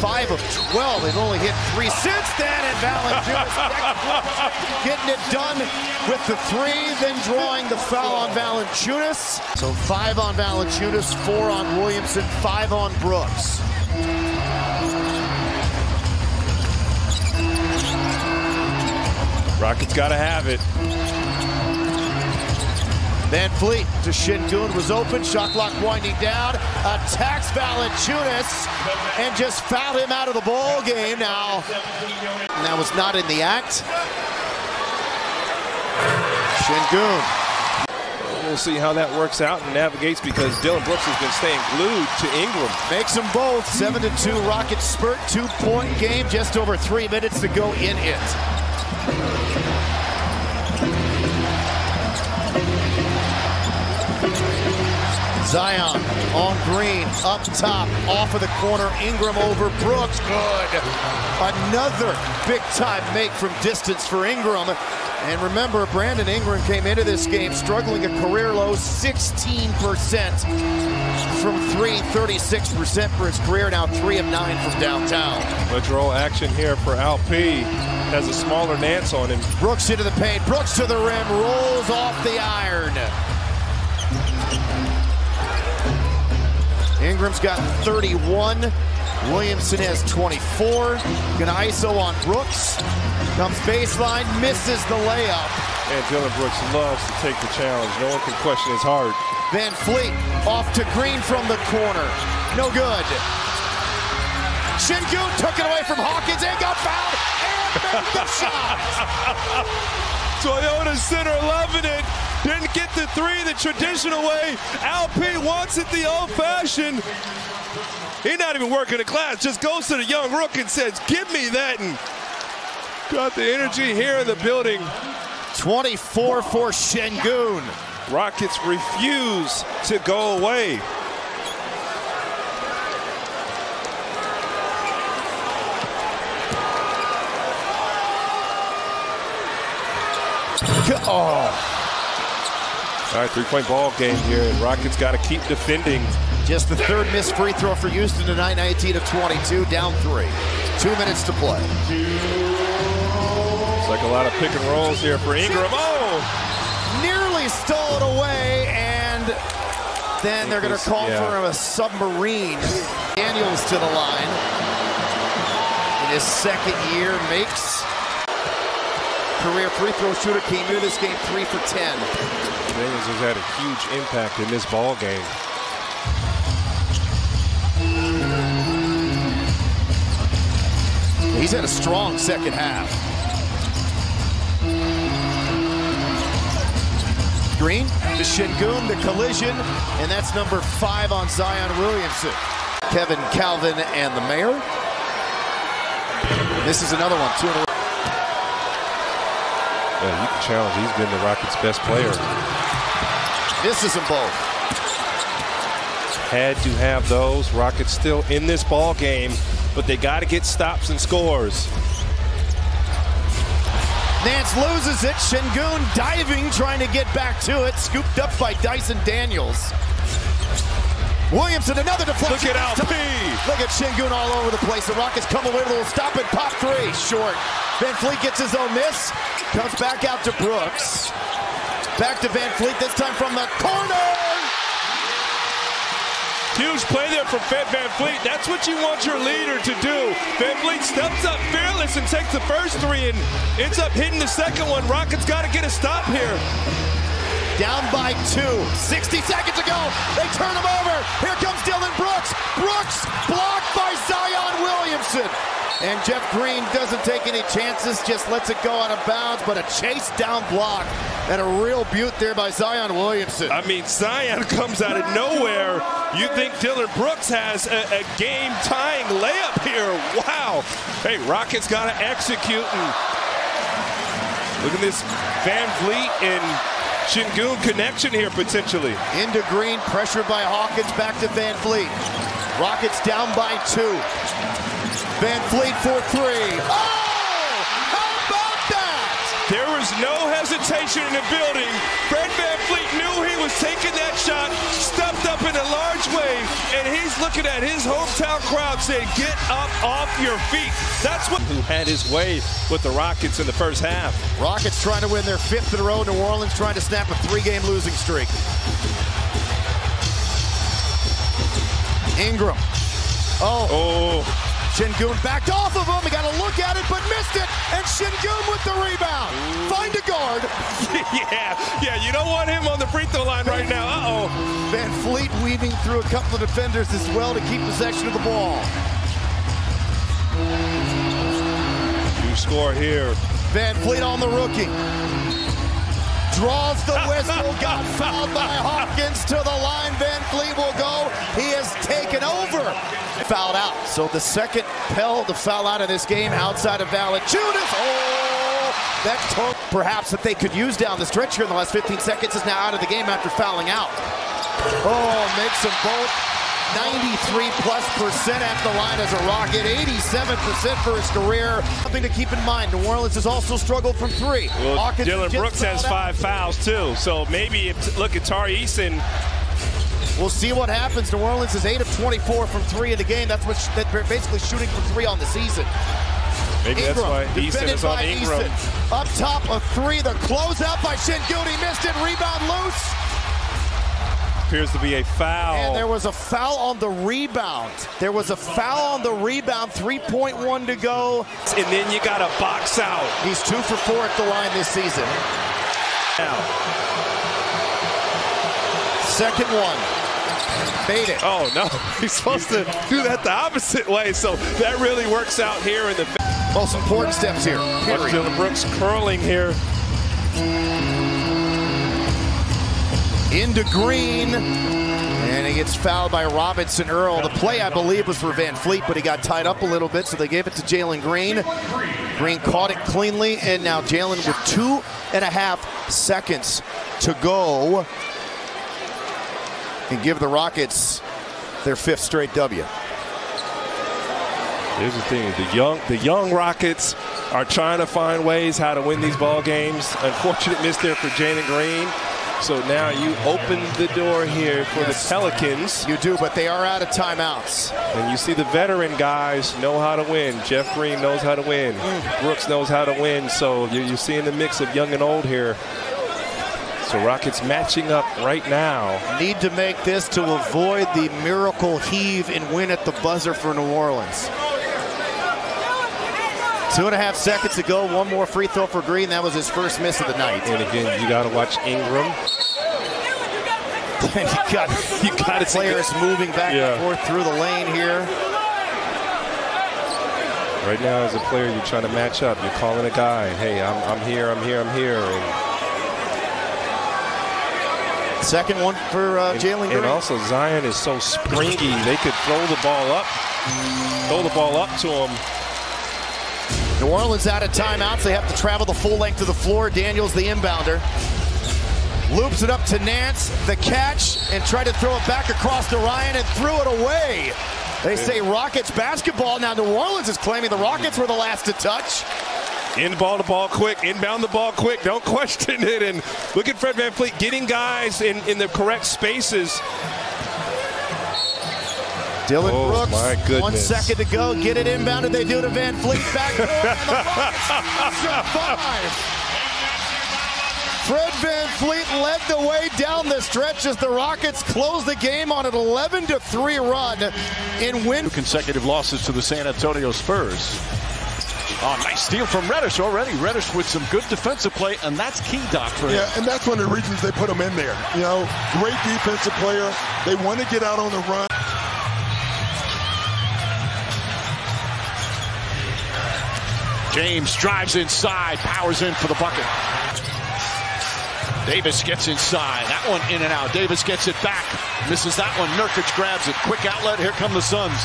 5 of 12. They've only hit three since then, and Valanciunas [LAUGHS] getting it done with the three, then drawing the foul on Valanciunas. So 5 on Valanciunas, 4 on Williamson, 5 on Brooks.
Rockets got to have it.
VanVleet to Sengun was open. Shot clock winding down. Attacks Valanciunas and just fouled him out of the ball game. Now, that was not in the act. Sengun.
We'll see how that works out and navigates because Dillon Brooks has been staying glued to Ingram.
Makes them both. 7 to 2 Rockets spurt. Two point game. Just over three minutes to go in it. Zion on Green, up top, off of the corner, Ingram over Brooks, good. Another big time make from distance for Ingram. And remember, Brandon Ingram came into this game struggling a career low 16% from three, 36% for his career, now three of nine from downtown.
A draw action here for Alp. Has a smaller Nance on him.
Brooks into the paint, Brooks to the rim, rolls off the iron. Ingram's got 31. Williamson has 24. Gonna ISO on Brooks. Comes baseline, misses the layup.
And Dillon Brooks loves to take the challenge. No one can question his heart.
Van Fleet off to Green from the corner. No good. Sengun took it away from Hawkins and got fouled and made the shot. [LAUGHS]
Toyota Center loving it. Didn't get the three the traditional way. Alp wants it the old-fashioned. He's not even working a class. Just goes to the young rook and says, give me that. And got the energy here in the building.
24 for Sengun.
Rockets refuse to go away. [LAUGHS]
Oh.
All right, three-point ball game here, and Rockets got to keep defending.
Just the third missed free throw for Houston tonight, 19 of 22, down three. Two minutes to play.
It's like a lot of pick and rolls here for Ingram. Oh!
Nearly stole it away, and then they're going to call
yeah.
for a submarine. Daniels to the line. In his second year, makes career free throw shooter. Came into this game three for 10.
Daniels has had a huge impact in this ball game.
He's had a strong second half. Green to Sengun, the collision, and that's number five on Zion Williamson. Kevin Calvin and the mayor. This is another one, two in a row.
Yeah, you can challenge. He's been the Rockets' best player.
Misses them both.
Had to have those. Rockets still in this ball game, but they got to get stops and scores.
Nance loses it. Sengun diving, trying to get back to it. Scooped up by Dyson Daniels. Williamson, another deflection.
Look at LP.
Look at Sengun all over the place. The Rockets come away with a little stop and pop three. Short. VanVleet gets his own miss. Comes back out to Brooks. Back to VanVleet, this time from the corner.
Huge play there from Fred Van Fleet. That's what you want your leader to do. VanVleet steps up fearless and takes the first three and ends up hitting the second one. Rockets got to get a stop here.
Down by two. 60 seconds ago, they turn him over. Here comes Dillon Brooks. Brooks blocked by Zion Williamson. And Jeff Green doesn't take any chances, just lets it go out of bounds, but a chase down block and a real beaut there by Zion Williamson.
I mean, Zion [LAUGHS] comes out of nowhere. You think Dillon Brooks has a, a game tying layup here. Wow. Hey, Rockets got to execute. And look at this Van Fleet and Sengun connection here potentially.
Into Green, pressured by Hawkins, back to VanVleet. Rockets down by two. VanVleet for three. Oh! How about that?
There was no hesitation in the building. Fred Van Fleet knew he was taking that shot, stepped up in a large way, and he's looking at his hometown crowd saying, get up off your feet. That's what
who had his way with the Rockets in the first half.
Rockets trying to win their fifth in a row. New Orleans trying to snap a three-game losing streak. Ingram. Oh.
Oh.
Sengun backed off of him. He got a look at it, but missed it. And Sengun with the rebound. Find a guard. [LAUGHS]
yeah, yeah. You don't want him on the free throw line right now. Uh-oh.
VanVleet weaving through a couple of defenders as well to keep possession of the ball.
You score here.
VanVleet on the rookie. Draws the whistle, got fouled by Hawkins to the line. VanVleet will go. He has taken over. Fouled out. So the second Pell to foul out of this game outside of Valanciunas. Oh, that took perhaps that they could use down the stretch here in the last 15 seconds is now out of the game after fouling out. Oh, makes them both 93 plus percent at the line as a Rocket, 87 percent for his career. Something to keep in mind, New Orleans has also struggled from three.
Well, Hawkins Dillon Brooks has five out. fouls too, so maybe if look at Tari Eason.
We'll see what happens. New Orleans is 8 of 24 from three in the game. That's what they're basically shooting from three on the season.
Maybe
Ingram,
that's why Eason is on Ingram.
Eason. Up top of three, the closeout by Sengun. He missed it, rebound loose
appears to be a foul.
And there was a foul on the rebound. There was a foul on the rebound, 3.1 to go.
And then you got a box out.
He's two for four at the line this season. Now, second one. Made it.
Oh, no. [LAUGHS] He's supposed to do that the opposite way. So that really works out here in the
most important steps here.
Dillon Brooks curling here
into Green. And he gets fouled by Robinson Earl. The play, I believe, was for VanVleet, but he got tied up a little bit, so they gave it to Jalen Green. Green caught it cleanly, and now Jalen with two and a half seconds to go and give the Rockets their fifth straight W.
Here's the thing: the young, the young Rockets are trying to find ways how to win these ball games. Unfortunate miss there for Jalen Green. So now you open the door here for yes. the Pelicans.
You do, but they are out of timeouts.
And you see the veteran guys know how to win. Jeff Green knows how to win. Mm. Brooks knows how to win. So you're, you're seeing the mix of young and old here. So Rockets matching up right now.
Need to make this to avoid the miracle heave and win at the buzzer for New Orleans. Two and a half seconds ago, one more free throw for Green. That was his first miss of the night.
And again, you got to watch Ingram.
and [LAUGHS] you got you got players moving back yeah. and forth through the lane here.
Right now, as a player, you're trying to match up. You're calling a guy, hey, I'm, I'm here, I'm here, I'm here. And
Second one for uh, Jalen
And also Zion is so springy. They could throw the ball up, throw the ball up to him.
New Orleans out of timeouts. They have to travel the full length of the floor. Daniels, the inbounder. Loops it up to Nance, the catch, and tried to throw it back across to Ryan and threw it away. They say Rockets basketball. Now New Orleans is claiming the Rockets were the last to touch.
Inball the ball quick, inbound the ball quick. Don't [LAUGHS] question it. And look at Fred VanVleet getting guys in, in the correct spaces.
Dylan
Oh,
Brooks,
my
one
goodness.
second to go. Get it inbounded. They do to VanVleet back door, and the Rockets survive. Fred Van Fleet led the way down the stretch as the Rockets close the game on an 11 to 3 run in win.
consecutive losses to the San Antonio Spurs. Oh, nice steal from Reddish already. Reddish with some good defensive play, and that's key, Doc, for him.
Yeah, and that's one of the reasons they put him in there. You know, great defensive player. They want to get out on the run.
James drives inside, powers in for the bucket. Davis gets inside. That one in and out. Davis gets it back. Misses that one. Nurkic grabs it. Quick outlet. Here come the Suns.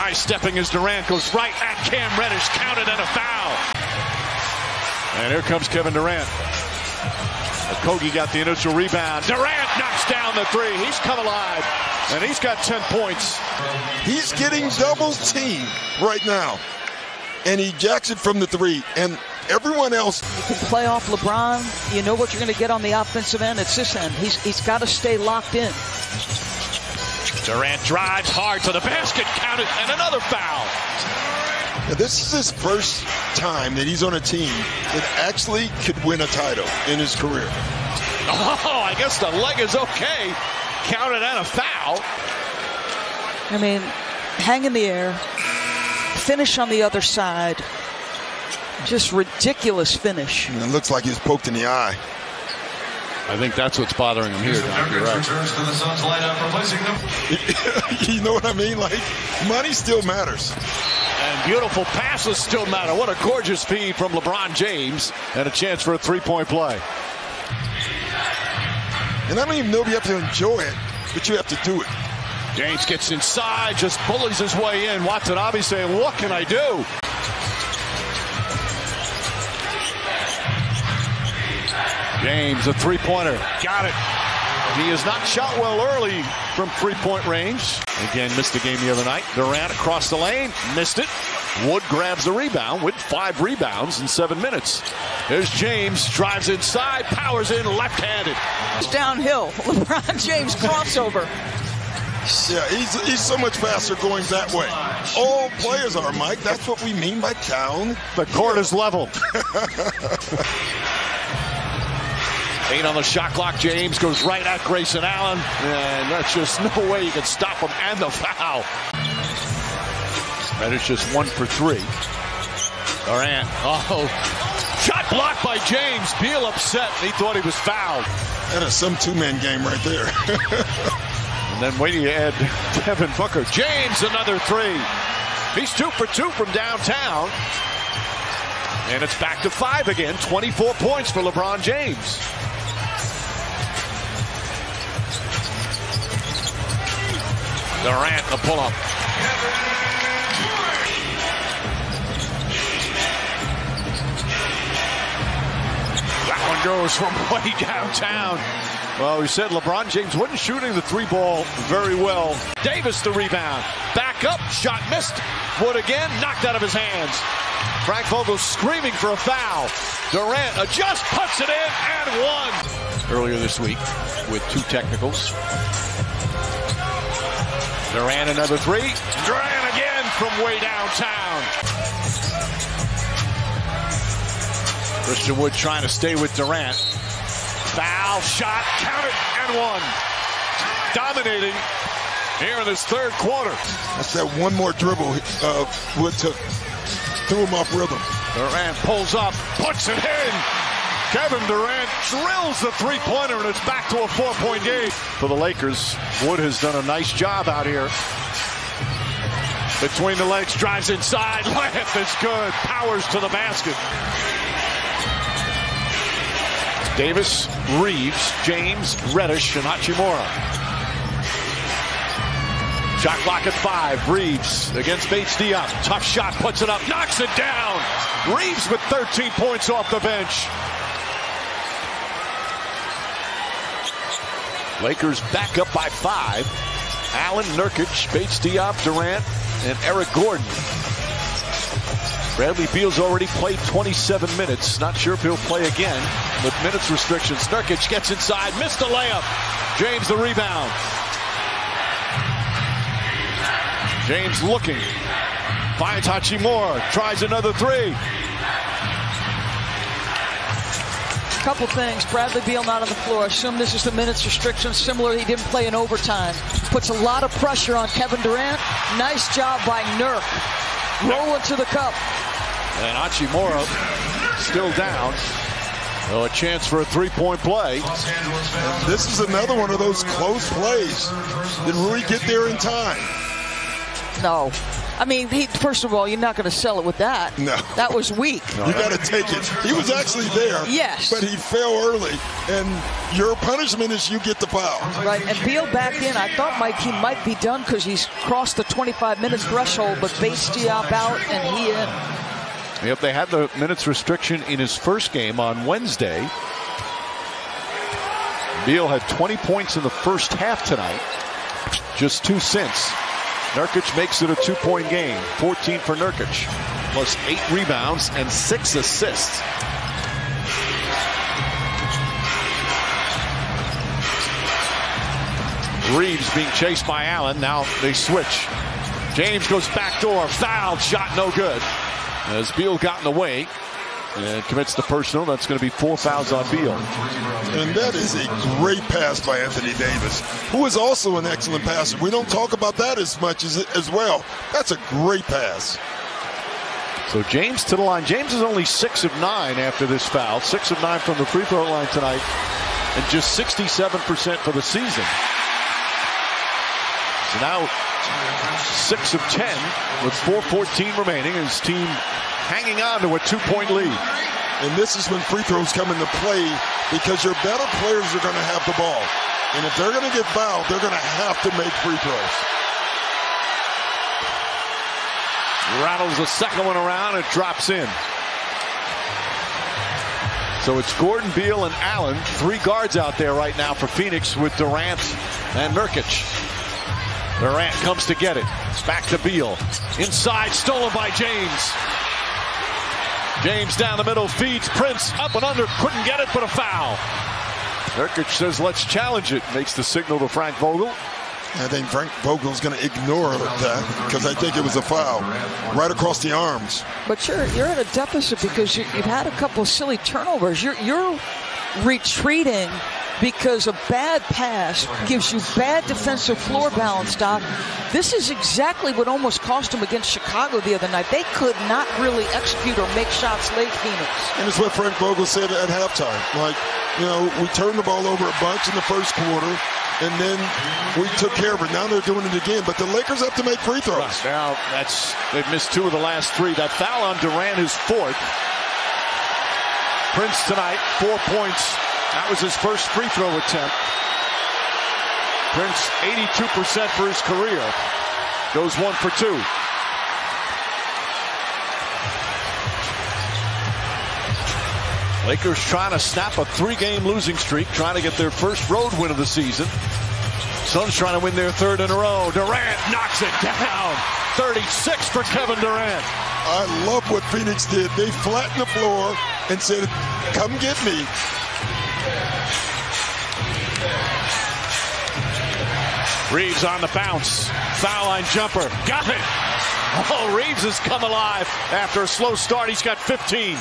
Eye stepping as Durant goes right at Cam Reddish. Counted and a foul. And here comes Kevin Durant. Kogi got the initial rebound. Durant knocks down the three. He's come alive. And he's got 10 points.
He's getting double teamed right now. And he jacks it from the three. And everyone else.
You can play off LeBron. You know what you're going to get on the offensive end. It's this end. He's, he's got to stay locked in.
Durant drives hard to the basket, counted, and another foul.
Now, this is his first time that he's on a team that actually could win a title in his career. [LAUGHS]
Oh, I guess the leg is okay. Counted and a foul.
I mean, hang in the air, finish on the other side. Just ridiculous finish.
And it looks like he was poked in the eye.
I think that's what's bothering him here, Doc. You're right. [LAUGHS]
you know what I mean? Like, money still matters.
And beautiful passes still matter. What a gorgeous feed from LeBron James. And a chance for a three-point play.
And I don't even know if you have to enjoy it, but you have to do it.
James gets inside, just bullies his way in. Watanabe saying, what can I do? James, a three-pointer. Got it. He has not shot well early from three-point range. Again, missed the game the other night. Durant across the lane, missed it. Wood grabs the rebound with five rebounds in seven minutes. There's James, drives inside, powers in left-handed.
It's downhill. [LAUGHS] LeBron James crossover.
Yeah, he's, he's so much faster going that way. All players are, Mike. That's what we mean by town.
The court is level. [LAUGHS] Eight on the shot clock. James goes right at Grayson Allen. And that's just no way you can stop him. And the foul. Reddish just one for three. Durant. Oh. Shot blocked by James. Beal upset. He thought he was fouled.
That is some two-man game right there. [LAUGHS]
and then waiting to add Devin Booker. James, another three. He's two for two from downtown. And it's back to five again. 24 points for LeBron James. Durant, the pull-up. That one goes [LAUGHS] from way downtown. Well, we said LeBron James wasn't shooting the three ball very well. Davis the rebound. Back up, shot missed. Wood again, knocked out of his hands. Frank Vogel screaming for a foul. Durant uh, adjusts, puts it in, and one. Earlier this week with two technicals. Durant another three. Durant again from way downtown. Christian Wood trying to stay with Durant. Foul shot, counted, and one. Dominating here in this third quarter.
That's that one more dribble uh, Wood took. Threw him off rhythm.
Durant pulls up, puts it in. Kevin Durant drills the three-pointer, and it's back to a four-point game. For the Lakers, Wood has done a nice job out here. Between the legs, drives inside. [LAUGHS] Layup is good. Powers to the basket. Davis, Reaves, James, Reddish, and Hachimura. Shot clock at five. Reaves against Bates Diop. Tough shot, puts it up, knocks it down. Reaves with 13 points off the bench. Lakers back up by five. Allen, Nurkic, Bates Diop, Durant, and Eric Gordon. Bradley Beal's already played 27 minutes. Not sure if he'll play again with minutes restrictions. Nurkic gets inside, missed a layup. James the rebound. James looking. Finds Hachimura. Tries another three.
Couple things. Bradley Beal not on the floor. Assume this is the minutes restriction. Similar, he didn't play in overtime. Puts a lot of pressure on Kevin Durant. Nice job by Nurk. Rolling to the cup.
And Hachimura still down. Oh, a chance for a three-point play.
This is another one of those close plays. Did Rui get there in time?
No. I mean, he, first of all, you're not going to sell it with that.
No.
That was weak. [LAUGHS]
you got to take it. He was actually there.
Yes.
But he fell early. And your punishment is you get the foul.
Right. And Beal back in. I thought Mike he might be done because he's crossed the 25 minutes threshold, but Bates Diop out and he in.
Yep, they had the minutes restriction in his first game on Wednesday. Beal had 20 points in the first half tonight. Just two since. Nurkic makes it a two-point game. 14 for Nurkic. Plus eight rebounds and six assists. Reaves being chased by Allen. Now they switch. James goes back door. Foul. Shot no good. As Beal got in the way and commits the personal, that's going to be four fouls on Beal.
And that is a great pass by Anthony Davis, who is also an excellent passer. We don't talk about that as much as, as well. That's a great pass.
So James to the line. James is only six of nine after this foul. Six of nine from the free throw line tonight, and just 67% for the season. So now six of ten with 4:14 remaining. His team hanging on to a two-point lead.
And this is when free throws come into play because your better players are going to have the ball. And if they're going to get fouled, they're going to have to make free throws.
Rattles the second one around. It drops in. So it's Gordon, Beal, and Allen. Three guards out there right now for Phoenix with Durant and Nurkic. Durant comes to get it. It's back to Beal. Inside, stolen by James. James down the middle, feeds Prince up and under, couldn't get it, but a foul. Nurkic says, let's challenge it. Makes the signal to Frank Vogel.
I think Frank Vogel's going to ignore that because I think it was a foul right across the arms.
But you're you're at a deficit because you, have had a couple silly turnovers. You're you're retreating because a bad pass gives you bad defensive floor balance, Doc. This is exactly what almost cost them against Chicago the other night. They could not really execute or make shots late, Phoenix.
And it's what Frank Vogel said at halftime. Like, you know, we turned the ball over a bunch in the first quarter, and then we took care of it. Now they're doing it again. But the Lakers have to make free throws.
Right. Now that's they've missed two of the last three. That foul on Durant is fourth. Prince tonight, four points. That was his first free throw attempt. Prince 82% for his career. Goes one for two. Lakers trying to snap a three-game losing streak, trying to get their first road win of the season. Suns trying to win their third in a row. Durant knocks it down. 36 for Kevin Durant.
I love what Phoenix did. They flattened the floor and said, come get me.
Reaves on the bounce. Foul line jumper. Got it. Oh, Reaves has come alive after a slow start. He's got 15.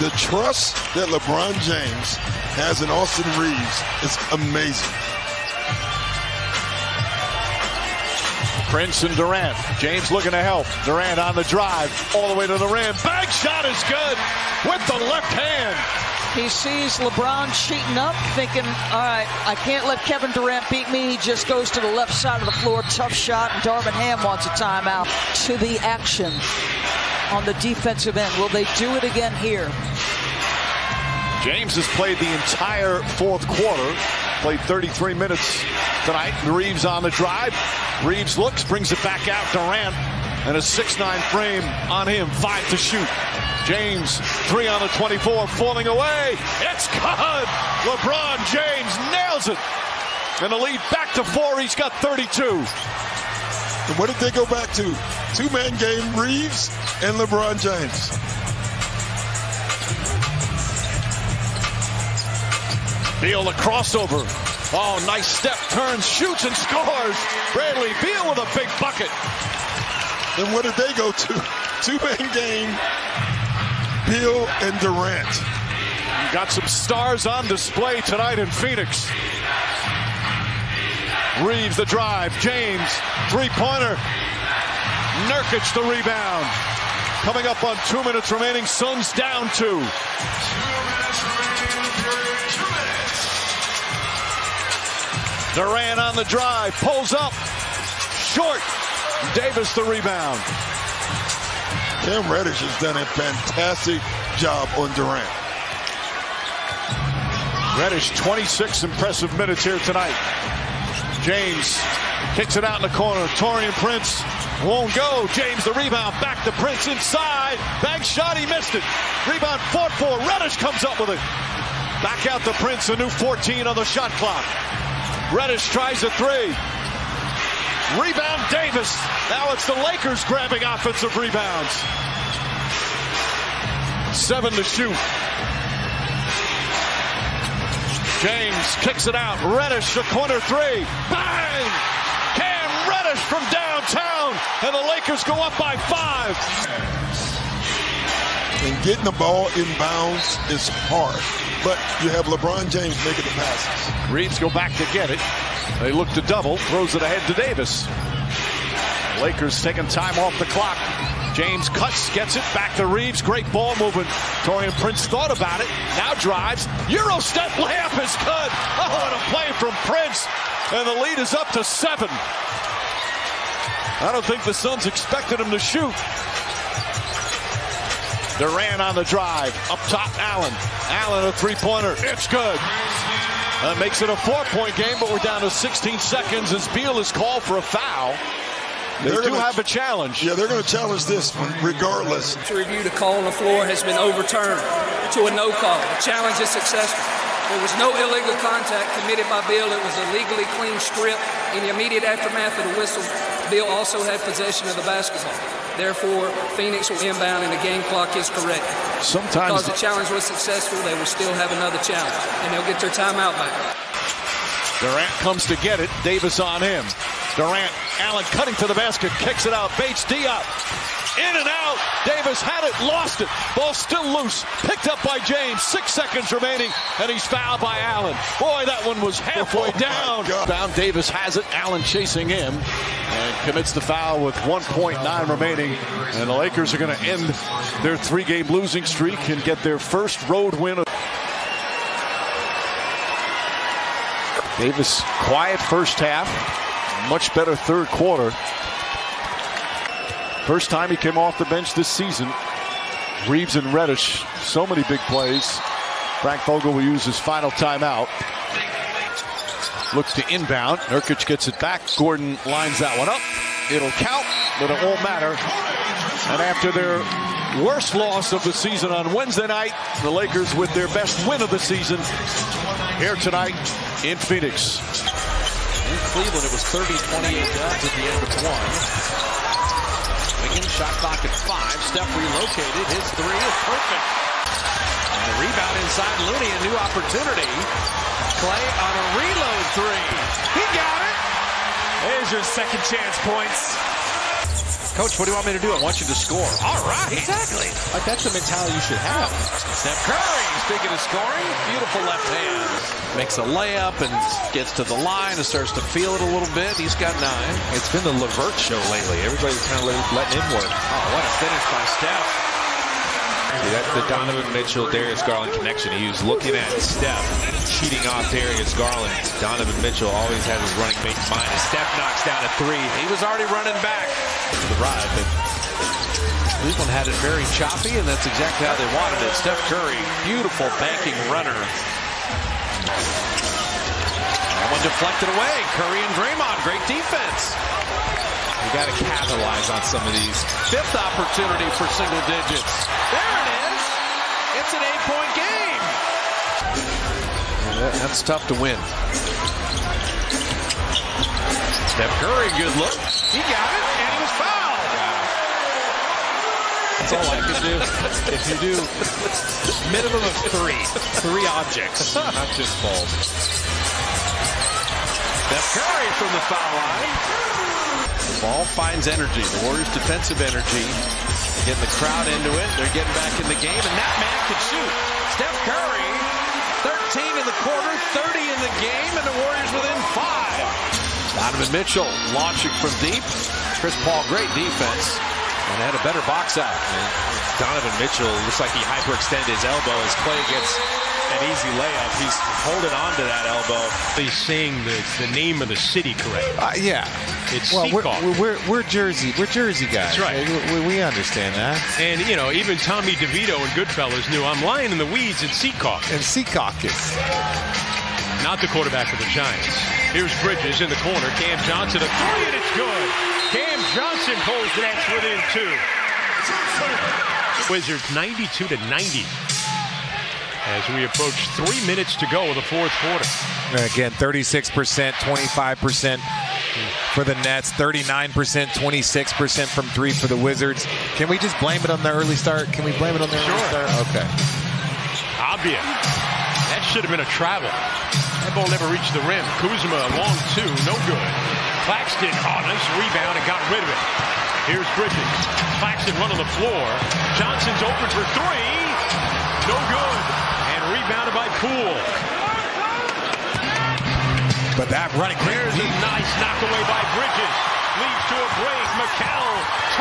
The trust that LeBron James has in Austin Reaves is amazing.
Prince and Durant. James looking to help. Durant on the drive, all the way to the rim. Bag shot is good with the left hand.
He sees LeBron cheating up, thinking, all right, I can't let Kevin Durant beat me. He just goes to the left side of the floor. Tough shot, and Darvin Ham wants a timeout. To the action on the defensive end. Will they do it again here?
James has played the entire fourth quarter. Played 33 minutes tonight. Reaves on the drive. Reaves looks, brings it back out. Durant and a 6-9 frame on him. Five to shoot. James, three on the 24, falling away. It's good. LeBron James nails it. And the lead back to four. He's got 32.
And what did they go back to? Two-man game, Reaves and LeBron James.
Beal the crossover. Oh, nice step, turns, shoots, and scores. Bradley Beal with a big bucket.
And what did they go to? [LAUGHS] Two-man game, Beal and Durant.
You got some stars on display tonight in Phoenix. Reaves the drive. James, three-pointer. Nurkic the rebound. Coming up on two minutes remaining. Suns down two. Durant on the drive. Pulls up. Short. Davis the rebound.
Cam Reddish has done a fantastic job on Durant.
Reddish 26 impressive minutes here tonight. James kicks it out in the corner. Taurean Prince won't go. James the rebound. Back to Prince inside. Bank shot. He missed it. Rebound fought for. Reddish comes up with it. Back out to Prince. A new 14 on the shot clock. Reddish tries a three. Rebound Davis. Now it's the Lakers grabbing offensive rebounds. Seven to shoot. James kicks it out. Reddish, the corner three. Bang! Cam Reddish from downtown. And the Lakers go up by five.
And getting the ball inbounds is hard. But you have LeBron James making the passes.
Reaves go back to get it. They look to double. Throws it ahead to Davis. Lakers taking time off the clock. James cuts, gets it back to Reaves. Great ball movement. Taurean Prince thought about it. Now drives. Euro step layup is good. Oh, what a play from Prince. And the lead is up to seven. I don't think the Suns expected him to shoot. Durant on the drive. Up top, Allen. Allen a three-pointer. It's good. That makes it a four-point game, but we're down to 16 seconds as Beal is called for a foul. They
They're
do
gonna-
have a challenge.
Yeah, they're going to challenge this one regardless.
To review the call on the floor has been overturned to a no call. The challenge is successful. There was no illegal contact committed by Beal. It was a legally clean strip. In the immediate aftermath of the whistle, Beal also had possession of the basketball. Therefore, Phoenix will inbound and the game clock is correct.
Sometimes
Because the challenge was successful, they will still have another challenge, and they'll get their timeout back.
Durant comes to get it. Davis on him. Durant, Allen cutting to the basket, kicks it out. Bates Diop. In and out. Davis had it, lost it. Ball still loose. Picked up by James. Six seconds remaining, and he's fouled by Allen. Boy, that one was halfway oh, down. Found Davis has it. Allen chasing him and commits the foul with 1.9 remaining. And the Lakers are going to end their three-game losing streak and get their first road win. Davis quiet first half, much better third quarter. First time he came off the bench this season. Reaves and Reddish, so many big plays. Frank Vogel will use his final timeout. Looks to inbound. Nurkic gets it back. Gordon lines that one up. It'll count, but it won't matter. And after their worst loss of the season on Wednesday night, the Lakers with their best win of the season here tonight in Phoenix.
In Cleveland, it was 30-28 Dubs at the end of one. Shot clock at five. Steph relocated. His three is perfect. And the rebound inside Looney, a new opportunity. Klay on a reload three. He got it.
There's your second chance points.
Coach, what do you want me to do? I want you to score. All right.
Exactly.
Like that's the mentality you should have. Steph Curry, speaking of scoring, beautiful left hand. Makes a layup and gets to the line and starts to feel it a little bit. He's got nine.
It's been the LeVert show lately. Everybody's kind of letting him work.
Oh, what a finish by Steph.
See, that's the Donovan Mitchell, Darius Garland connection. He was looking at Steph cheating off Darius Garland. Donovan Mitchell always has his running mate in mind. As Steph knocks down a three.
He was already running back the ride, but Cleveland had it very choppy, and that's exactly how they wanted it. Steph Curry, beautiful banking runner. That one deflected away. Curry and Draymond, great defense.
You got to capitalize on some of these.
Fifth opportunity for single digits. There it is. It's an eight-point game. That's tough to win. Steph Curry, good look. He got it, and he was fouled.
That's all I can do. if you do minimum of three, three objects, [LAUGHS] not just balls.
Steph Curry from the foul line. The ball finds energy. The Warriors' defensive energy. Getting the crowd into it. They're getting back in the game, and that man can shoot. Steph Curry, 13 in the quarter, 30 in the game, and the Warriors within five. Donovan Mitchell launching from deep. Chris Paul, great defense. And had a better box out.
Donovan Mitchell looks like he hyperextended his elbow as Klay gets an easy layup. He's holding on to that elbow.
He's saying the, the name of the city correct.
Uh, yeah.
It's
well, we're,
Secaucus.
we're, we're Jersey. We're Jersey guys.
That's right.
We, we understand that.
And, you know, even Tommy DeVito and Goodfellas knew I'm lying in the weeds at Secaucus.
And Secaucus is.
Not the quarterback of the Giants. Here's Bridges in the corner. Cam Johnson, a three, and it's good. Cam Johnson pulls the Nets within two. Wizards 92 to 90 as we approach three minutes to go of the fourth quarter.
Again, 36%, 25% for the Nets, 39%, 26% from three for the Wizards. Can we just blame it on the early start? Can we blame it on the early
Sure.
start? Okay.
Avdija. That should have been a travel. That ball never reached the rim. Kuzma, long two, no good. Claxton, oh, nice rebound and got rid of it. Here's Bridges. Claxton run on the floor. Johnson's open for three. No good. And rebounded by Poole.
But that running.
There's a nice knock away by Bridges. Leads to a break. McCall.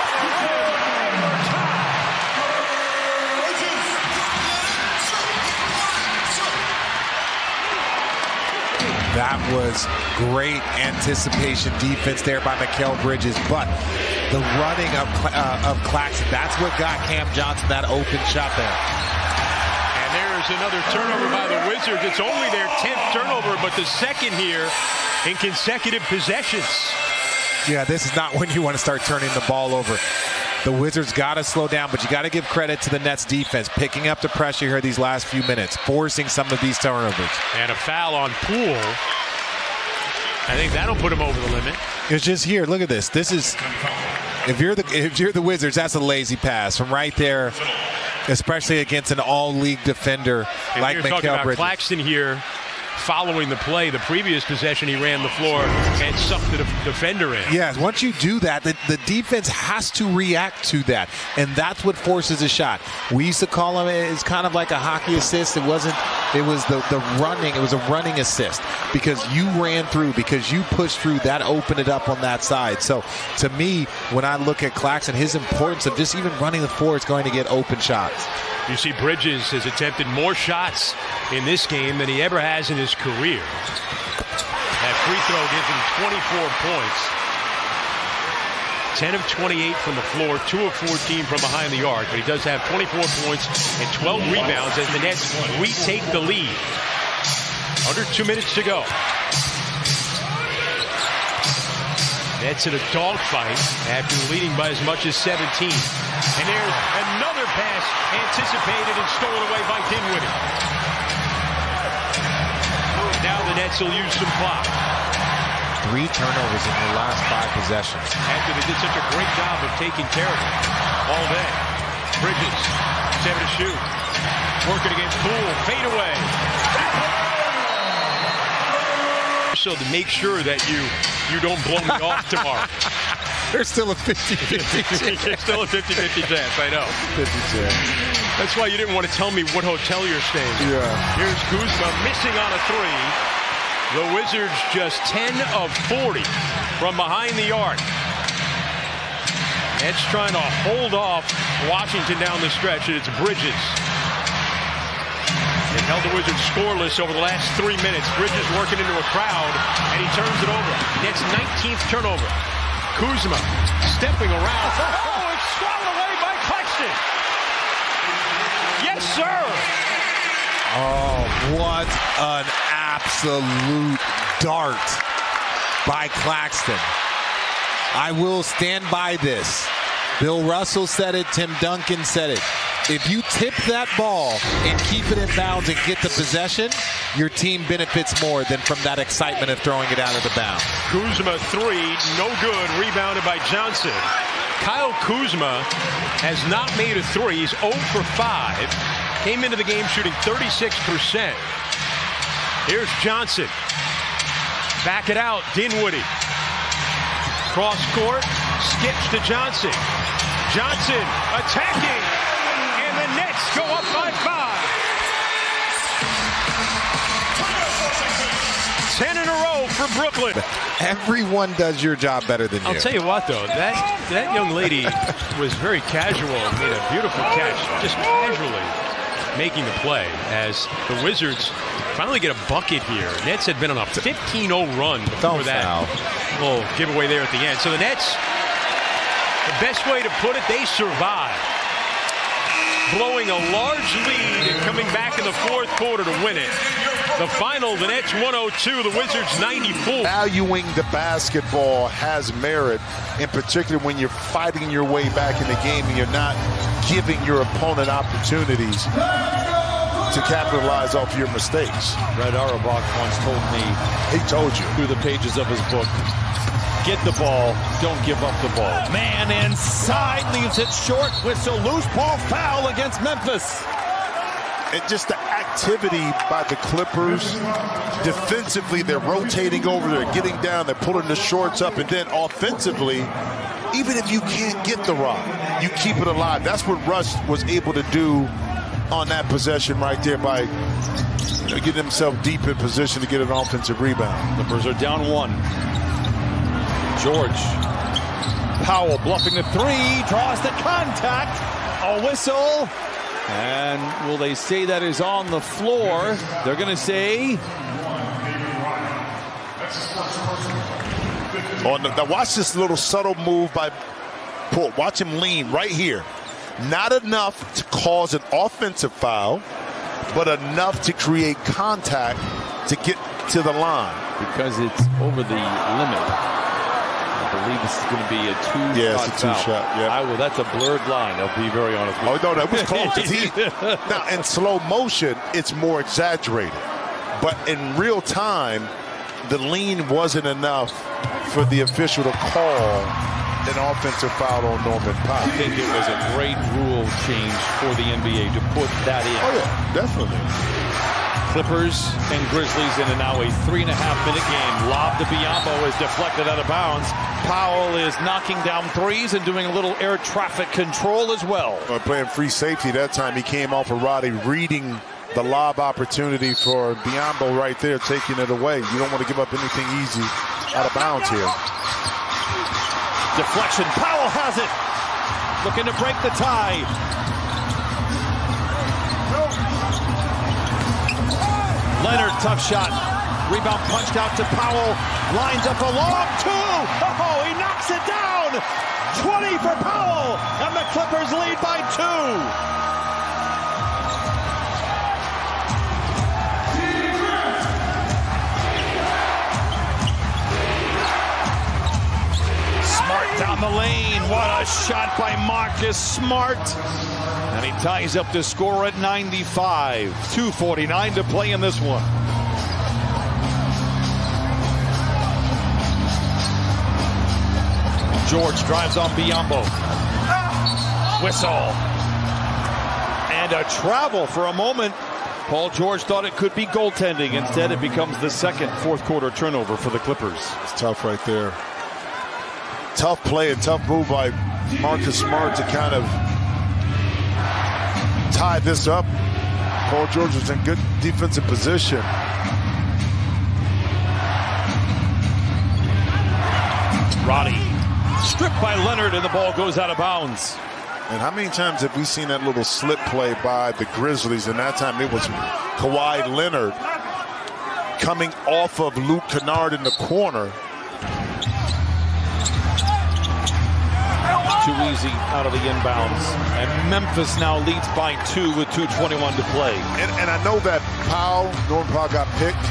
That was great anticipation defense there by Mikal Bridges, but the running of, uh, of Claxton, that's what got Cam Johnson that open shot there.
And there's another turnover by the Wizards. It's only their 10th turnover, but the second here in consecutive possessions.
Yeah, this is not [LAUGHS] when you want to start turning the ball over. The Wizards got to slow down, but you got to give credit to the Nets defense, picking up the pressure here these last few minutes, forcing some of these turnovers.
And a foul on Poole. I think that'll put him over the limit.
It's just here. Look at this. This is if you're the if you're the Wizards, that's a lazy pass from right there, especially against an all-league defender
And
like
we were talking
Mikal
about
Bridges.
Claxton here following the play. The previous possession, he ran the floor and sucked the def- defender in.
Yes, once you do that, the, the defense has to react to that, and that's what forces a shot. We used to call him it's kind of like a hockey assist. It wasn't. It was the the running. It was a running assist because you ran through, because you pushed through. That opened it up on that side. So to me, when I look at Claxton, his importance of just even running the floor is going to get open shots.
You see, Bridges has attempted more shots in this game than he ever has in his career. That free throw gives him 24 points. 10 of 28 from the floor, 2 of 14 from behind the arc, but he does have 24 points and 12 rebounds as the Nets retake the lead. Under two minutes to go. Nets in a dogfight after leading by as much as 17. And there's another pass anticipated and stolen away by Dinwiddie. Now the Nets will use some clock.
Three turnovers in their last five possessions.
After they did such a great job of taking care of it all day. Bridges, seven to shoot. Working against Poole, fade away. So to make sure that you you don't blow me off tomorrow. [LAUGHS]
There's still a 50-50
There's [LAUGHS] still a 50-50 chance, I know.
50 chance.
That's why you didn't want to tell me what hotel you're staying. in.
Yeah.
Here's Kuzma missing on a three. The Wizards just 10 of 40 from behind the arc. Nets trying to hold off Washington down the stretch, and it's Bridges.
They've held the Wizards scoreless over the last three minutes. Bridges working into a crowd, and he turns it over. Nets 19th turnover. Kuzma stepping around. [LAUGHS] Oh, it's swallowed away by Claxton. Yes, sir.
Oh, what an absolute dart by Claxton. I will stand by this. Bill Russell said it, Tim Duncan said it. If you tip that ball and keep it in bounds and get the possession, your team benefits more than from that excitement of throwing it out of the bounds.
Kuzma three, no good, rebounded by Johnson. Kyle Kuzma has not made a three. He's 0 for 5. Came into the game shooting 36%. Here's Johnson. Back it out, Dinwiddie. Cross court, skips to Johnson. Johnson attacking, and the Nets go up by five. Ten in a row for Brooklyn.
Everyone does your job better than you.
I'll tell you what, though, that that young lady was very casual, made a beautiful catch, just casually making the play as the Wizards finally get a bucket here. Nets had been on a 15-0 run before
Don't
that
foul.
little giveaway there at the end. So the Nets, the best way to put it, they survived. Blowing a large lead and coming back in the fourth quarter to win it. The final, the Nets 102, the Wizards 94.
Valuing the basketball has merit, in particular when you're fighting your way back in the game and you're not giving your opponent opportunities to capitalize off your mistakes.
Red Auerbach once told me
He told you.
through the pages of his book, get the ball, don't give up the ball. Man inside, leaves it short, whistle, loose ball, foul against Memphis.
And just the activity by the Clippers. Defensively, they're rotating over, they're getting down, they're pulling the shorts up, and then offensively, even if you can't get the rock, you keep it alive. That's what Russ was able to do on that possession right there by you know, getting himself deep in position to get an offensive rebound.
Clippers are down one. George. Powell bluffing the three, draws the contact. A whistle. And will they say that is on the floor? They're going to say oh,
On the, now watch this little subtle move by Port. Watch him lean right here. Not enough to cause an offensive foul, but enough to create contact to get to the line.
because it's over the limit. Believe this is going to be a two
Yeah,
shot
it's a two
foul.
shot, yeah.
I will, that's a blurred line. I'll be very honest with
Oh no, that was close. [LAUGHS] he, now in slow motion, it's more exaggerated, but in real time, the lean wasn't enough for the official to call an offensive foul on Norman Powell.
I think it was a great rule change for the NBA to put that in.
Oh yeah, definitely.
Clippers and Grizzlies in a now a three and a half minute game. Lob to Biyombo is deflected out of bounds. Powell is knocking down threes and doing a little air traffic control as well.
Uh, playing free safety that time, he came off of Roddy reading the lob opportunity for Biyombo right there, taking it away. You don't want to give up anything easy out of bounds here.
Deflection. Powell has it. Looking to break the tie. Leonard, tough shot. Rebound punched out to Powell. Lines up a long two. Oh, he knocks it down. 20 for Powell. And the Clippers lead by two. Down the lane. What a shot by Marcus Smart. And he ties up the score at 95. 2.49 to play in this one. George drives on Biyombo. Whistle. And a travel for a moment. Paul George thought it could be goaltending. Instead, it becomes the second fourth quarter turnover for the Clippers.
It's tough right there. Tough play and tough move by Marcus Smart to kind of tie this up. Paul George was in good defensive position.
Roddy stripped by Leonard and the ball goes out of bounds.
And how many times have we seen that little slip play by the Grizzlies? And that time it was Kawhi Leonard coming off of Luke Kennard in the corner.
Too easy out of the inbounds. And Memphis now leads by two with 2.21 to play.
And, and I know that Powell, Norman Powell got picked,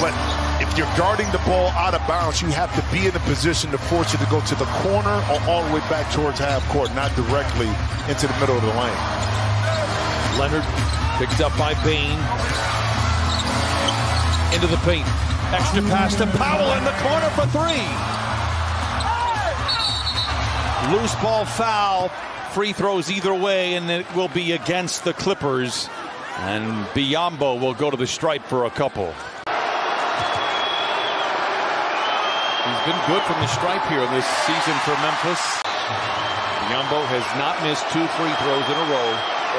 but if you're guarding the ball out of bounds, you have to be in a position to force it to go to the corner or all the way back towards half court, not directly into the middle of the lane.
Leonard picked up by Bane. Into the paint. Extra pass to Powell in the corner for three. Loose ball foul. Free throws either way, and it will be against the Clippers. And Biyombo will go to the stripe for a couple. He's been good from the stripe here this season for Memphis. Biyombo has not missed two free throws in a row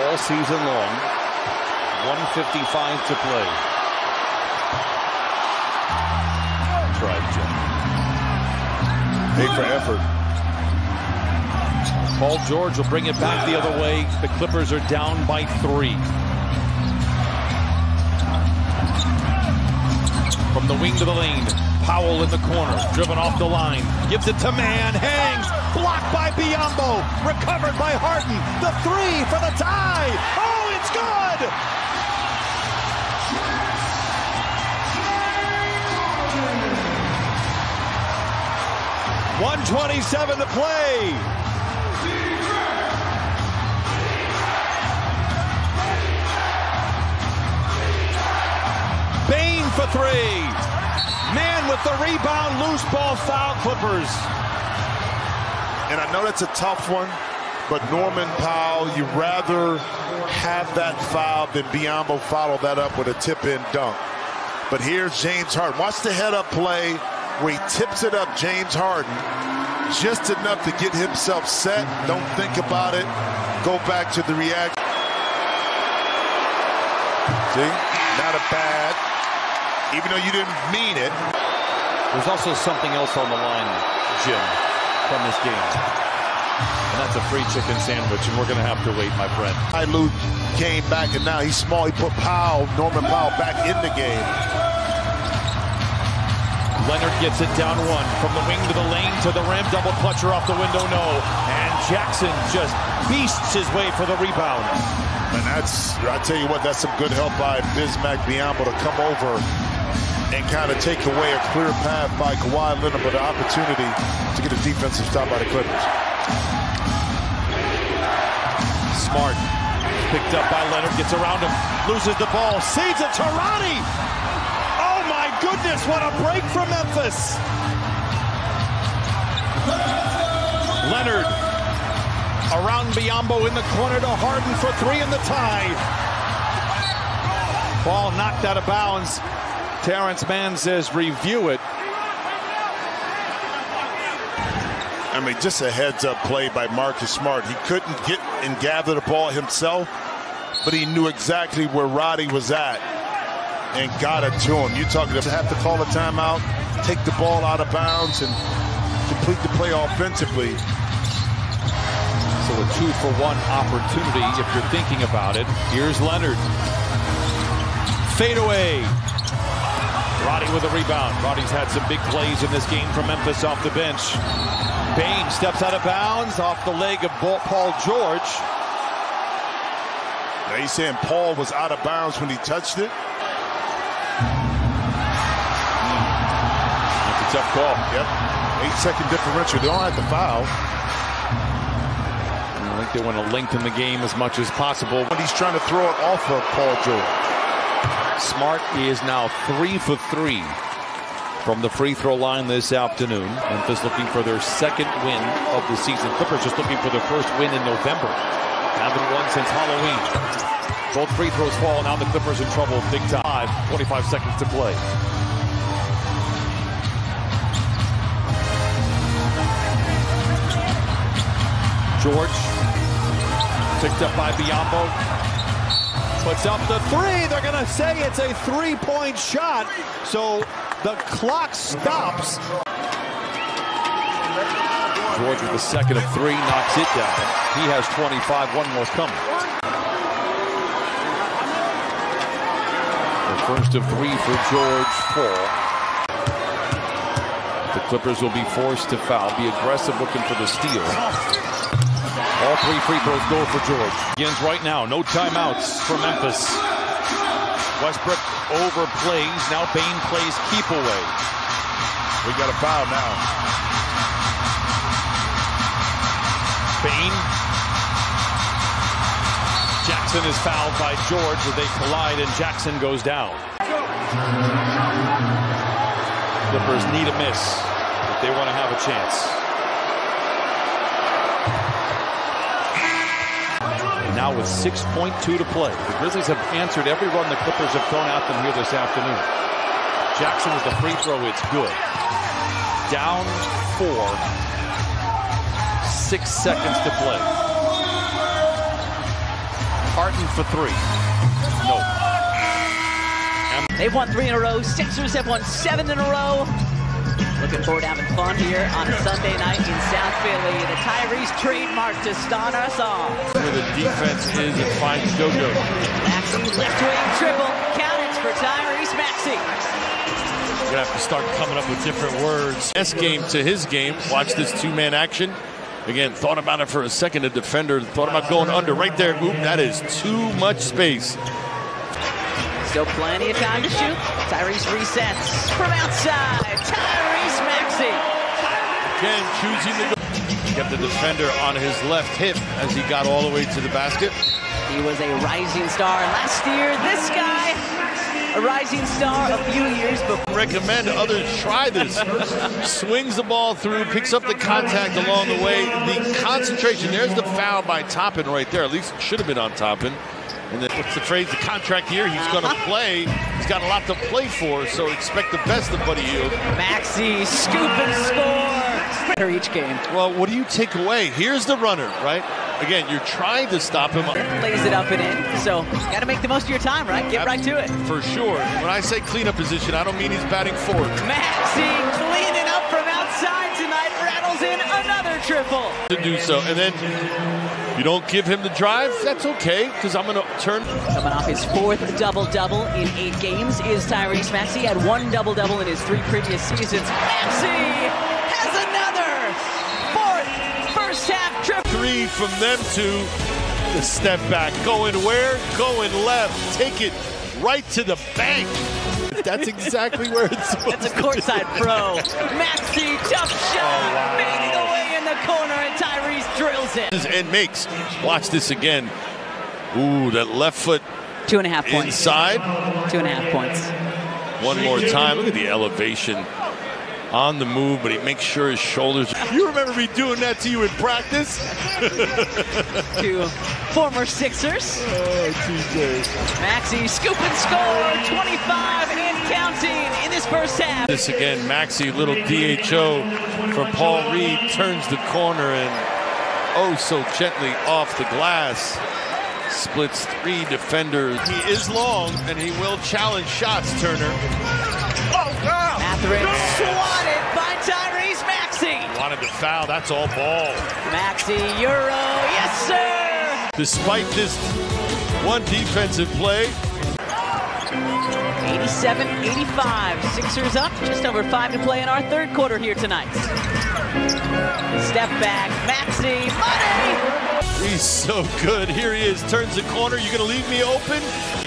all season long. 155 to play. Tried Jim.
Made for effort.
Paul George will bring it back the other way. The Clippers are down by three. From the wing to the lane, Powell in the corner, driven off the line, gives it to Mann, hangs, blocked by Biyombo, recovered by Harden. The three for the tie. Oh, it's good! One twenty-seven to play. For three. Mann with the rebound, loose ball foul Clippers.
And I know that's a tough one, but Norman Powell, you rather have that foul than Biyombo follow that up with a tip-in dunk. But here's James Harden. Watch the head-up play where he tips it up, James Harden, just enough to get himself set. Don't think about it. Go back to the reaction. See? Not a bad. Even though you didn't mean it.
There's also something else on the line, Jim, from this game. And that's a free chicken sandwich, and we're going to have to wait, my friend.
Luke came back, and now he's small. He put Powell, Norman Powell, back in the game.
Leonard gets it down one. From the wing to the lane to the rim. Double clutcher off the window, no. And Jackson just beasts his way for the rebound.
And that's, I tell you what, that's some good help by Bismack Biyombo to come over and kind of take away a clear path by Kawhi Leonard, but an opportunity to get a defensive stop by the Clippers.
Smart. Picked up by Leonard, gets around him, loses the ball, saves it to Roddy. Oh my goodness, what a break from Memphis. Leonard around Biyombo in the corner to Harden for three in the tie. Ball knocked out of bounds. Terance Mann says review it.
I mean, just a heads-up play by Marcus Smart. He couldn't get and gather the ball himself, but he knew exactly where Roddy was at and got it to him. You talking to have to call a timeout, take the ball out of bounds, and complete the play offensively.
So a two for one opportunity if you're thinking about it. Here's Leonard. Fade away. Roddy with a rebound. Roddy's had some big plays in this game from Memphis off the bench. Bane steps out of bounds off the leg of Paul George.
He's saying Paul was out of bounds when he touched it.
That's a tough call.
Yep. Eight second differential. They don't have to foul.
I think they want to lengthen the game as much as possible.
But he's trying to throw it off of Paul George.
Smart is now three for three from the free throw line this afternoon. Memphis looking for their second win of the season. Clippers just looking for their first win in November. Haven't won since Halloween. Both free throws fall. Now the Clippers in trouble big time. 25 seconds to play. George picked up by Biyombo. Puts up the three. They're going to say it's a three-point shot. So the clock stops. George with the second of three, knocks it down. He has 25, one more coming. The first of three for George Fall. The Clippers will be forced to foul, be aggressive looking for the steal. All three free throws go for George. Begins right now, no timeouts for Memphis. Westbrook overplays, now Bane plays keep away.
We got a foul now.
Bane. Jackson is fouled by George as they collide and Jackson goes down. Clippers need a miss if they want to have a chance. Now with 6.2 to play, the Grizzlies have answered every run the Clippers have thrown at them here this afternoon. Jackson with the free throw, it's good. Down four, six seconds to play. Harden for three. No.
They've won three in a row. Sixers have won seven in a row. Looking forward to having fun here on a Sunday night in South Philly. The Tyrese trademark to start us off.
Where the defense is, it finds JoJo.
Maxey left wing triple. Count it for Tyrese Maxey.
We're gonna have to start coming up with different words. S game to his game. Watch this two-man action. Again, thought about it for a second. The defender thought about going under right there. Oop, that is too much space.
Still plenty of time to shoot. Tyrese resets from outside. Tyrese Maxey.
Again, choosing the. Kept the defender on his left hip as he got all the way to the basket.
He was a rising star last year. This guy, a rising star a few years before.
Recommend others try this. Swings the ball through, picks up the contact along the way. The concentration. There's the foul by Toppin right there. At least it should have been on Toppin. And then what's the phrase? The contract year. He's going to uh-huh. play. He's got a lot to play for, so expect the best of Buddy Hield.
Maxey scoop and score for each game.
Well, what do you take away? Here's the runner, right? Again, you're trying to stop him.
Lays it up and in. So, got to make the most of your time, right? Get right to it.
For sure. When I say cleanup position, I don't mean he's batting forward.
Maxey another triple.
To do so. And then you don't give him the drive, that's okay, because I'm going to turn.
Coming off his fourth double-double in eight games is Tyrese Maxey. Had one double-double in his three previous seasons. Maxey has another fourth first half triple.
Three from them two. The step back. Going where? Going left. Take it right to the bank. That's exactly where it's supposed [LAUGHS]
That's a courtside pro. Maxey, tough shot. Oh, Fading away in the corner, and Tyrese drills it.
And makes. Watch this again. Ooh, that left foot.
Two and a half points.
Inside.
Two and a half points.
One more time. Look at the elevation on the move, but he makes sure his shoulders. You remember me doing that to you in practice? [LAUGHS]
to former Sixers.
Oh, TJ.
Maxey scoop and score, 25 and counting in this first half.
This again, Maxey, little DHO from Paul Reed, turns the corner and oh so gently off the glass. Splits three defenders. He is long and he will challenge shots, Turner.
Mathurin
Wanted to foul, that's all ball.
Maxey Euro, yes sir.
Despite this one defensive play.
87-85, Sixers up, just over five to play in our third quarter here tonight. Step back, Maxey, money!
He's so good. Here he is, turns the corner. You're gonna leave me open?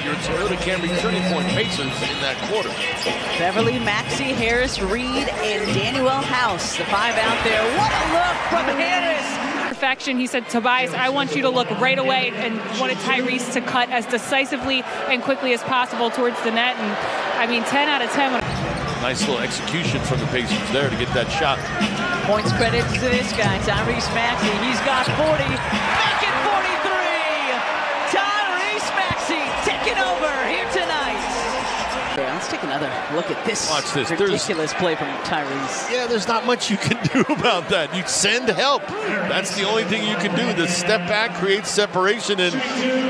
Your Toyota Camry turning point Pacers in that quarter.
Beverley, Maxey, Harris, Reed, and Danuel House. The five out there. What a look from Harris.
Perfection. He said, Tobias, I want you to look right away and wanted Tyrese to cut as decisively and quickly as possible towards the net. And I mean, 10 out of 10.
Nice little execution from the Pacers there to get that shot.
Points credit to this guy, Tyrese Maxey. He's got 40. Back at 43. Tyrese Maxey taking over here tonight. Yeah, let's take another look at this.
Watch this.
Ridiculous play from Tyrese.
Yeah, there's not much you can [LAUGHS] do about that. You send help. That's the only thing you can do. The step back creates separation, and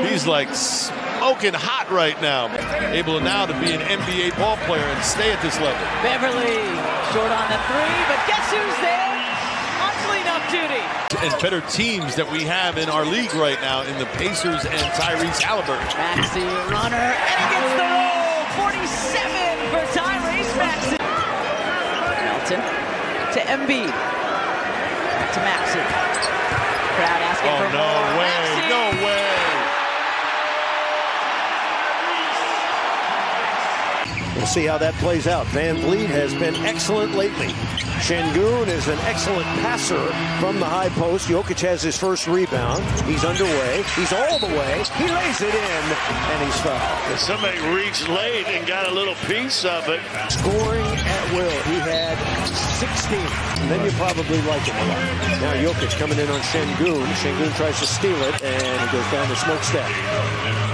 he's like smoking hot right now. Able now to be an NBA ball player and stay at this level.
Beverley short on the three, but guess who's there? On cleanup duty.
And better teams that we have in our league right now in the Pacers and Tyrese Haliburton.
Maxey runner, and he gets the roll. 47 for Tyrese Maxey. Melton to Embiid. Back to Maxey. Crowd asking
Oh,
for
no
more.
way.
Maxey.
No way.
We'll see how that plays out. VanVleet has been excellent lately. Sengun is an excellent passer from the high post. Jokic has his first rebound. He's underway. He's all the way. He lays it in, and he's fouled.
Somebody reached late and got a little piece of it.
Scoring at will. He had 16. And then you probably like him a lot. Now Jokic coming in on Sengun. Sengun tries to steal it, and he goes down the smokestack.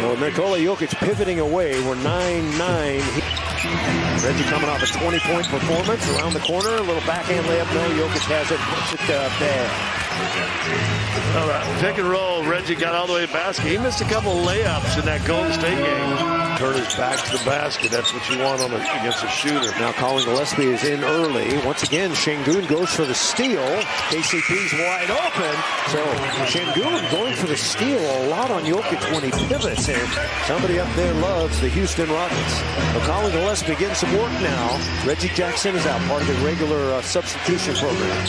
Well, Nikola Jokic pivoting away. We're 9-9. Reggie coming off a 20-point performance around the corner. A little backhand layup. No, Jokic has it. Puts it uh, bad.
All right, pick and roll. Reggie got all the way to the basket. He missed a couple layups in that Golden State game. Turn his back to the basket. That's what you want on a, against a shooter.
Now Collin Gillespie is in early. Once again, Sengun goes for the steal. KCP's wide open. So Sengun going for the steal a lot on Jokic when he pivots. And somebody up there loves the Houston Rockets. But Collin Gillespie getting some work now. Reggie Jackson is out, part of the regular uh, substitution program.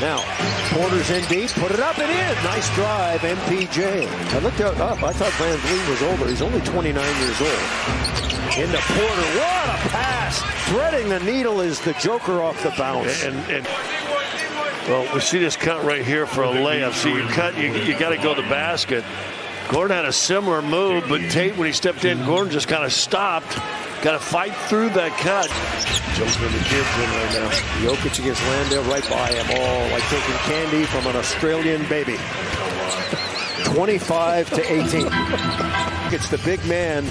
Now, Porter's in deep, put it up and in. Nice drive, MPJ. I looked up, oh, I thought VanVleet was older. He's only 29 years old. Into Porter, what a pass! Threading the needle is the Joker off the bounce.
And, and well, we see this cut right here for a layup. So you cut, you, you got to go to the basket. Gordon had a similar move, but Tate, when he stepped in, Gordon just kind of stopped. Got to fight through that cut. Jumping the kids in right now.
Jokic against Landale right by him. Oh, like taking candy from an Australian baby. 25 to 18. It's the big man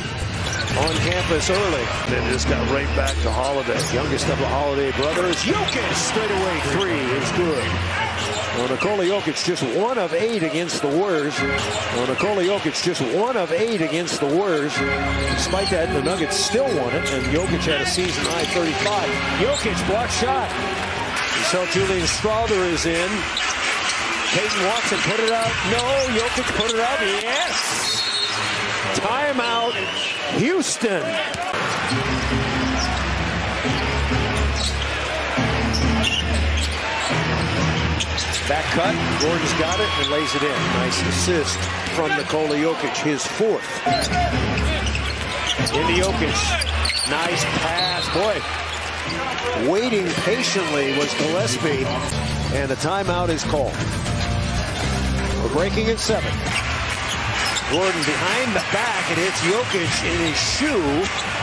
on campus early.
Then just got right back to Holiday.
Youngest of the Holiday brothers. Jokic straight away three is good. Well, Nikola Jokic just one of eight against the Warriors. Well, Nikola Jokic just one of eight against the Warriors. Despite that, the Nuggets still won it, and Jokic had a season high 35. Jokic block shot. So Julian Strawther is in. Peyton Watson put it up. No, Jokic put it up. Yes. Timeout, Houston. Back cut. Gordon's got it and lays it in. Nice assist from Nikola Jokic, his fourth. Into Jokic. Nice pass. Boy, waiting patiently was Gillespie, and the timeout is called. We're breaking at seven. Gordon behind the back. It hits Jokic in his shoe.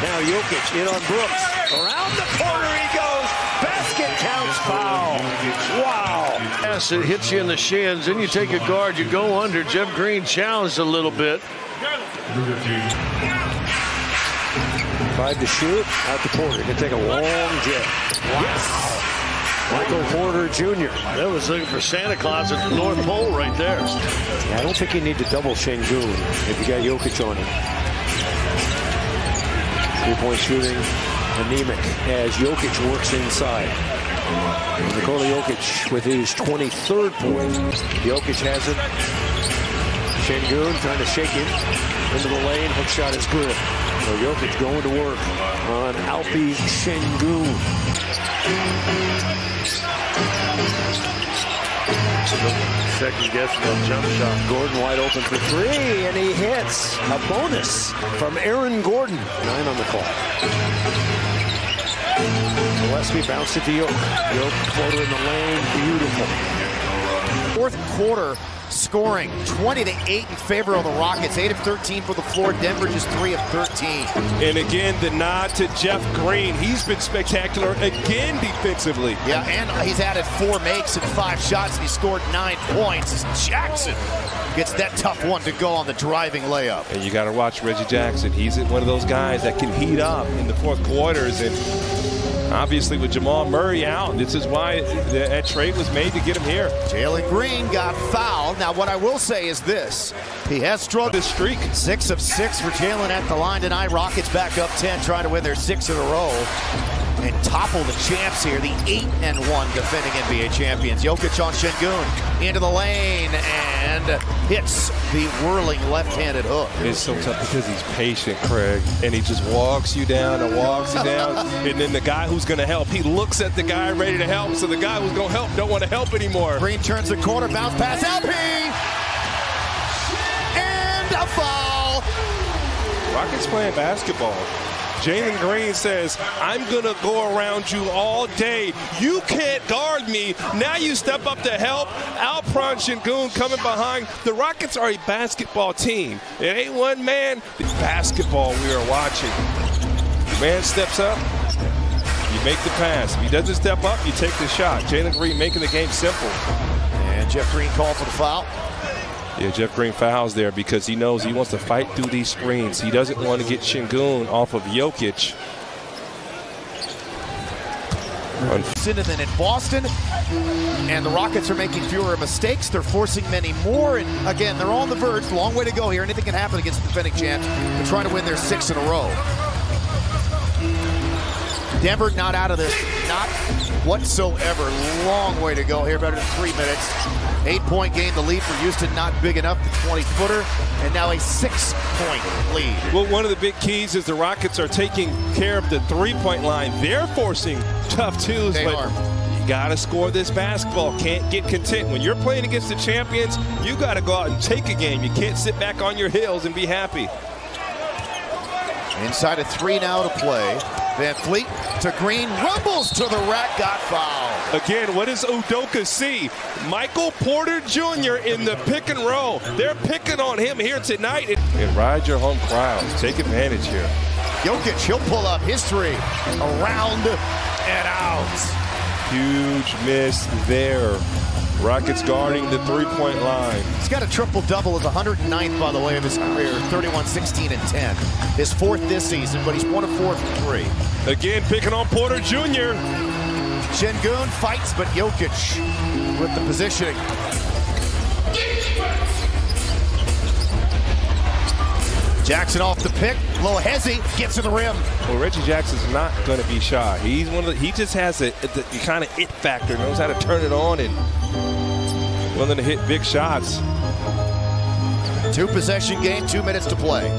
Now Jokic in on Brooks. Around the corner he goes. Basket counts foul. Wow.
Yes, it hits you in the shins. Then you take a guard, you go under. Jeff Green challenged a little bit.
Tried to shoot. Out to Porter. Can take a long jet. Yes. Michael Porter Jr.
That was looking for Santa Claus at the North Pole right there.
Yeah, I don't think you need to double Sengun if you got Jokic on him. Three-point shooting, anemic as Jokic works inside. Nikola Jokic with his 23rd point. Jokic has it. Sengun trying to shake him into the lane. Hook shot is good. So Jokic going to work on Alpi Sengun.
Second guessing that jump shot.
Gordon wide open for three, and he hits. A bonus from Aaron Gordon. Nine on the clock. Gillespie bounced it to Yoke. Yoke floater in the lane. Beautiful.
Fourth quarter scoring 20 to 8 in favor of the Rockets. 8 of 13 for the floor. Denver just 3 of 13.
And again, the nod to Jeff Green. He's been spectacular again defensively.
Yeah, and he's added four makes and five shots, and he scored nine points. Jackson gets that tough one to go on the driving layup.
And you got to watch Reggie Jackson. He's one of those guys that can heat up in the fourth quarters. And obviously with Jamal Murray out, this is why that trade was made to get him here.
Jalen Green got fouled. Now, what I will say is this. He has struggled.
This streak.
Six of six for Jalen at the line tonight. Rockets back up 10, trying to win their sixth in a row. And topple the champs here, the 8 and 1 defending NBA champions. Jokic on Sengun into the lane and hits the whirling left-handed hook.
It's so tough because he's patient, Craig, and he just walks you down and walks you down. and then the guy who's going to help, he looks at the guy ready to help. So the guy who's going to help don't want to help anymore.
Green turns the corner, bounce pass, LP, and a foul.
Rockets playing basketball. Jalen Green says, I'm going to go around you all day. You can't guard me. Now you step up to help. Alperen Sengun coming behind. The Rockets are a basketball team. It ain't one man. The basketball we are watching. Man steps up. You make the pass. If he doesn't step up, you take the shot. Jalen Green making the game simple.
And Jeff Green called for the foul.
Yeah, Jeff Green fouls there because he knows he wants to fight through these screens. He doesn't want to get Sengun off of Jokic.
Then in Boston, and the Rockets are making fewer mistakes. They're forcing many more, and again, they're on the verge. Long way to go here. Anything can happen against the defending champs. They're trying to win their six in a row. Denver not out of this, not whatsoever. Long way to go here, better than three minutes. Eight-point game, the lead for Houston not big enough, the 20-footer, and now a six-point lead.
Well, one of the big keys is the Rockets are taking care of the three-point line. They're forcing tough twos,
They
but
are.
you got to score this basketball. Can't get content. When you're playing against the champions, you got to go out and take a game. You can't sit back on your heels and be happy.
Inside of three now to play. VanVleet to Green, rumbles to the rack, got fouled.
Again, what does Udoka see? Michael Porter Jr. in the pick and roll. They're picking on him here tonight. And ride your home crowd. Take advantage here.
Jokic, he'll pull up history. Around and out.
Huge miss there. Rockets guarding the three-point line.
He's got a triple-double as 109th, by the way, of his career. 31, 16, and 10. His fourth this season, but he's one of four from three.
Again, picking on Porter Jr.
Sengun fights, but Jokic with the positioning. Jackson off the pick. Little hezzy gets to the rim.
Well, Reggie Jackson's not going to be shy. He's one of the, he just has a, the, the kind of it factor, knows how to turn it on and willing to hit big shots.
Two possession game, two minutes to play.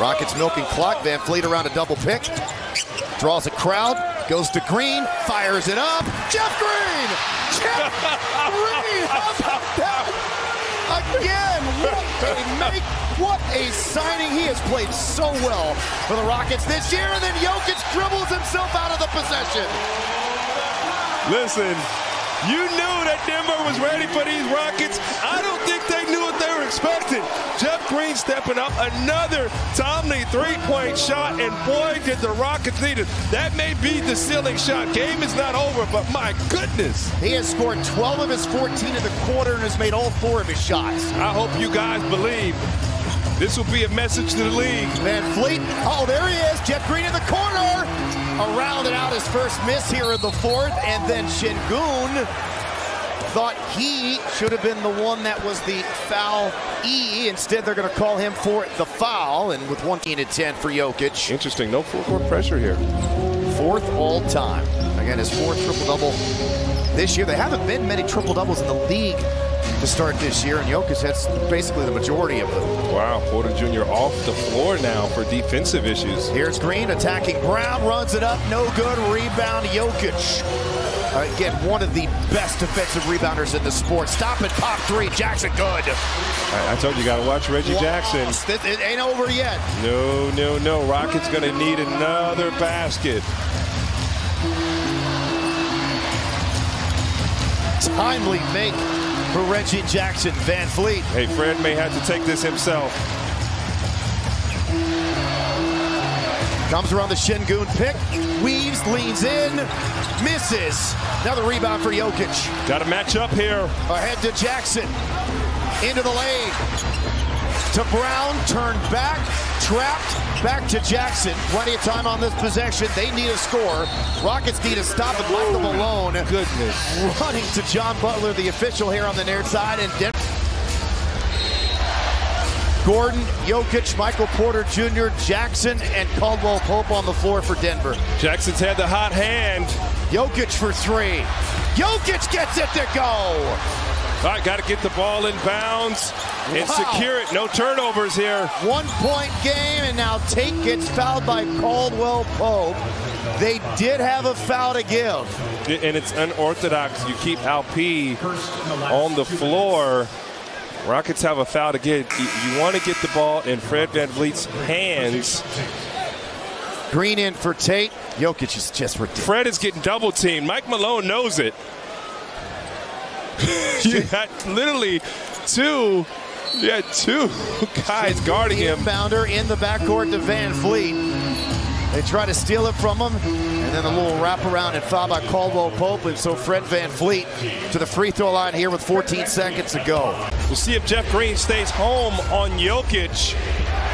Rockets milking clock. VanVleet around a double pick. Draws a crowd. Goes to Green. Fires it up. Jeff Green! Jeff Green! How about that? Again, what a make, what a signing. He has played so well for the Rockets this year, and then Jokic dribbles himself out of the possession.
Listen, you knew that Denver was ready for these Rockets. I don't think they knew what expecting. Jeff Green stepping up, another timely three-point shot, and boy, did the Rockets need it. That may be the ceiling shot. Game is not over, but my goodness.
He has scored 12 of his 14 in the quarter and has made all four of his shots.
I hope you guys believe this will be a message to the league.
Van Fleet, oh, there he is. Jeff Green in the corner. Around and out his first miss here in the fourth, and then Sengun thought he should have been the one that was the foul E. Instead, they're going to call him for the foul, and with 1 to 10 for Jokic.
Interesting, no full court pressure here.
Fourth all time. Again, his fourth triple-double this year. There haven't been many triple-doubles in the league to start this year, and Jokic has basically the majority of them.
Wow, Porter Jr. off the floor now for defensive issues.
Here's Green attacking Brown, runs it up, no good, rebound Jokic. Again, one of the best defensive rebounders in the sport. Stop it, pop three, Jackson good.
I, I told you, you got to watch Reggie Jackson.
It, it ain't over yet.
No, no, no. Rockets going to need another basket.
Timely make for Reggie Jackson. VanVleet.
Hey, Fred may have to take this himself.
Comes around the Sengun pick. Weaves, leans in, misses. Now the rebound for Jokic.
Got to match up here.
Ahead to Jackson. Into the lane. To Brown, turned back, trapped, back to Jackson. Plenty of time on this possession. They need a score. Rockets need to stop and let them alone.
Goodness.
Running to John Butler, the official here on the near side, and Denver. Gordon, Jokic, Michael Porter Jr., Jackson, and Caldwell Pope on the floor for Denver.
Jackson's had the hot hand.
Jokic for three. Jokic gets it to go.
All right, got to get the ball in bounds and
Wow.
secure it. No turnovers here.
One point game, and now Tate gets fouled by Caldwell Pope. They did have a foul to give.
And it's unorthodox. You keep Alp on the floor. Rockets have a foul to get. You, you want to get the ball in Fred VanVleet's hands.
Green in for Tate. Jokic is just ridiculous.
Fred is getting double teamed. Mike Malone knows it. [LAUGHS] you had literally two, yeah, two guys guarding him.
Inbounder in the backcourt to VanVleet. They try to steal it from him, then a little wraparound and foul by Caldwell Pope, and so Fred VanVleet to the free throw line here with 14 seconds to go.
We'll see if Jeff Green stays home on Jokic.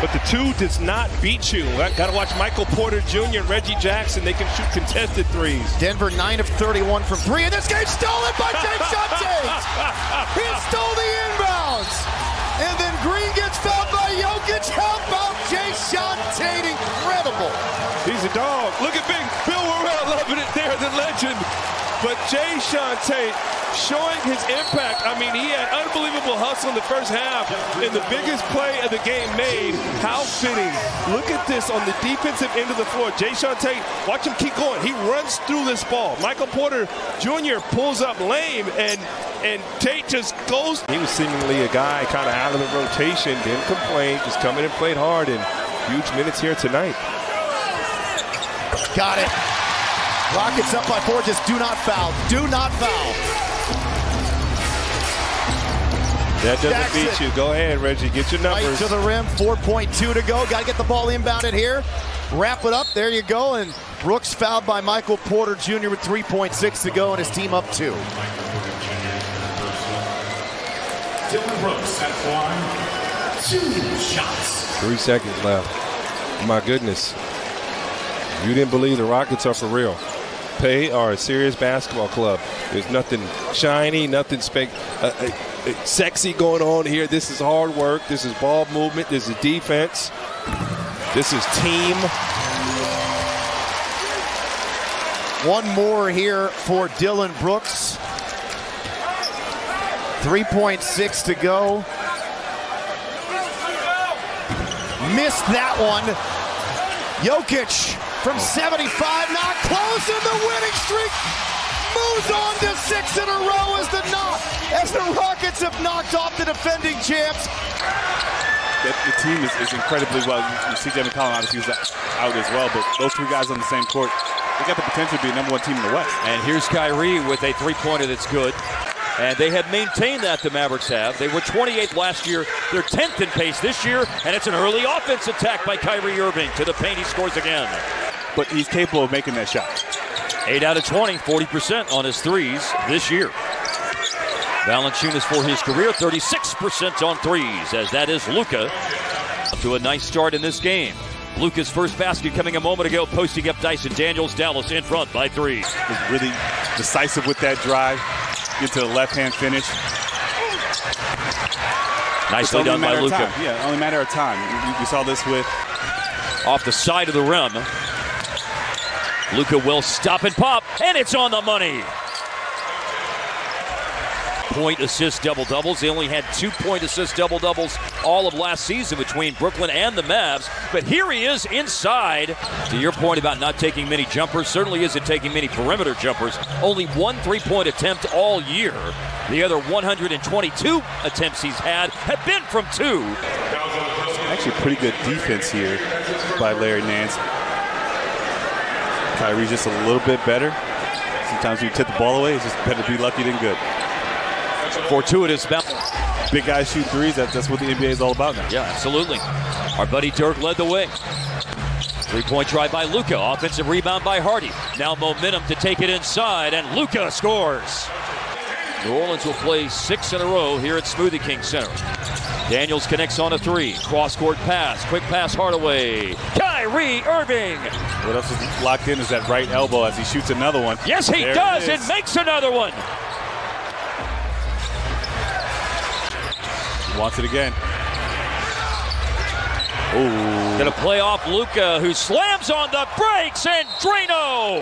But the two does not beat you. Uh, Got to watch Michael Porter Jr. and Reggie Jackson. They can shoot contested threes.
Denver 9 of 31 from three, and this game stolen by Jake [LAUGHS] Tate. He stole the inbounds. And then Green gets fouled by Jokic. How about Jay Sean Tate? Incredible.
He's a dog. Look at Big Bill Worrell loving it there, the legend. But Jae'Sean Tate showing his impact. I mean, he had unbelievable hustle in the first half, and the biggest play of the game made. How fitting. Look at this on the defensive end of the floor. Jae'Sean Tate, watch him keep going. He runs through this ball. Michael Porter Jr. pulls up lame, and and Tate just goes. He was seemingly a guy kind of out of the rotation, didn't complain, just come in and played hard, and huge minutes here tonight.
Got it. Rockets up by four. Just do not foul. Do not foul.
That doesn't
Jackson.
beat you. Go ahead, Reggie. Get your numbers.
Right
numbers.
to the rim. 4.2 to go. Got to get the ball inbounded here. Wrap it up. There you go. And Brooks fouled by Michael Porter Jr. with 3.6 to go, and his team up two.
Dillon Brooks at one, two shots.
Three seconds left. My goodness. You didn't believe the Rockets are for real. They are a serious basketball club. There's nothing shiny, nothing uh, uh, sexy going on here. This is hard work. This is ball movement. This is defense. This is team.
One more here for Dillon Brooks. 3.6 to go. Missed that one. Jokic from 75, not close, and the winning streak moves on to six in a row as the knock, as the Rockets have knocked off the defending champs.
The, the team is, is incredibly well. You, you see Devin Collin obviously was out as well, but those three guys on the same court, they got the potential to be a number one team in the West.
And here's Kyrie with a three-pointer that's good. And they have maintained that, the Mavericks have. They were 28th last year. They're 10th in pace this year. And it's an early offense attack by Kyrie Irving. To the paint, he scores again.
But he's capable of making that shot.
8 out of 20, 40% on his threes this year. Valanciunas for his career, 36% on threes, as that is Luka. To a nice start in this game. Luka's first basket coming a moment ago, posting up Dyson Daniels. Dallas in front by three.
Was really decisive with that drive. Get to the left-hand finish.
Nicely done by
matter of
Luka.
time. Yeah, only matter of time. We saw this with
Off the side of the rim. Luka will stop and pop, and it's on the money. Point assist double doubles. They only had two point assist double doubles all of last season between Brooklyn and the Mavs. But here he is inside. To your point about not taking many jumpers, certainly isn't taking many perimeter jumpers. Only one three point attempt all year. The other 122 attempts he's had have been from two.
actually pretty good defense here by Larry Nance. Kyrie's just a little bit better. Sometimes when you tip the ball away, it's just better to be lucky than good.
Fortuitous bounce.
Big guys shoot threes. That, that's what the NBA is all about now.
Yeah, absolutely. Our buddy Dirk led the way. Three-point try by Luka. Offensive rebound by Hardy. Now momentum to take it inside, and Luka scores. New Orleans will play six in a row here at Smoothie King Center. Daniels connects on a three. Cross-court pass. Quick pass Hardaway. Kyrie Irving.
What else is locked in is that right elbow as he shoots another one.
Yes, he
There it
does, and makes another one.
He Wants it again. Ooh.
Gonna play off Luka, who slams on the brakes, and Drano.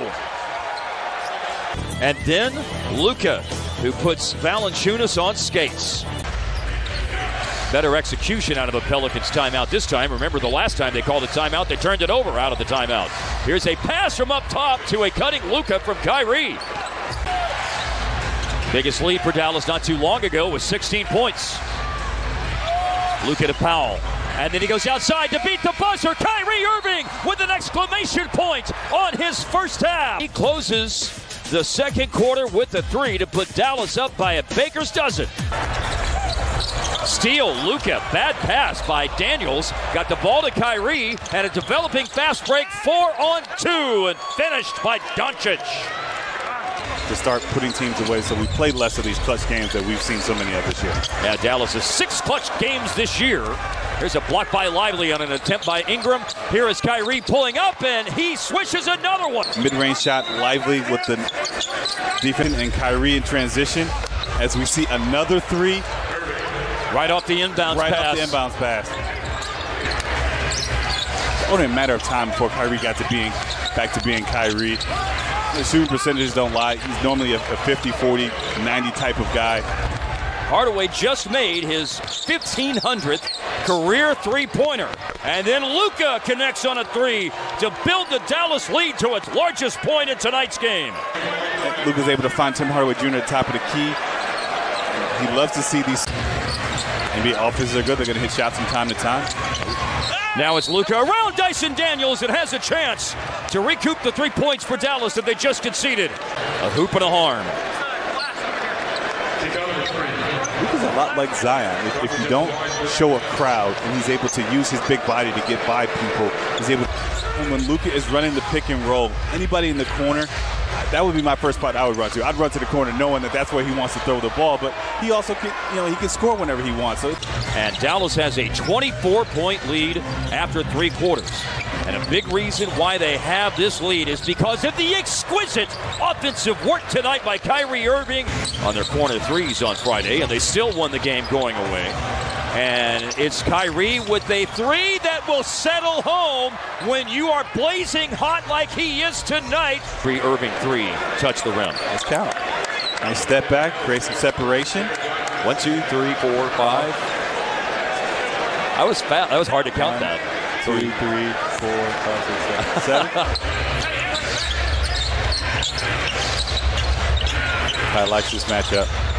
And then Luka, who puts Valanciunas on skates. Better execution out of the Pelicans timeout this time. Remember the last time they called a timeout, they turned it over out of the timeout. Here's a pass from up top to a cutting Luka from Kyrie. Biggest lead for Dallas not too long ago was 16 points. Luka to Powell. And then he goes outside to beat the buzzer. Kyrie Irving with an exclamation point on his first half. He closes the second quarter with a three to put Dallas up by a baker's dozen. Steal, Luka, bad pass by Daniels. Got the ball to Kyrie and a developing fast break, four on two, and finished by Doncic.
To start putting teams away so we play less of these clutch games that we've seen so many of this year.
Yeah, Dallas has six clutch games this year. Here's a block by Lively on an attempt by Ingram. Here is Kyrie pulling up, and he swishes another one.
Mid-range shot, Lively with the defense, and Kyrie in transition. As we see another three.
Right off the inbounds
right
pass.
off the inbounds pass. Only a matter of time before Kyrie got to being back to being Kyrie. The shooting percentages don't lie. He's normally a, a 50, 40, 90 type of guy.
Hardaway just made his 1500th career three-pointer. And then Luka connects on a three to build the Dallas lead to its largest point in tonight's game.
Luka's able to find Tim Hardaway Jr. at the top of the key. He loves to see these NBA offenses are good. They're going to hit shots from time to time.
Now it's Luka around Dyson Daniels It has a chance to recoup the three points for Dallas that they just conceded. A hoop and a harm.
Luka's a lot like Zion. If, if, you don't show a crowd and he's able to use his big body to get by people, he's able. And when Luka is running the pick and roll, anybody in the corner, that would be my first spot I would run to. I'd run to the corner knowing that that's where he wants to throw the ball, but he also can, you know, he can score whenever he wants. So.
And Dallas has a 24-point lead after three quarters. And a big reason why they have this lead is because of the exquisite offensive work tonight by Kyrie Irving on their corner threes on Friday, and they still won the game going away. And it's Kyrie with a three that will settle home when you are blazing hot like he is tonight. Free Irving three, touch the rim.
Let's count. Nice step back, create some separation.
One, two, three, four, five. I was fat. That was hard to count that.
Three, three, four, five, six, seven. seven. [LAUGHS] I like this matchup.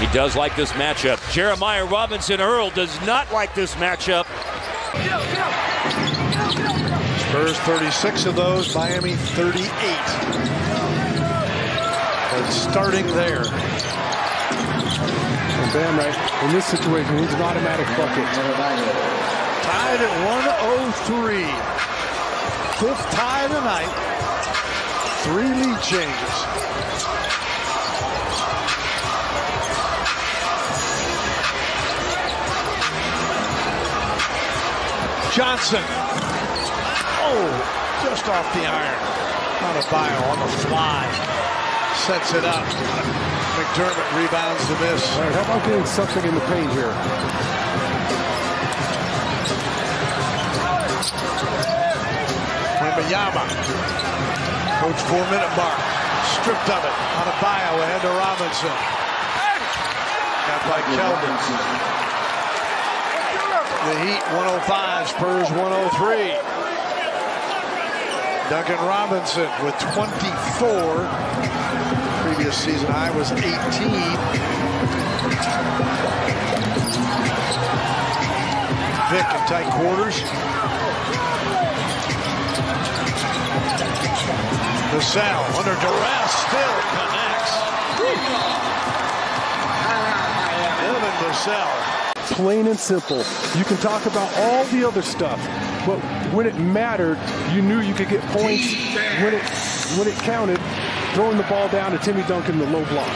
He does like this matchup. Jeremiah Robinson Earl does not like this matchup.
Spurs 36 of those, Miami 38. And starting there.
And Bam, right, in this situation, he's an automatic bucket.
Tied at 103. Fifth tie tonight. Three lead changes. Johnson. Oh, just off the iron. Adebayo on the fly. Sets it up. McDermott rebounds the miss.
All right, how about getting something in the paint here?
Wembanyama. Coach four minute mark. Stripped of it Adebayo ahead to Robinson. Got by Keldon. The Heat 105, Spurs 103. Duncan Robinson with 24. Previous season high was 18. Vic in tight quarters. Vassell under duress still connects. Evan Vassell
plain and simple. You can talk about all the other stuff, but when it mattered, you knew you could get points when it when it counted. Throwing the ball down to Timmy Duncan, the low block.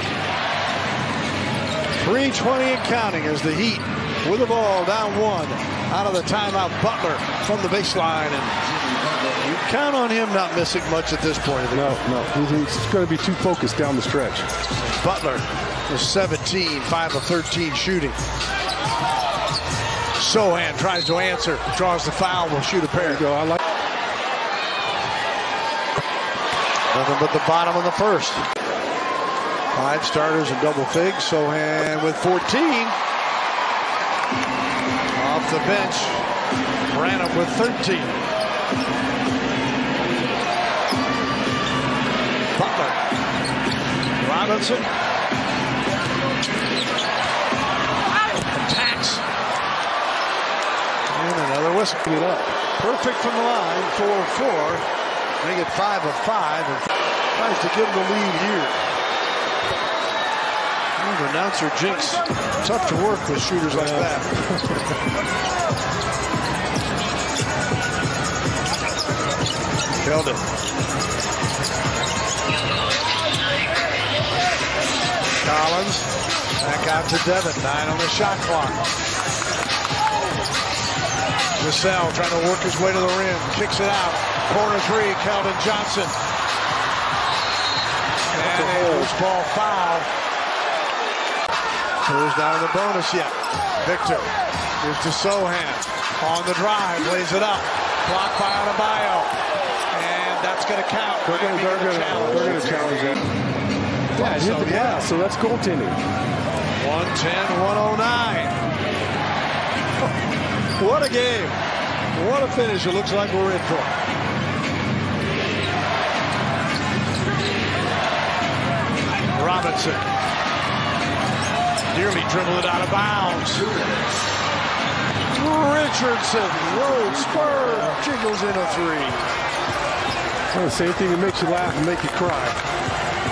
320 and counting as the Heat with the ball down one out of the timeout. Butler from the baseline, and you count on him not missing much at this point.
No, no, he's, he's going to be too focused down the stretch.
Butler was 17, 5 of 13 shooting. Sochan tries to answer, draws the foul, will shoot a pair.
Go. I like.
Nothing but the bottom of the first. Five starters and double figs. Sochan with 14. Off the bench. Branham with 13. Butler. Robinson. And another whistle. It up. Perfect from the line. 4-4. Make it 5 of 5. And tries to give them the lead here. The announcer jinx. Tough to work with shooters like that. [LAUGHS] Keldon. Collins. Back out to Devin. Nine on the shot clock. Vassell trying to work his way to the rim. Kicks it out. Corner three. Keldon Johnson. And a loose ball foul. Spurs not in the bonus yet. Victor gives to Sochan. On the drive. Lays it up. Blocked by Adebayo. And that's going to count.
They're going
Miami
to
gonna challenge.
they're gonna challenge that. Yeah,
So,
hit the
yeah.
glass, so that's goaltending.
110, 109. What a game. What a finish it looks like we're in for. Robinson. Nearly dribbled it out of bounds. Richardson, road spur, jiggles in a three.
Well, the same thing that makes you laugh and make you cry.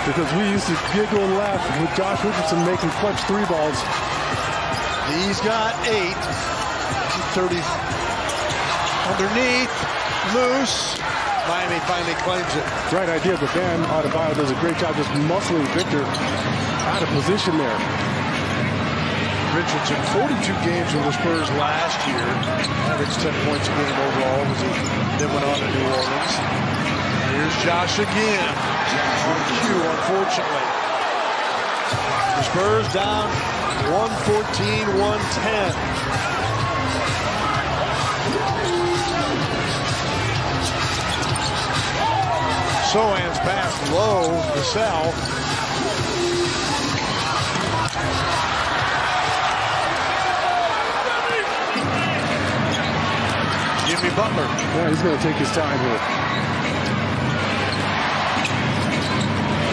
Because we used to giggle and laugh with Josh Richardson making clutch three balls.
He's got eight. 30 underneath, loose. Miami finally claims it.
Right idea, but Bam Adebayo does a great job just muscling Victor out of position there.
Richardson, 42 games with the Spurs last year. Averaged 10 points a game overall as he then went on to New Orleans. Here's Josh again. On cue, unfortunately. The Spurs down 114, Sochan's pass low to Sell. Jimmy Butler.
Yeah, he's going to take his time here.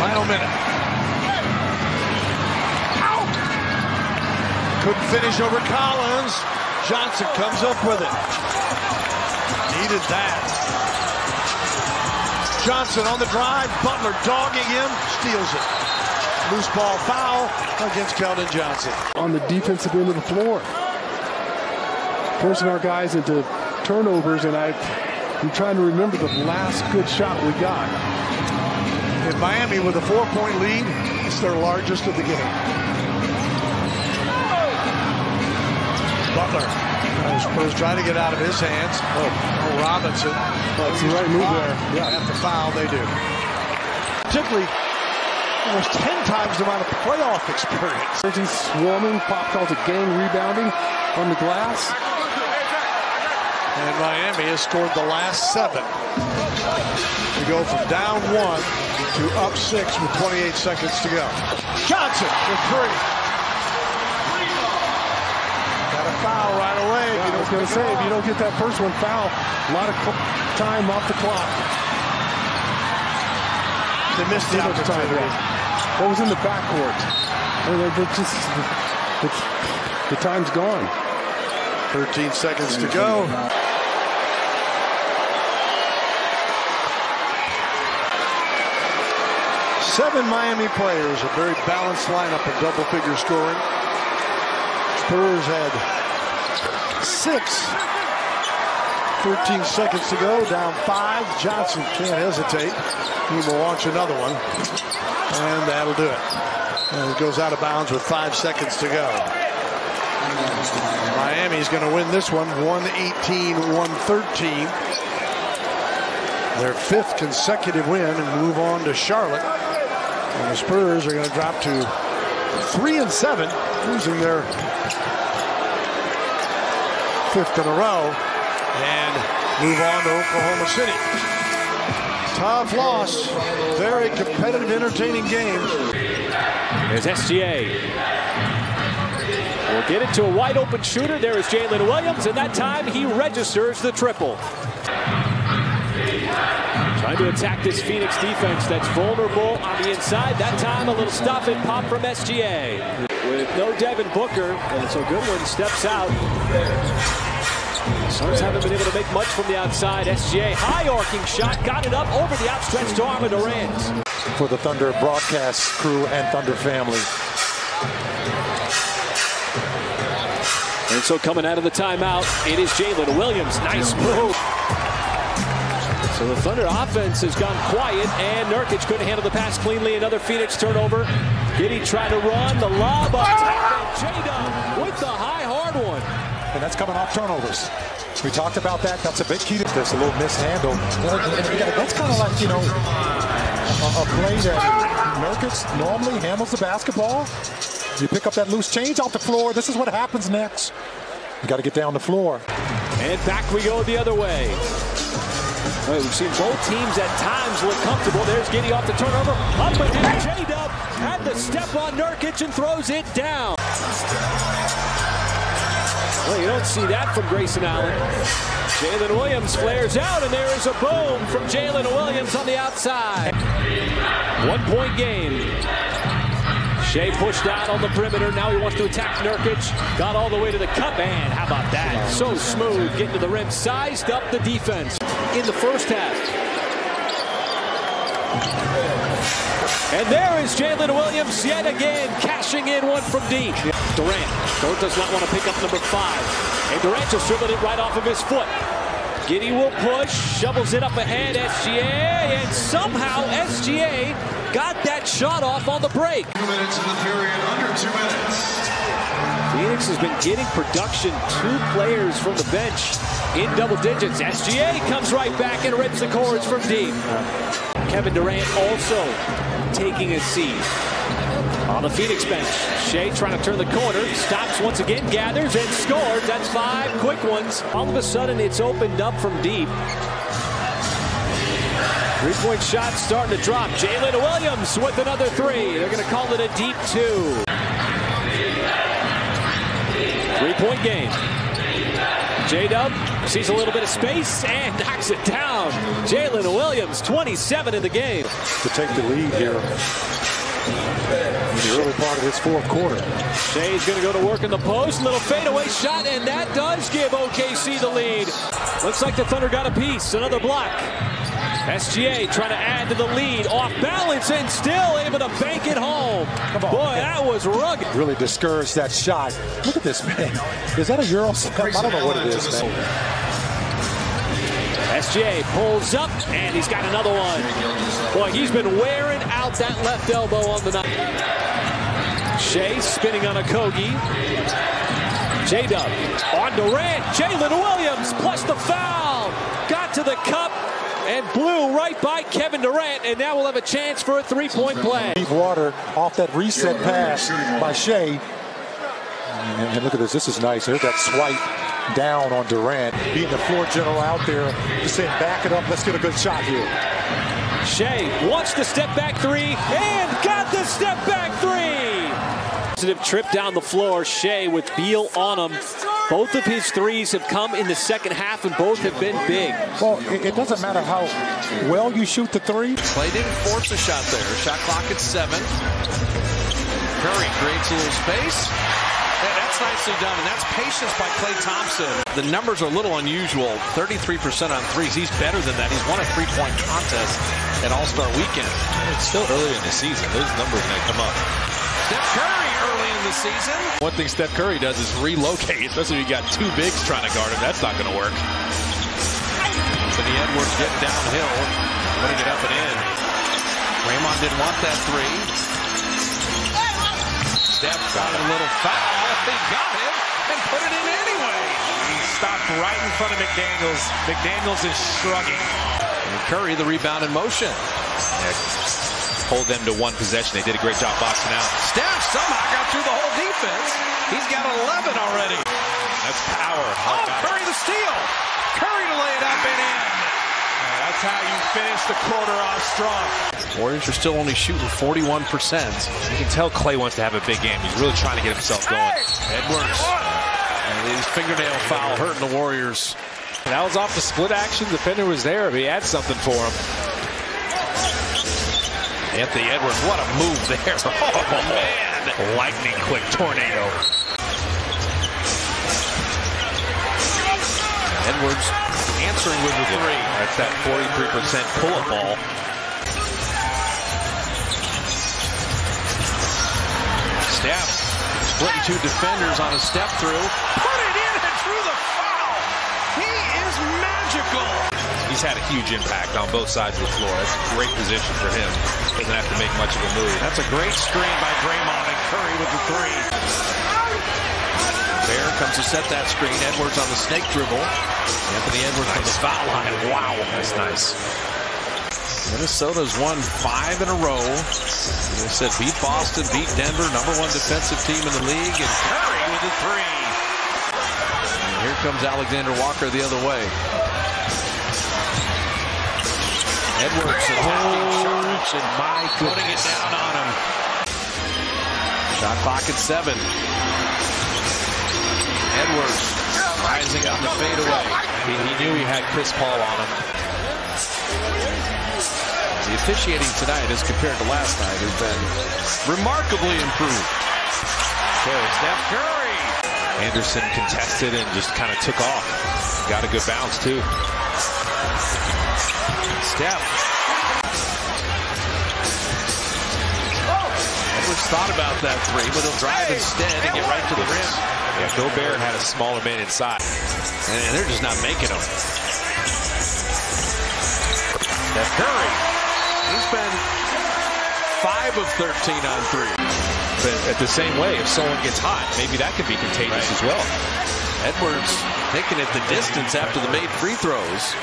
Final minute. Couldn't finish over Collins. Johnson comes up with it. Needed that. Johnson on the drive. Butler dogging him. Steals it. Loose ball foul against Keldon Johnson.
On the defensive end of the floor. Forcing our guys into turnovers, and I, I'm trying to remember the last good shot we got.
In Miami with a four-point lead, it's their largest of the game. Butler. Spurs trying to get out of his hands. Oh, oh Robinson.
That's the right move there.
Yeah. At the foul, they do. Particularly almost 10 times the amount of playoff experience.
He's swarming. Pop calls it gang rebounding on the glass.
And Miami has scored the last seven. We go from down one to up six with 28 seconds to go. Johnson with three. Foul right away.
Yeah, I was going to say, if you don't get that first one foul, a lot of time off the clock.
They missed the
Too much time
opportunity.
What was in the backcourt? They're just, it's, the time's gone.
13 seconds to go. Seven Miami players, a very balanced lineup of double figure scoring. Spurs had six. 13 seconds to go, down five. Johnson can't hesitate. He will launch another one, and that'll do it. And it goes out of bounds with five seconds to go. Miami's going to win this one 118 113. Their fifth consecutive win and move on to Charlotte. And the Spurs are going to drop to three and seven, losing their
fifth in a row, and move on to Oklahoma City. Tough loss. Very competitive, entertaining game.
There's SGA. We'll get it to a wide open shooter. There is Jalen Williams, and that time he registers the triple. Trying to attack this Phoenix defense that's vulnerable on the inside. That time a little stop and pop from SGA. With no Devin Booker, and so Goodwin steps out. Suns haven't been able to make much from the outside. SGA, high arcing shot, got it up over the outstretched arm of Durant.
For the Thunder broadcast crew and Thunder family.
And so coming out of the timeout, it is Jalen Williams. Nice move. So the Thunder offense has gone quiet, and Nurkic couldn't handle the pass cleanly. Another Phoenix turnover. Giddey trying to run. The lob up J-Dub with the high hard one.
And that's coming off turnovers. We talked about that. That's a big key to this. A little mishandle. That's kind of like, you know, a, a play that Nurkic normally handles the basketball. You pick up that loose change off the floor. This is what happens next. You got to get down the floor.
And back we go the other way. Right, we've seen both teams at times look comfortable. There's Giddey off the turnover. Up against J-Dub. Had the step on Nurkic and throws it down. Well, you don't see that from Grayson Allen. Jalen Williams flares out, and there is a boom from Jalen Williams on the outside. One-point game. Shai pushed out on the perimeter. Now he wants to attack Nurkic. Got all the way to the cup. Man, how about that? So smooth. Getting to the rim. Sized up the defense in the first half. And there is Jalen Williams yet again, cashing in one from deep. Durant. Durant does not want to pick up number five. And Durant just dribbled it right off of his foot. Giddey will push, shovels it up ahead, SGA, and somehow SGA got that shot off on the break.
Two minutes in the period, under two minutes.
Phoenix has been getting production, two players from the bench in double digits. SGA comes right back and rips the cords from deep. Kevin Durant also taking a seat on the Phoenix bench. Shai trying to turn the corner, stops once again, gathers and scores. That's five quick ones. All of a sudden, it's opened up from deep. Three-point shot starting to drop. Jalen Williams with another three. They're going to call it a deep two. Three-point game. J-Dub sees a little bit of space and knocks it down. Jalen Williams, 27 in the game.
To take the lead here the early part of this fourth quarter.
Shai's going to go to work in the post. Little fadeaway shot, and that does give OKC the lead. Looks like the Thunder got a piece. Another block. SGA trying to add to the lead. Off balance and still able to bank it home.
Come on,
Boy, that was rugged.
Really discouraged that shot. Look at this, man. Is that a Euro step? I don't know what it is, man.
SGA pulls up, and he's got another one. Boy, he's been wearing out that left elbow on the night. Shai spinning on Okogie. J-Dub on Durant. Jalen Williams plus the foul. Got to the cup and blew right by Kevin Durant, and now we'll have a chance for a three-point play.
Deep water off that reset pass by Shai. And, and look at this. This is nice. There's that swipe down on Durant. Being the floor general out there. Just saying, back it up. Let's get a good shot here.
Shai wants the step back three and got the step back three. Positive trip down the floor. Shai with Beal on him. Both of his threes have come in the second half, and both have been big.
Well, it, it doesn't matter how well you shoot the three.
Klay didn't force a shot there. Shot clock at seven. Curry creates a little space. Yeah, that's nicely done, and that's patience by Klay Thompson. The numbers are a little unusual. 33% on threes. He's better than that. He's won a three-point contest at All-Star Weekend.
It's still early in the season. Those numbers may come up.
Steph Curry early in the season.
One thing Steph Curry does is relocate, especially if you got two bigs trying to guard him. That's not going to work.
Anthony Edwards getting downhill, putting it up and in. Draymond didn't want that three. Steph got a little foul. He got him and put it in anyway.
He stopped right in front of McDaniels. McDaniels is shrugging.
And Curry, the rebound in motion.
Hold them to one possession. They did a great job boxing out.
Steph somehow got through the whole defense. He's got 11 already.
That's power.
Oh, Curry the steal. Curry to lay it up and in.
That's how you finish the quarter off strong.
Warriors are still only shooting 41%.
You can tell Klay wants to have a big game. He's really trying to get himself going.
Edwards. And his fingernail foul hurting the Warriors.
That was off the split action. Defender was there. He had something for him.
Anthony Edwards, what a move there. [LAUGHS] Oh, man. Lightning quick tornado.
Edwards answering with the three.
That's that 43% pull-up ball.
Steph splitting two defenders on a step through. Put it in and through the foul. He is magical.
He's had a huge impact on both sides of the floor. That's a great position for him. Doesn't have to make much of a move.
That's a great screen by Draymond and Curry with the three. Bear comes to set that screen. Edwards on the snake dribble. Anthony Edwards nice. from the foul line. Wow.
That's nice.
Minnesota's won five in a row. They said beat Boston, beat Denver, number one defensive team in the league, and Curry with the three. And here comes Alexander Walker the other way. Edwards and oh, and my putting it down on him. Shot clock at seven. Edwards rising on the fadeaway.
He, he knew he had Chris Paul on him.
The officiating tonight, as compared to last night, has been remarkably improved.
So Steph Curry. Anderson contested and just kind of took off. Got a good bounce, too.
Steph. Edwards thought about that three, but he'll drive instead and get right to the rim.
Yeah, Gobert had a smaller man inside.
And they're just not making them. Steph Curry. He's been 5 of 13 on 3.
But at the same way, if someone gets hot, maybe that could be contagious right. as well.
Edwards taking it the distance after the made free throws.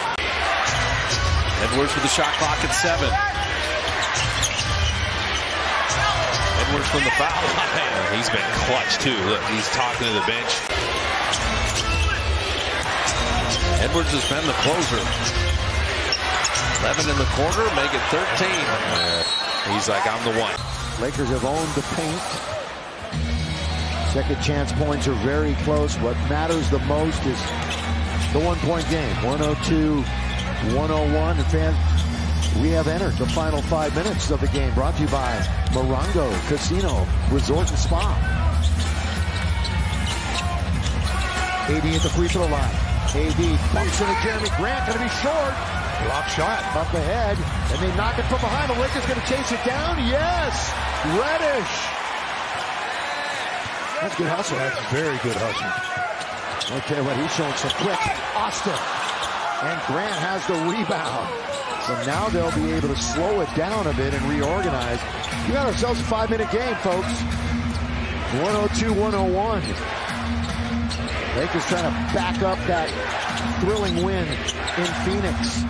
Edwards with the shot clock at 7. Edwards from the foul line.
He's been clutch, too. Look, he's talking to the bench.
Edwards has been the closer. 11 in the corner, make it 13.
Uh, he's like, I'm the one.
Lakers have owned the paint. Second chance points are very close. What matters the most is the one-point game. 102, 101. And fans, we have entered the final five minutes of the game. Brought to you by Morongo Casino Resort and Spa. AD at the free throw line. AD bumps into Jerami Grant. Going to be short. Block shot up ahead, and they knock it from behind. The Lakers going to chase it down. Yes, Reddish. That's good hustle.
That's very good hustle.
Okay, what he's showing some quick. Austin. And Grant has the rebound. So now they'll be able to slow it down a bit and reorganize. We got ourselves a five-minute game, folks. 102-101. Lakers trying to back up that thrilling win in Phoenix.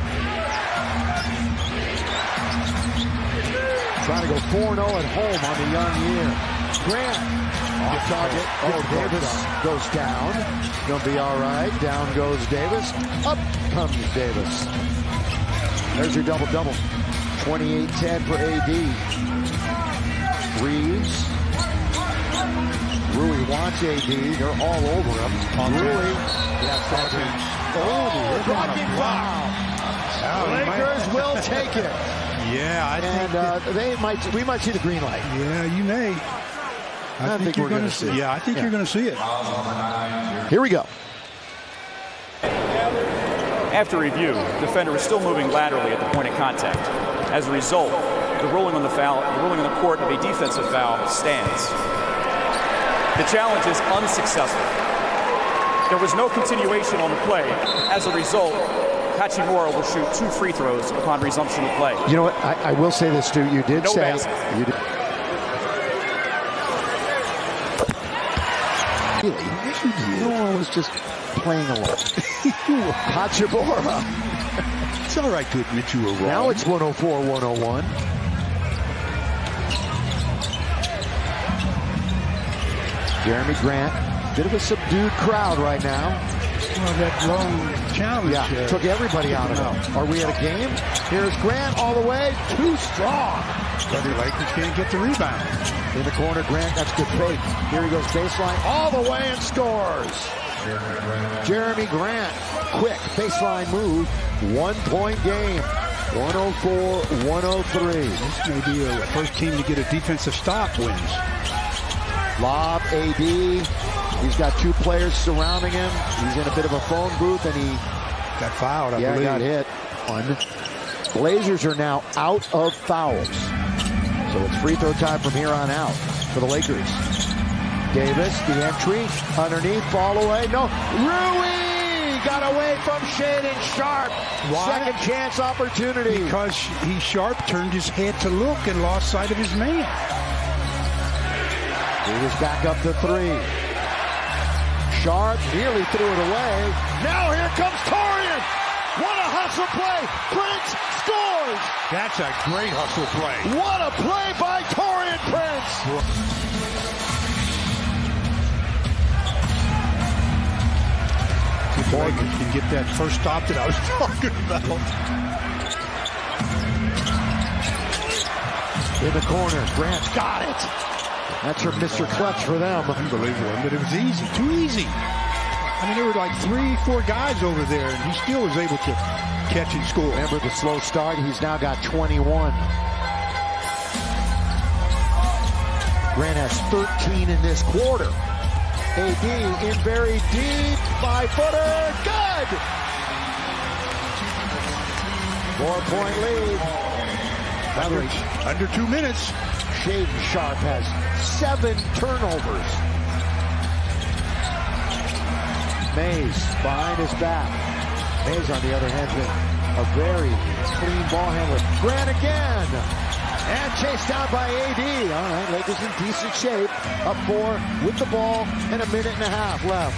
Trying to go 4-0 at home on the young year. Grant off target. Oh, Davis goes down. Gonna be all right. Down goes Davis. Up comes Davis. There's your double-double. 28-10 for AD. Reaves. Rui wants AD. They're all over him. Rui. Yeah, Oh, blocking foul. Lakers will [LAUGHS] take it.
Yeah, I
and uh, they might. We might see the green light.
Yeah, you may. I,
I think,
think,
we're
going
to see. It.
Yeah, I think
yeah.
you're going to see it.
Here we go.
After review, defender is still moving laterally at the point of contact. As a result, the ruling on the foul, the ruling on the court of a defensive foul stands. The challenge is unsuccessful. There was no continuation on the play. As a result, Hachimura will shoot two free throws upon resumption of play.
You know what? I, I will say this too. You did
no
say
basket.
you did. Really? No one was just playing along. [LAUGHS] Hachimura.
It's all right to admit you were wrong.
Now it's 104 101. Jerami Grant Bit of a subdued crowd right now.
Well, that long challenge
Yeah,
uh,
took everybody out of it. Are we at a game? Here's Grant all the way. Too strong.
But the Lakers can't get the rebound.
In the corner, Grant, that's good fake. Here he goes baseline all the way and scores. Jerami Grant, quick baseline move. One point game. 104 103.
This may be the first team to get a defensive stop wins.
Lob, AD. He's got two players surrounding him. He's in a bit of a phone booth and he
got fouled, I
yeah,
believe.
got hit. One. Blazers are now out of fouls. So it's free throw time from here on out for the Lakers. Davis, the entry, underneath, fall away. No, Rui got away from Shaedon Sharpe.
Why?
Second chance opportunity.
Because he Sharpe turned his head to look and lost sight of his man.
He was back up to three. Sharpe nearly threw it away. Now here comes Taurean. What a hustle play. Prince scores.
That's a great hustle play.
What a play by Taurean Prince.
If the Lakers can get that first stop that I was [LAUGHS] talking about.
In the corner, Grant's got it. That's your Mr. Clutch for them.
Unbelievable, but it was easy, too easy. I mean, there were like three, four guys over there, and he still was able to catch and score.
Remember the slow start? He's now got 21. Grant has 13 in this quarter. AD in very deep, five footer, good! Four point lead.
Under, under two minutes.
Shaedon Sharpe has seven turnovers. Mays behind his back. Mays, on the other hand, been a very clean ball handler. Grant again. And chased down by AD. All right, Lakers in decent shape. Up four with the ball and a minute and a half left.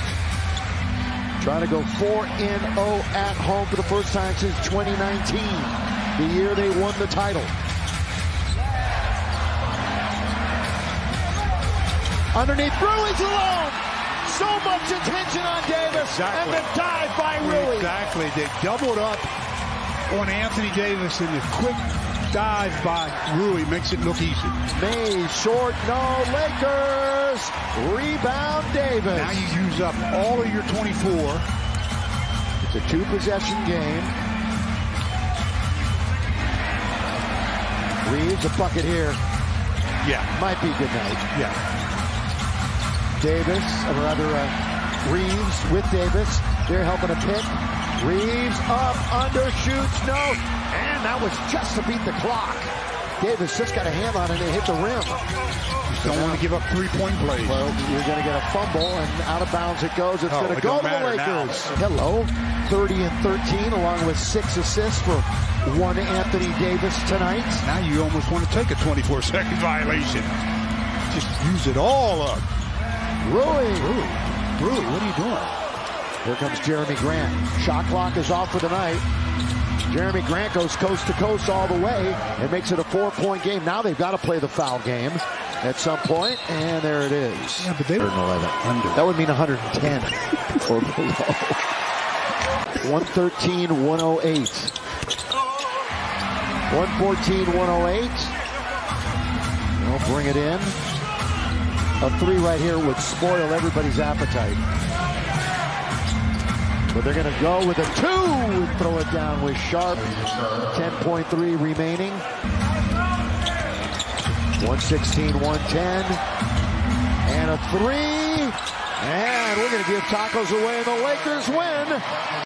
Trying to go 4 in 0 at home for the first time since 2019, the year they won the title. Underneath, Rui's alone. So much attention on Davis.
Exactly.
And the dive by Rui.
Exactly. They doubled up on Anthony Davis, and the quick dive by Rui makes it look easy.
Mays short, no Lakers. Rebound Davis.
Now you use up all of your 24.
It's a two possession game. Reaves a bucket here.
Yeah.
Might be good night.
Yeah.
Davis, or rather uh, Reaves with Davis. They're helping a pick. Reaves up, undershoots, no. And that was just to beat the clock. Davis just got a hand on it and hit the rim.
Just don't want to give up three-point plays.
Well, you're going to get a fumble, and out of bounds it goes. It's
Oh,
going to go to the
matter now.
Lakers. Hello, 30 and 13, along with six assists for one Anthony Davis tonight.
Now you almost want to take a 24-second violation. Just use it all up.
Rui.
Rui, Rui, what are you doing?
Here comes Jerami Grant. Shot clock is off for the night. Jerami Grant goes coast to coast all the way and makes it a four-point game. Now they've got to play the foul game at some point, and there it is.
Yeah, but they
111.
Under.
That would mean 110 [LAUGHS] or below. 113, 108. 114, 108. They'll bring it in. A three right here would spoil everybody's appetite. But they're going to go with a two and throw it down with Sharpe. 10.3 remaining. 116, 110. And a three. And we're going to give tacos away and the Lakers win.